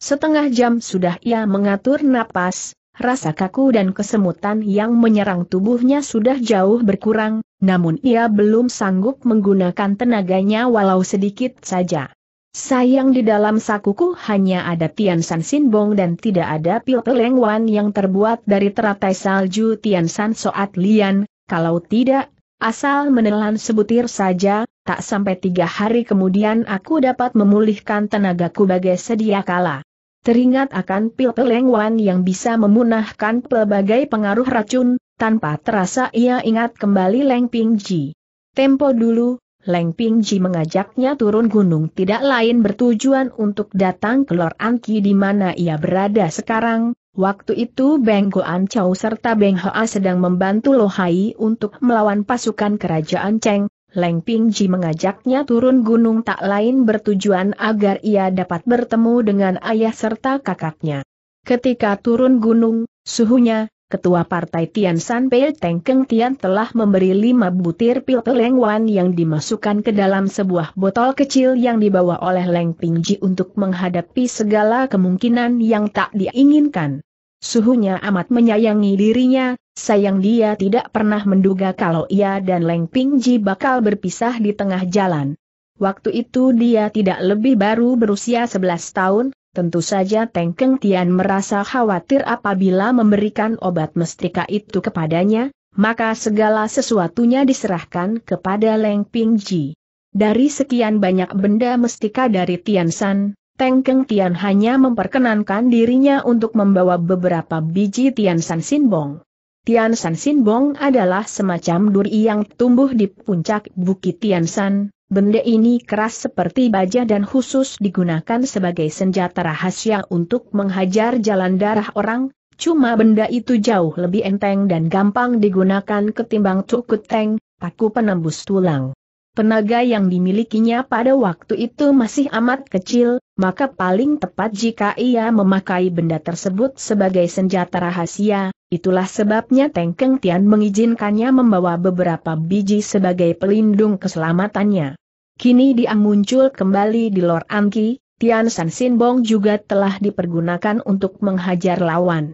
Setengah jam sudah ia mengatur napas, rasa kaku dan kesemutan yang menyerang tubuhnya sudah jauh berkurang, namun ia belum sanggup menggunakan tenaganya walau sedikit saja. Sayang di dalam sakuku hanya ada Tian San Sinbong dan tidak ada pil pelengwan yang terbuat dari teratai salju Tian San Soat Lian, kalau tidak, asal menelan sebutir saja, tak sampai tiga hari kemudian aku dapat memulihkan tenagaku bagai sedia kala. Teringat akan pil pelengwan yang bisa memunahkan pelbagai pengaruh racun, tanpa terasa ia ingat kembali Leng Ping Ji. Tempo dulu, Leng Pingji mengajaknya turun gunung tidak lain bertujuan untuk datang ke Lor Angki di mana ia berada sekarang. Waktu itu Beng Goan Chow serta Beng Hoa sedang membantu Lohai untuk melawan pasukan kerajaan Cheng. Leng Pingji mengajaknya turun gunung tak lain bertujuan agar ia dapat bertemu dengan ayah serta kakaknya. Ketika turun gunung, suhunya, Ketua Partai Tian San Pei Teng Keng Tian telah memberi lima butir pil peleng wan yang dimasukkan ke dalam sebuah botol kecil yang dibawa oleh Leng Pingji untuk menghadapi segala kemungkinan yang tak diinginkan. Suhunya amat menyayangi dirinya, sayang dia tidak pernah menduga kalau ia dan Leng Pingji bakal berpisah di tengah jalan. Waktu itu dia tidak lebih baru berusia 11 tahun, Tentu saja Teng Keng Tian merasa khawatir apabila memberikan obat mestika itu kepadanya, maka segala sesuatunya diserahkan kepada Leng Pingji. Dari sekian banyak benda mestika dari Tian San, Teng Tian hanya memperkenankan dirinya untuk membawa beberapa biji Tian San Sinbong. Tian San Sinbong adalah semacam duri yang tumbuh di puncak Bukit Tian San, Benda ini keras seperti baja dan khusus digunakan sebagai senjata rahasia untuk menghajar jalan darah orang, cuma benda itu jauh lebih enteng dan gampang digunakan ketimbang cukut teng, paku penembus tulang. Tenaga yang dimilikinya pada waktu itu masih amat kecil, maka paling tepat jika ia memakai benda tersebut sebagai senjata rahasia, itulah sebabnya Teng Keng Tian mengizinkannya membawa beberapa biji sebagai pelindung keselamatannya. Kini dia muncul kembali di Lor Angki, Tian San Sin Bong juga telah dipergunakan untuk menghajar lawan.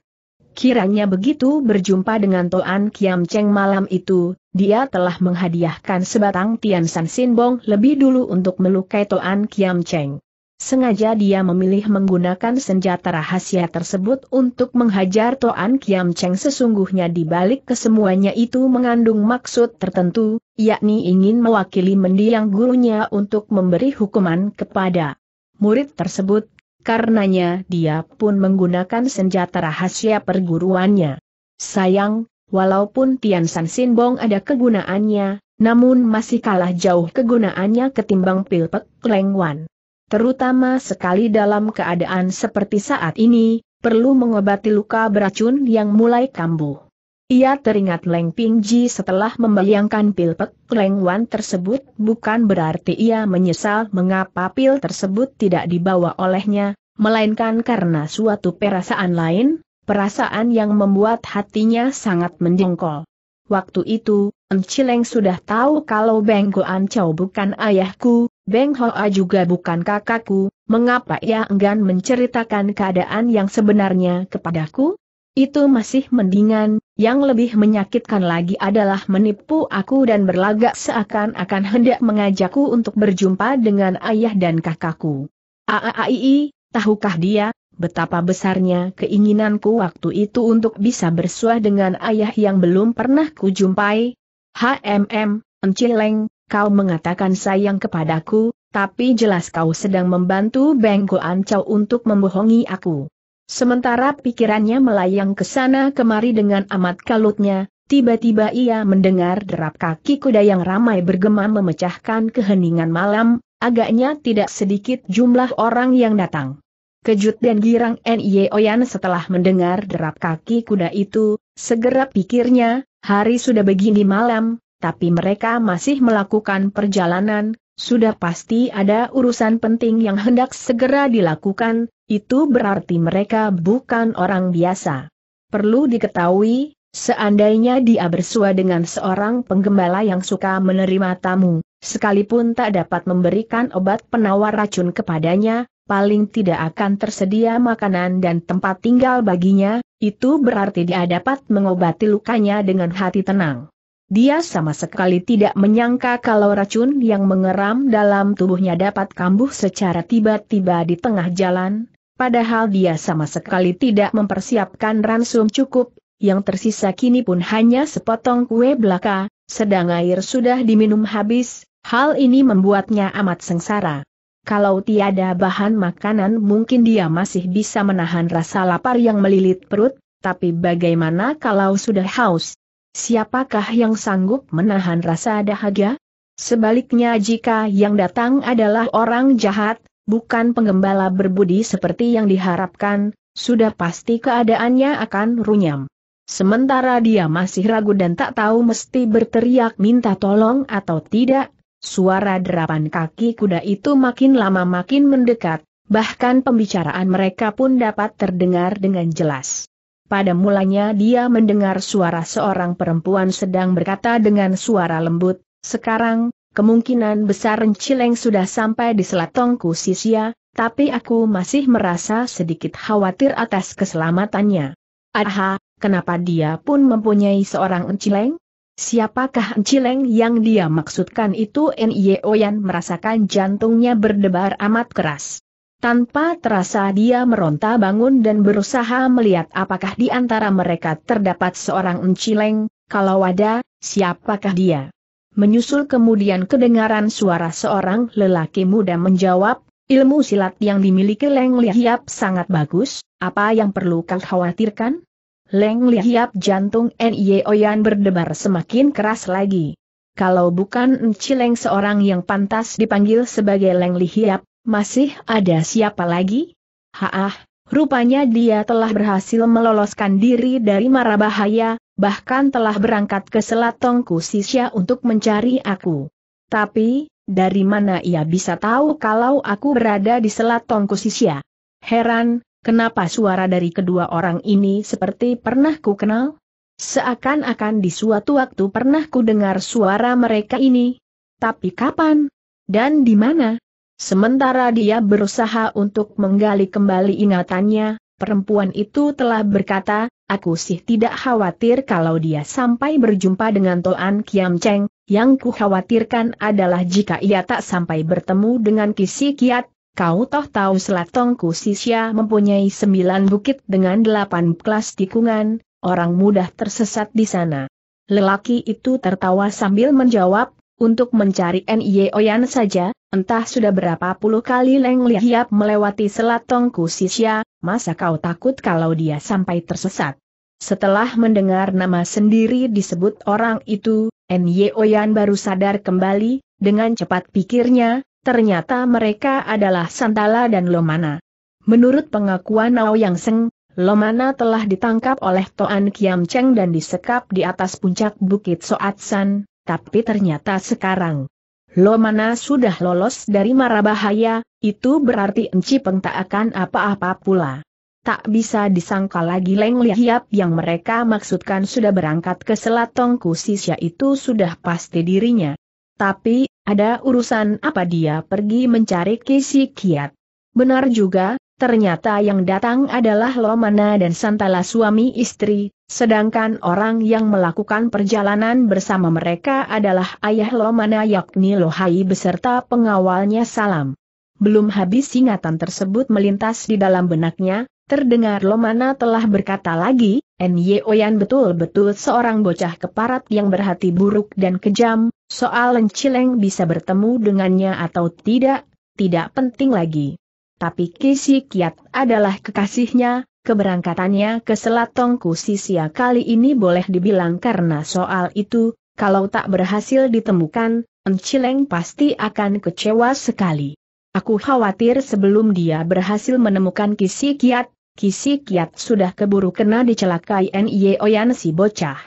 Kiranya begitu berjumpa dengan Toan Kiam Cheng malam itu, dia telah menghadiahkan sebatang Tian San Sin Bong lebih dulu untuk melukai Toan Kiam Cheng. Sengaja dia memilih menggunakan senjata rahasia tersebut untuk menghajar Toan Kiam Cheng sesungguhnya di balik kesemuanya itu mengandung maksud tertentu, yakni ingin mewakili mendiang gurunya untuk memberi hukuman kepada murid tersebut, karenanya dia pun menggunakan senjata rahasia perguruannya. Sayang, walaupun Tian San Sin Bong ada kegunaannya, namun masih kalah jauh kegunaannya ketimbang Pilpek Leng Wan. Terutama sekali dalam keadaan seperti saat ini, perlu mengobati luka beracun yang mulai kambuh. Ia teringat Leng Pingji setelah membayangkan pil Pek Leng Wan tersebut bukan berarti ia menyesal mengapa pil tersebut tidak dibawa olehnya, melainkan karena suatu perasaan lain, perasaan yang membuat hatinya sangat menjengkol. Waktu itu, Encileng sudah tahu kalau Beng Goan Chow bukan ayahku, Beng Hoa juga bukan kakakku, mengapa ia enggan menceritakan keadaan yang sebenarnya kepadaku? Itu masih mendingan, yang lebih menyakitkan lagi adalah menipu aku dan berlagak seakan-akan hendak mengajakku untuk berjumpa dengan ayah dan kakakku. Aaai, tahukah dia, betapa besarnya keinginanku waktu itu untuk bisa bersuah dengan ayah yang belum pernah kujumpai? HMM, Encileng, kau mengatakan sayang kepadaku, tapi jelas kau sedang membantu Bengko Ancau untuk membohongi aku. Sementara pikirannya melayang ke sana kemari dengan amat kalutnya, tiba-tiba ia mendengar derap kaki kuda yang ramai bergema memecahkan keheningan malam, agaknya tidak sedikit jumlah orang yang datang. Kejut dan girang N.Y. Oyan setelah mendengar derap kaki kuda itu, segera pikirnya, hari sudah begini malam, tapi mereka masih melakukan perjalanan, sudah pasti ada urusan penting yang hendak segera dilakukan, itu berarti mereka bukan orang biasa. Perlu diketahui, seandainya dia bersua dengan seorang penggembala yang suka menerima tamu, sekalipun tak dapat memberikan obat penawar racun kepadanya, paling tidak akan tersedia makanan dan tempat tinggal baginya, itu berarti dia dapat mengobati lukanya dengan hati tenang. Dia sama sekali tidak menyangka kalau racun yang mengeram dalam tubuhnya dapat kambuh secara tiba-tiba di tengah jalan, Padahal dia sama sekali tidak mempersiapkan ransum cukup, yang tersisa kini pun hanya sepotong kue belaka, sedang air sudah diminum habis, hal ini membuatnya amat sengsara. Kalau tiada bahan makanan mungkin dia masih bisa menahan rasa lapar yang melilit perut, tapi bagaimana kalau sudah haus? Siapakah yang sanggup menahan rasa dahaga? Sebaliknya jika yang datang adalah orang jahat, bukan penggembala berbudi seperti yang diharapkan, sudah pasti keadaannya akan runyam. Sementara dia masih ragu dan tak tahu mesti berteriak minta tolong atau tidak, suara derapan kaki kuda itu makin lama makin mendekat, bahkan pembicaraan mereka pun dapat terdengar dengan jelas. Pada mulanya dia mendengar suara seorang perempuan sedang berkata dengan suara lembut, sekarang, kemungkinan besar Encileng sudah sampai di Selatongku Sisia, tapi aku masih merasa sedikit khawatir atas keselamatannya. Aha, kenapa dia pun mempunyai seorang Encileng? Siapakah Encileng yang dia maksudkan itu N.Y. Oyan merasakan jantungnya berdebar amat keras. Tanpa terasa dia meronta bangun dan berusaha melihat apakah di antara mereka terdapat seorang Encileng, kalau ada, siapakah dia. Menyusul kemudian kedengaran suara seorang lelaki muda menjawab, ilmu silat yang dimiliki Leng Lihiap sangat bagus, apa yang perlu kau khawatirkan? Leng Lihiap jantung N.Y. Oyan berdebar semakin keras lagi. Kalau bukan Encileng seorang yang pantas dipanggil sebagai Leng Lihiap, masih ada siapa lagi? Haah, rupanya dia telah berhasil meloloskan diri dari mara bahaya, bahkan telah berangkat ke Selatong Kusisya untuk mencari aku. Tapi, dari mana ia bisa tahu kalau aku berada di Selatong Kusisya? Heran, kenapa suara dari kedua orang ini seperti pernah ku kenal? Seakan-akan di suatu waktu pernah ku dengar suara mereka ini. Tapi kapan? Dan di mana? Sementara dia berusaha untuk menggali kembali ingatannya, perempuan itu telah berkata, aku sih tidak khawatir kalau dia sampai berjumpa dengan Toan Kiam Cheng, yang ku khawatirkan adalah jika ia tak sampai bertemu dengan Kisi Kiat, kau toh tahu Selatong Kusisya mempunyai sembilan bukit dengan delapan kelas tikungan, orang mudah tersesat di sana. Lelaki itu tertawa sambil menjawab, untuk mencari N.Y. Oyan saja, entah sudah berapa puluh kali Leng Lihiap melewati Selatong Kusisya, masa kau takut kalau dia sampai tersesat? Setelah mendengar nama sendiri disebut orang itu, N.Y. Oyan baru sadar kembali, dengan cepat pikirnya, ternyata mereka adalah Santala dan Lomana. Menurut pengakuan Yang Seng, Lomana telah ditangkap oleh Toan Kiam Cheng dan disekap di atas puncak Bukit Soat San, tapi ternyata sekarang Lomana sudah lolos dari mara bahaya, itu berarti Enci Peng tak akan apa-apa pula. Tak bisa disangka lagi Leng Lihiap yang mereka maksudkan sudah berangkat ke Selatong Kusisya itu sudah pasti dirinya. Tapi, ada urusan apa dia pergi mencari Kisi Kiat. Benar juga, ternyata yang datang adalah Lomana dan Santala suami istri, sedangkan orang yang melakukan perjalanan bersama mereka adalah ayah Lomana yakni Lohai beserta pengawalnya Salam. Belum habis ingatan tersebut melintas di dalam benaknya, terdengar Lomana telah berkata lagi, Ny Oyan betul-betul seorang bocah keparat yang berhati buruk dan kejam, soal Encileng bisa bertemu dengannya atau tidak, tidak penting lagi tapi Kisi Kiat adalah kekasihnya, keberangkatannya ke Selat Tongku Sisia kali ini boleh dibilang karena soal itu, kalau tak berhasil ditemukan, Encileng pasti akan kecewa sekali. Aku khawatir sebelum dia berhasil menemukan Kisi Kiat, Kisi Kiat sudah keburu kena dicelakai Nye si bocah.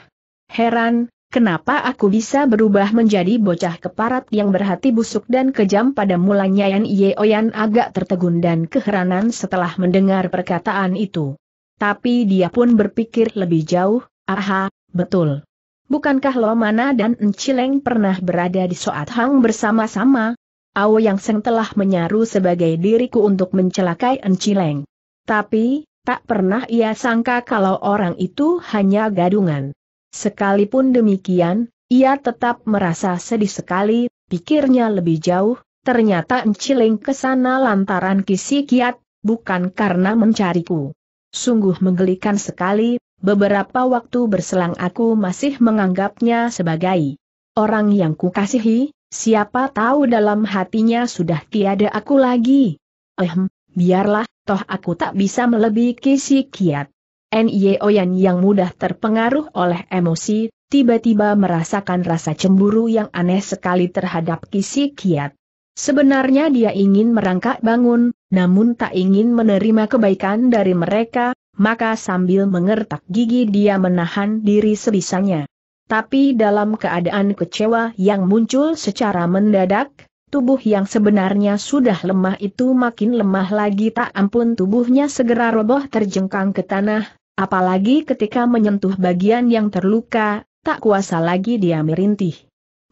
Heran, Kenapa aku bisa berubah menjadi bocah keparat yang berhati busuk dan kejam pada mulanya Yan Ye Oyan agak tertegun dan keheranan setelah mendengar perkataan itu. Tapi dia pun berpikir lebih jauh, aha, betul. Bukankah Lomana dan Encileng pernah berada di Soat Hang bersama-sama? Awo yang Seng telah menyaru sebagai diriku untuk mencelakai Encileng. Tapi, tak pernah ia sangka kalau orang itu hanya gadungan. Sekalipun demikian, ia tetap merasa sedih sekali, pikirnya lebih jauh, ternyata enciling ke sana lantaran kisi kiat, bukan karena mencariku. Sungguh menggelikan sekali, beberapa waktu berselang aku masih menganggapnya sebagai orang yang kukasihi, siapa tahu dalam hatinya sudah tiada aku lagi. Ehm, biarlah, toh aku tak bisa melebihi kisi kiat. Nye Oyan yang mudah terpengaruh oleh emosi, tiba-tiba merasakan rasa cemburu yang aneh sekali terhadap Kisi Kiat. Sebenarnya dia ingin merangkak bangun, namun tak ingin menerima kebaikan dari mereka, maka sambil mengertak gigi dia menahan diri sebisanya. Tapi dalam keadaan kecewa yang muncul secara mendadak, tubuh yang sebenarnya sudah lemah itu makin lemah lagi tak ampun tubuhnya segera roboh terjengkang ke tanah, apalagi ketika menyentuh bagian yang terluka, tak kuasa lagi dia merintih.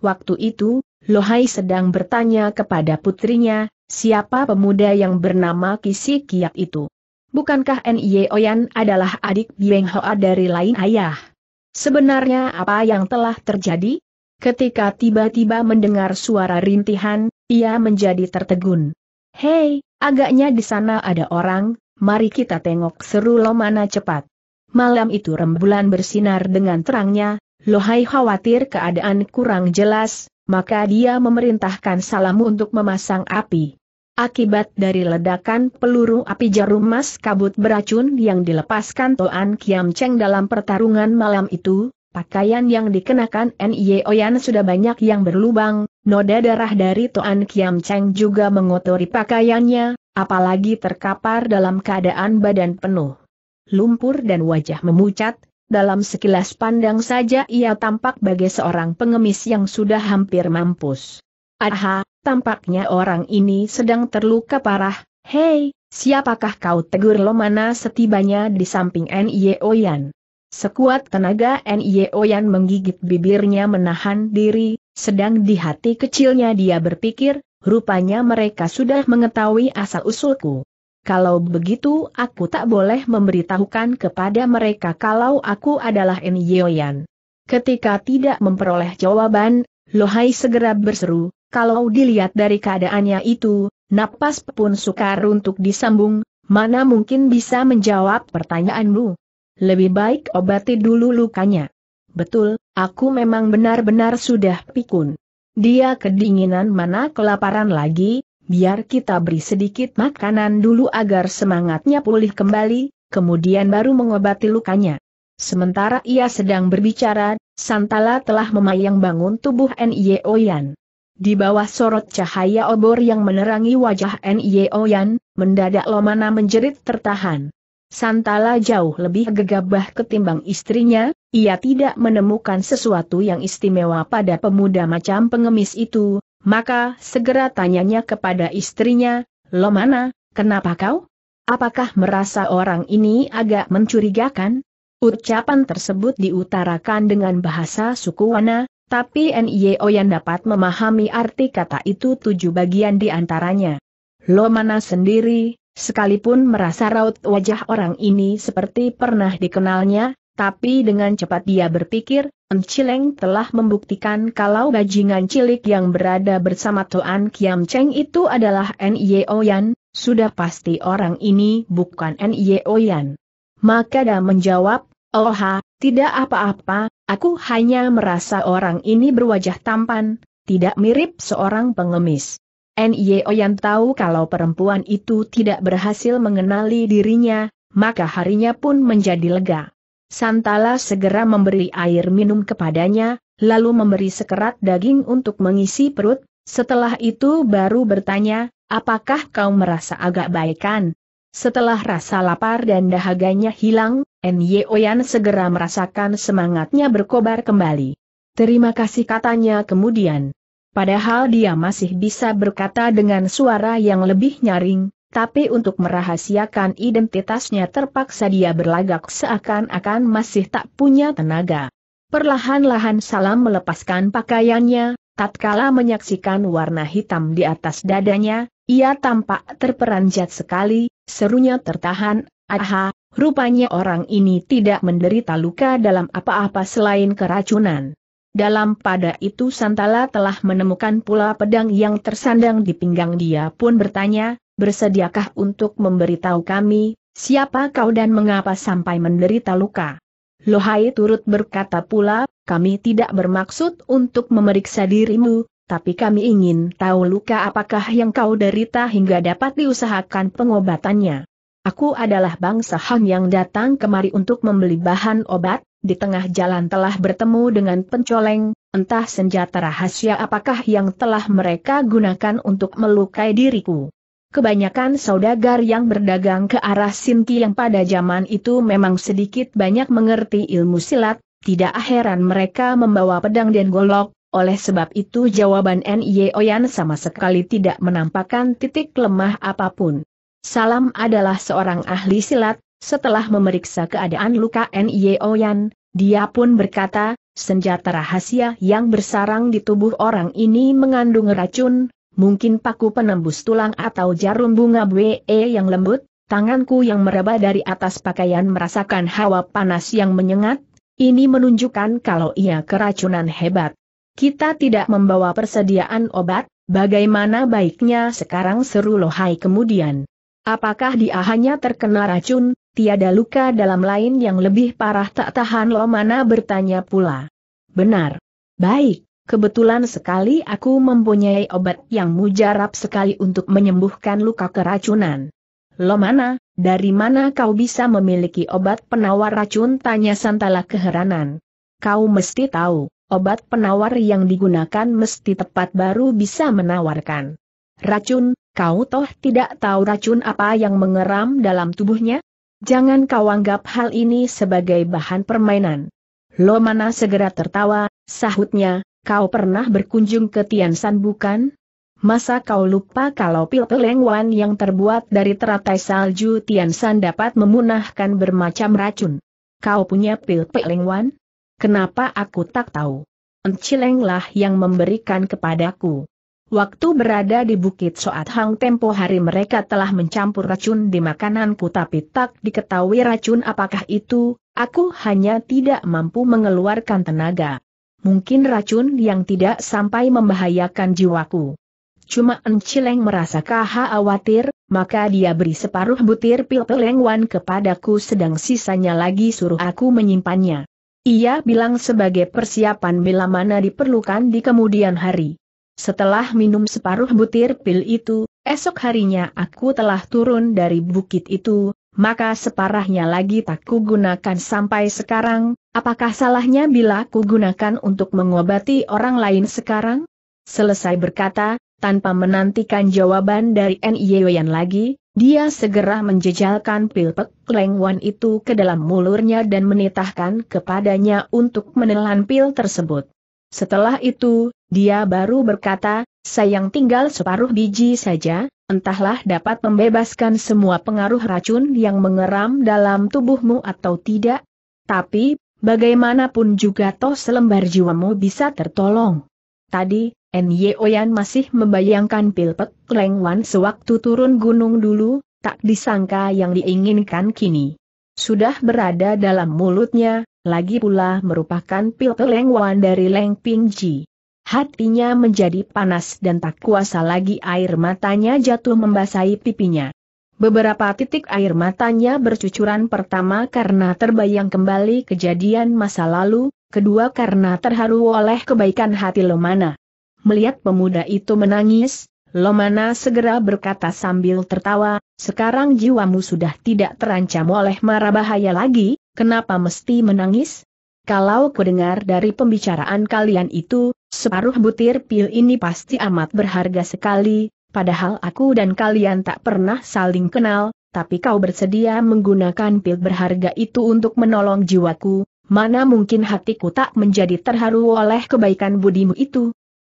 Waktu itu, Lohai sedang bertanya kepada putrinya, siapa pemuda yang bernama Kisi Kiak itu? Bukankah Nye Oyan adalah adik Bieng Hoa dari lain ayah? Sebenarnya apa yang telah terjadi? Ketika tiba-tiba mendengar suara rintihan, ia menjadi tertegun. Hei, agaknya di sana ada orang, mari kita tengok seru Lomana cepat. Malam itu rembulan bersinar dengan terangnya, Lohai khawatir keadaan kurang jelas, maka dia memerintahkan Salamu untuk memasang api. Akibat dari ledakan peluru api jarum mas kabut beracun yang dilepaskan Toan Kiam Cheng dalam pertarungan malam itu, Pakaian yang dikenakan N.Y. Oyan sudah banyak yang berlubang, noda darah dari Toan Kiam Cheng juga mengotori pakaiannya, apalagi terkapar dalam keadaan badan penuh. Lumpur dan wajah memucat, dalam sekilas pandang saja ia tampak bagai seorang pengemis yang sudah hampir mampus. Aha, tampaknya orang ini sedang terluka parah, hei, siapakah kau tegur Lomana setibanya di samping N.Y. Oyan? Sekuat tenaga Nye Oyan menggigit bibirnya menahan diri, sedang di hati kecilnya dia berpikir, rupanya mereka sudah mengetahui asal-usulku. Kalau begitu aku tak boleh memberitahukan kepada mereka kalau aku adalah Nye Oyan. Ketika tidak memperoleh jawaban, Lohai segera berseru, kalau dilihat dari keadaannya itu, napas pun sukar untuk disambung, mana mungkin bisa menjawab pertanyaanmu. Lebih baik obati dulu lukanya. Betul, aku memang benar-benar sudah pikun. Dia kedinginan mana kelaparan lagi, biar kita beri sedikit makanan dulu agar semangatnya pulih kembali, kemudian baru mengobati lukanya. Sementara ia sedang berbicara, Santala telah memayang bangun tubuh N.Y. Oyan. Di bawah sorot cahaya obor yang menerangi wajah N.Y. Oyan, mendadak Lomana menjerit tertahan. Santala jauh lebih gegabah ketimbang istrinya, ia tidak menemukan sesuatu yang istimewa pada pemuda macam pengemis itu, maka segera tanyanya kepada istrinya, Lo mana, kenapa kau? Apakah merasa orang ini agak mencurigakan? Ucapan tersebut diutarakan dengan bahasa suku Wana, tapi Nyo yang dapat memahami arti kata itu tujuh bagian di antaranya. Lo mana sendiri, sekalipun merasa raut wajah orang ini seperti pernah dikenalnya, tapi dengan cepat dia berpikir, Encileng telah membuktikan kalau bajingan cilik yang berada bersama Tuan Kiam Cheng itu adalah N.Y. Oyan, sudah pasti orang ini bukan N.Y. Oyan. Maka dia menjawab, Oh ha, tidak apa-apa, aku hanya merasa orang ini berwajah tampan, tidak mirip seorang pengemis. N.Y. Oyan tahu kalau perempuan itu tidak berhasil mengenali dirinya, maka harinya pun menjadi lega. Santala segera memberi air minum kepadanya, lalu memberi sekerat daging untuk mengisi perut, setelah itu baru bertanya, apakah kau merasa agak baikan? Setelah rasa lapar dan dahaganya hilang, N.Y. Oyan segera merasakan semangatnya berkobar kembali. Terima kasih katanya kemudian. Padahal dia masih bisa berkata dengan suara yang lebih nyaring, tapi untuk merahasiakan identitasnya terpaksa dia berlagak seakan-akan masih tak punya tenaga. Perlahan-lahan Salam melepaskan pakaiannya, tatkala menyaksikan warna hitam di atas dadanya, ia tampak terperanjat sekali, serunya tertahan, aha, rupanya orang ini tidak menderita luka dalam apa-apa selain keracunan. Dalam pada itu Santala telah menemukan pula pedang yang tersandang di pinggang dia pun bertanya, bersediakah untuk memberitahu kami, siapa kau dan mengapa sampai menderita luka? Lohai turut berkata pula, kami tidak bermaksud untuk memeriksa dirimu, tapi kami ingin tahu luka apakah yang kau derita hingga dapat diusahakan pengobatannya. Aku adalah bangsa Han yang datang kemari untuk membeli bahan obat, di tengah jalan telah bertemu dengan pencoleng, entah senjata rahasia apakah yang telah mereka gunakan untuk melukai diriku. Kebanyakan saudagar yang berdagang ke arah Sinki yang pada zaman itu memang sedikit banyak mengerti ilmu silat, tidak heran mereka membawa pedang dan golok, oleh sebab itu jawaban N.Y. Oyan sama sekali tidak menampakkan titik lemah apa pun. Salam adalah seorang ahli silat, setelah memeriksa keadaan luka N.Y. Oyan, dia pun berkata, senjata rahasia yang bersarang di tubuh orang ini mengandung racun, mungkin paku penembus tulang atau jarum bunga BE yang lembut, tanganku yang meraba dari atas pakaian merasakan hawa panas yang menyengat, ini menunjukkan kalau ia keracunan hebat. Kita tidak membawa persediaan obat, bagaimana baiknya sekarang seru Lohai kemudian. Apakah dia hanya terkena racun, tiada luka dalam lain yang lebih parah tak tahan lo mana bertanya pula. Benar. Baik, kebetulan sekali aku mempunyai obat yang mujarab sekali untuk menyembuhkan luka keracunan. Lo mana, dari mana kau bisa memiliki obat penawar racun? Tanya Santala keheranan. Kau mesti tahu obat penawar yang digunakan mesti tepat baru bisa menawarkan. Racun, kau toh tidak tahu racun apa yang mengeram dalam tubuhnya? Jangan kau anggap hal ini sebagai bahan permainan. Lo mana segera tertawa, sahutnya, kau pernah berkunjung ke Tiansan bukan? Masa kau lupa kalau pil pelengwan yang terbuat dari teratai salju Tiansan dapat memunahkan bermacam racun? Kau punya pil pelengwan? Kenapa aku tak tahu? Encilenglah yang memberikan kepadaku. Waktu berada di Bukit Soat Hang tempo hari mereka telah mencampur racun di makananku tapi tak diketahui racun apakah itu, aku hanya tidak mampu mengeluarkan tenaga. Mungkin racun yang tidak sampai membahayakan jiwaku. Cuma Encileng merasa khawatir, maka dia beri separuh butir pil pelengwan kepadaku sedang sisanya lagi suruh aku menyimpannya. Ia bilang sebagai persiapan bila mana diperlukan di kemudian hari. Setelah minum separuh butir pil itu, esok harinya aku telah turun dari bukit itu, maka separahnya lagi tak kugunakan sampai sekarang, apakah salahnya bila kugunakan untuk mengobati orang lain sekarang? Selesai berkata, tanpa menantikan jawaban dari N.Y.Yan lagi, dia segera menjejalkan pil Pek Leng Wan itu ke dalam mulurnya dan menitahkan kepadanya untuk menelan pil tersebut. Setelah itu, dia baru berkata, sayang tinggal separuh biji saja, entahlah dapat membebaskan semua pengaruh racun yang mengeram dalam tubuhmu atau tidak. Tapi, bagaimanapun juga toh selembar jiwamu bisa tertolong. Tadi, N.Y. Oyan masih membayangkan Pil Pek Leng Wan sewaktu turun gunung dulu, tak disangka yang diinginkan kini. Sudah berada dalam mulutnya, lagi pula merupakan pil pelengwan dari Leng Pingji. Hatinya menjadi panas dan tak kuasa lagi air matanya jatuh membasahi pipinya. Beberapa titik air matanya bercucuran pertama karena terbayang kembali kejadian masa lalu, kedua karena terharu oleh kebaikan hati Lomana. Melihat pemuda itu menangis, Lomana segera berkata sambil tertawa, sekarang jiwamu sudah tidak terancam oleh mara bahaya lagi, kenapa mesti menangis? Kalau kudengar dari pembicaraan kalian itu, separuh butir pil ini pasti amat berharga sekali, padahal aku dan kalian tak pernah saling kenal, tapi kau bersedia menggunakan pil berharga itu untuk menolong jiwaku, mana mungkin hatiku tak menjadi terharu oleh kebaikan budimu itu.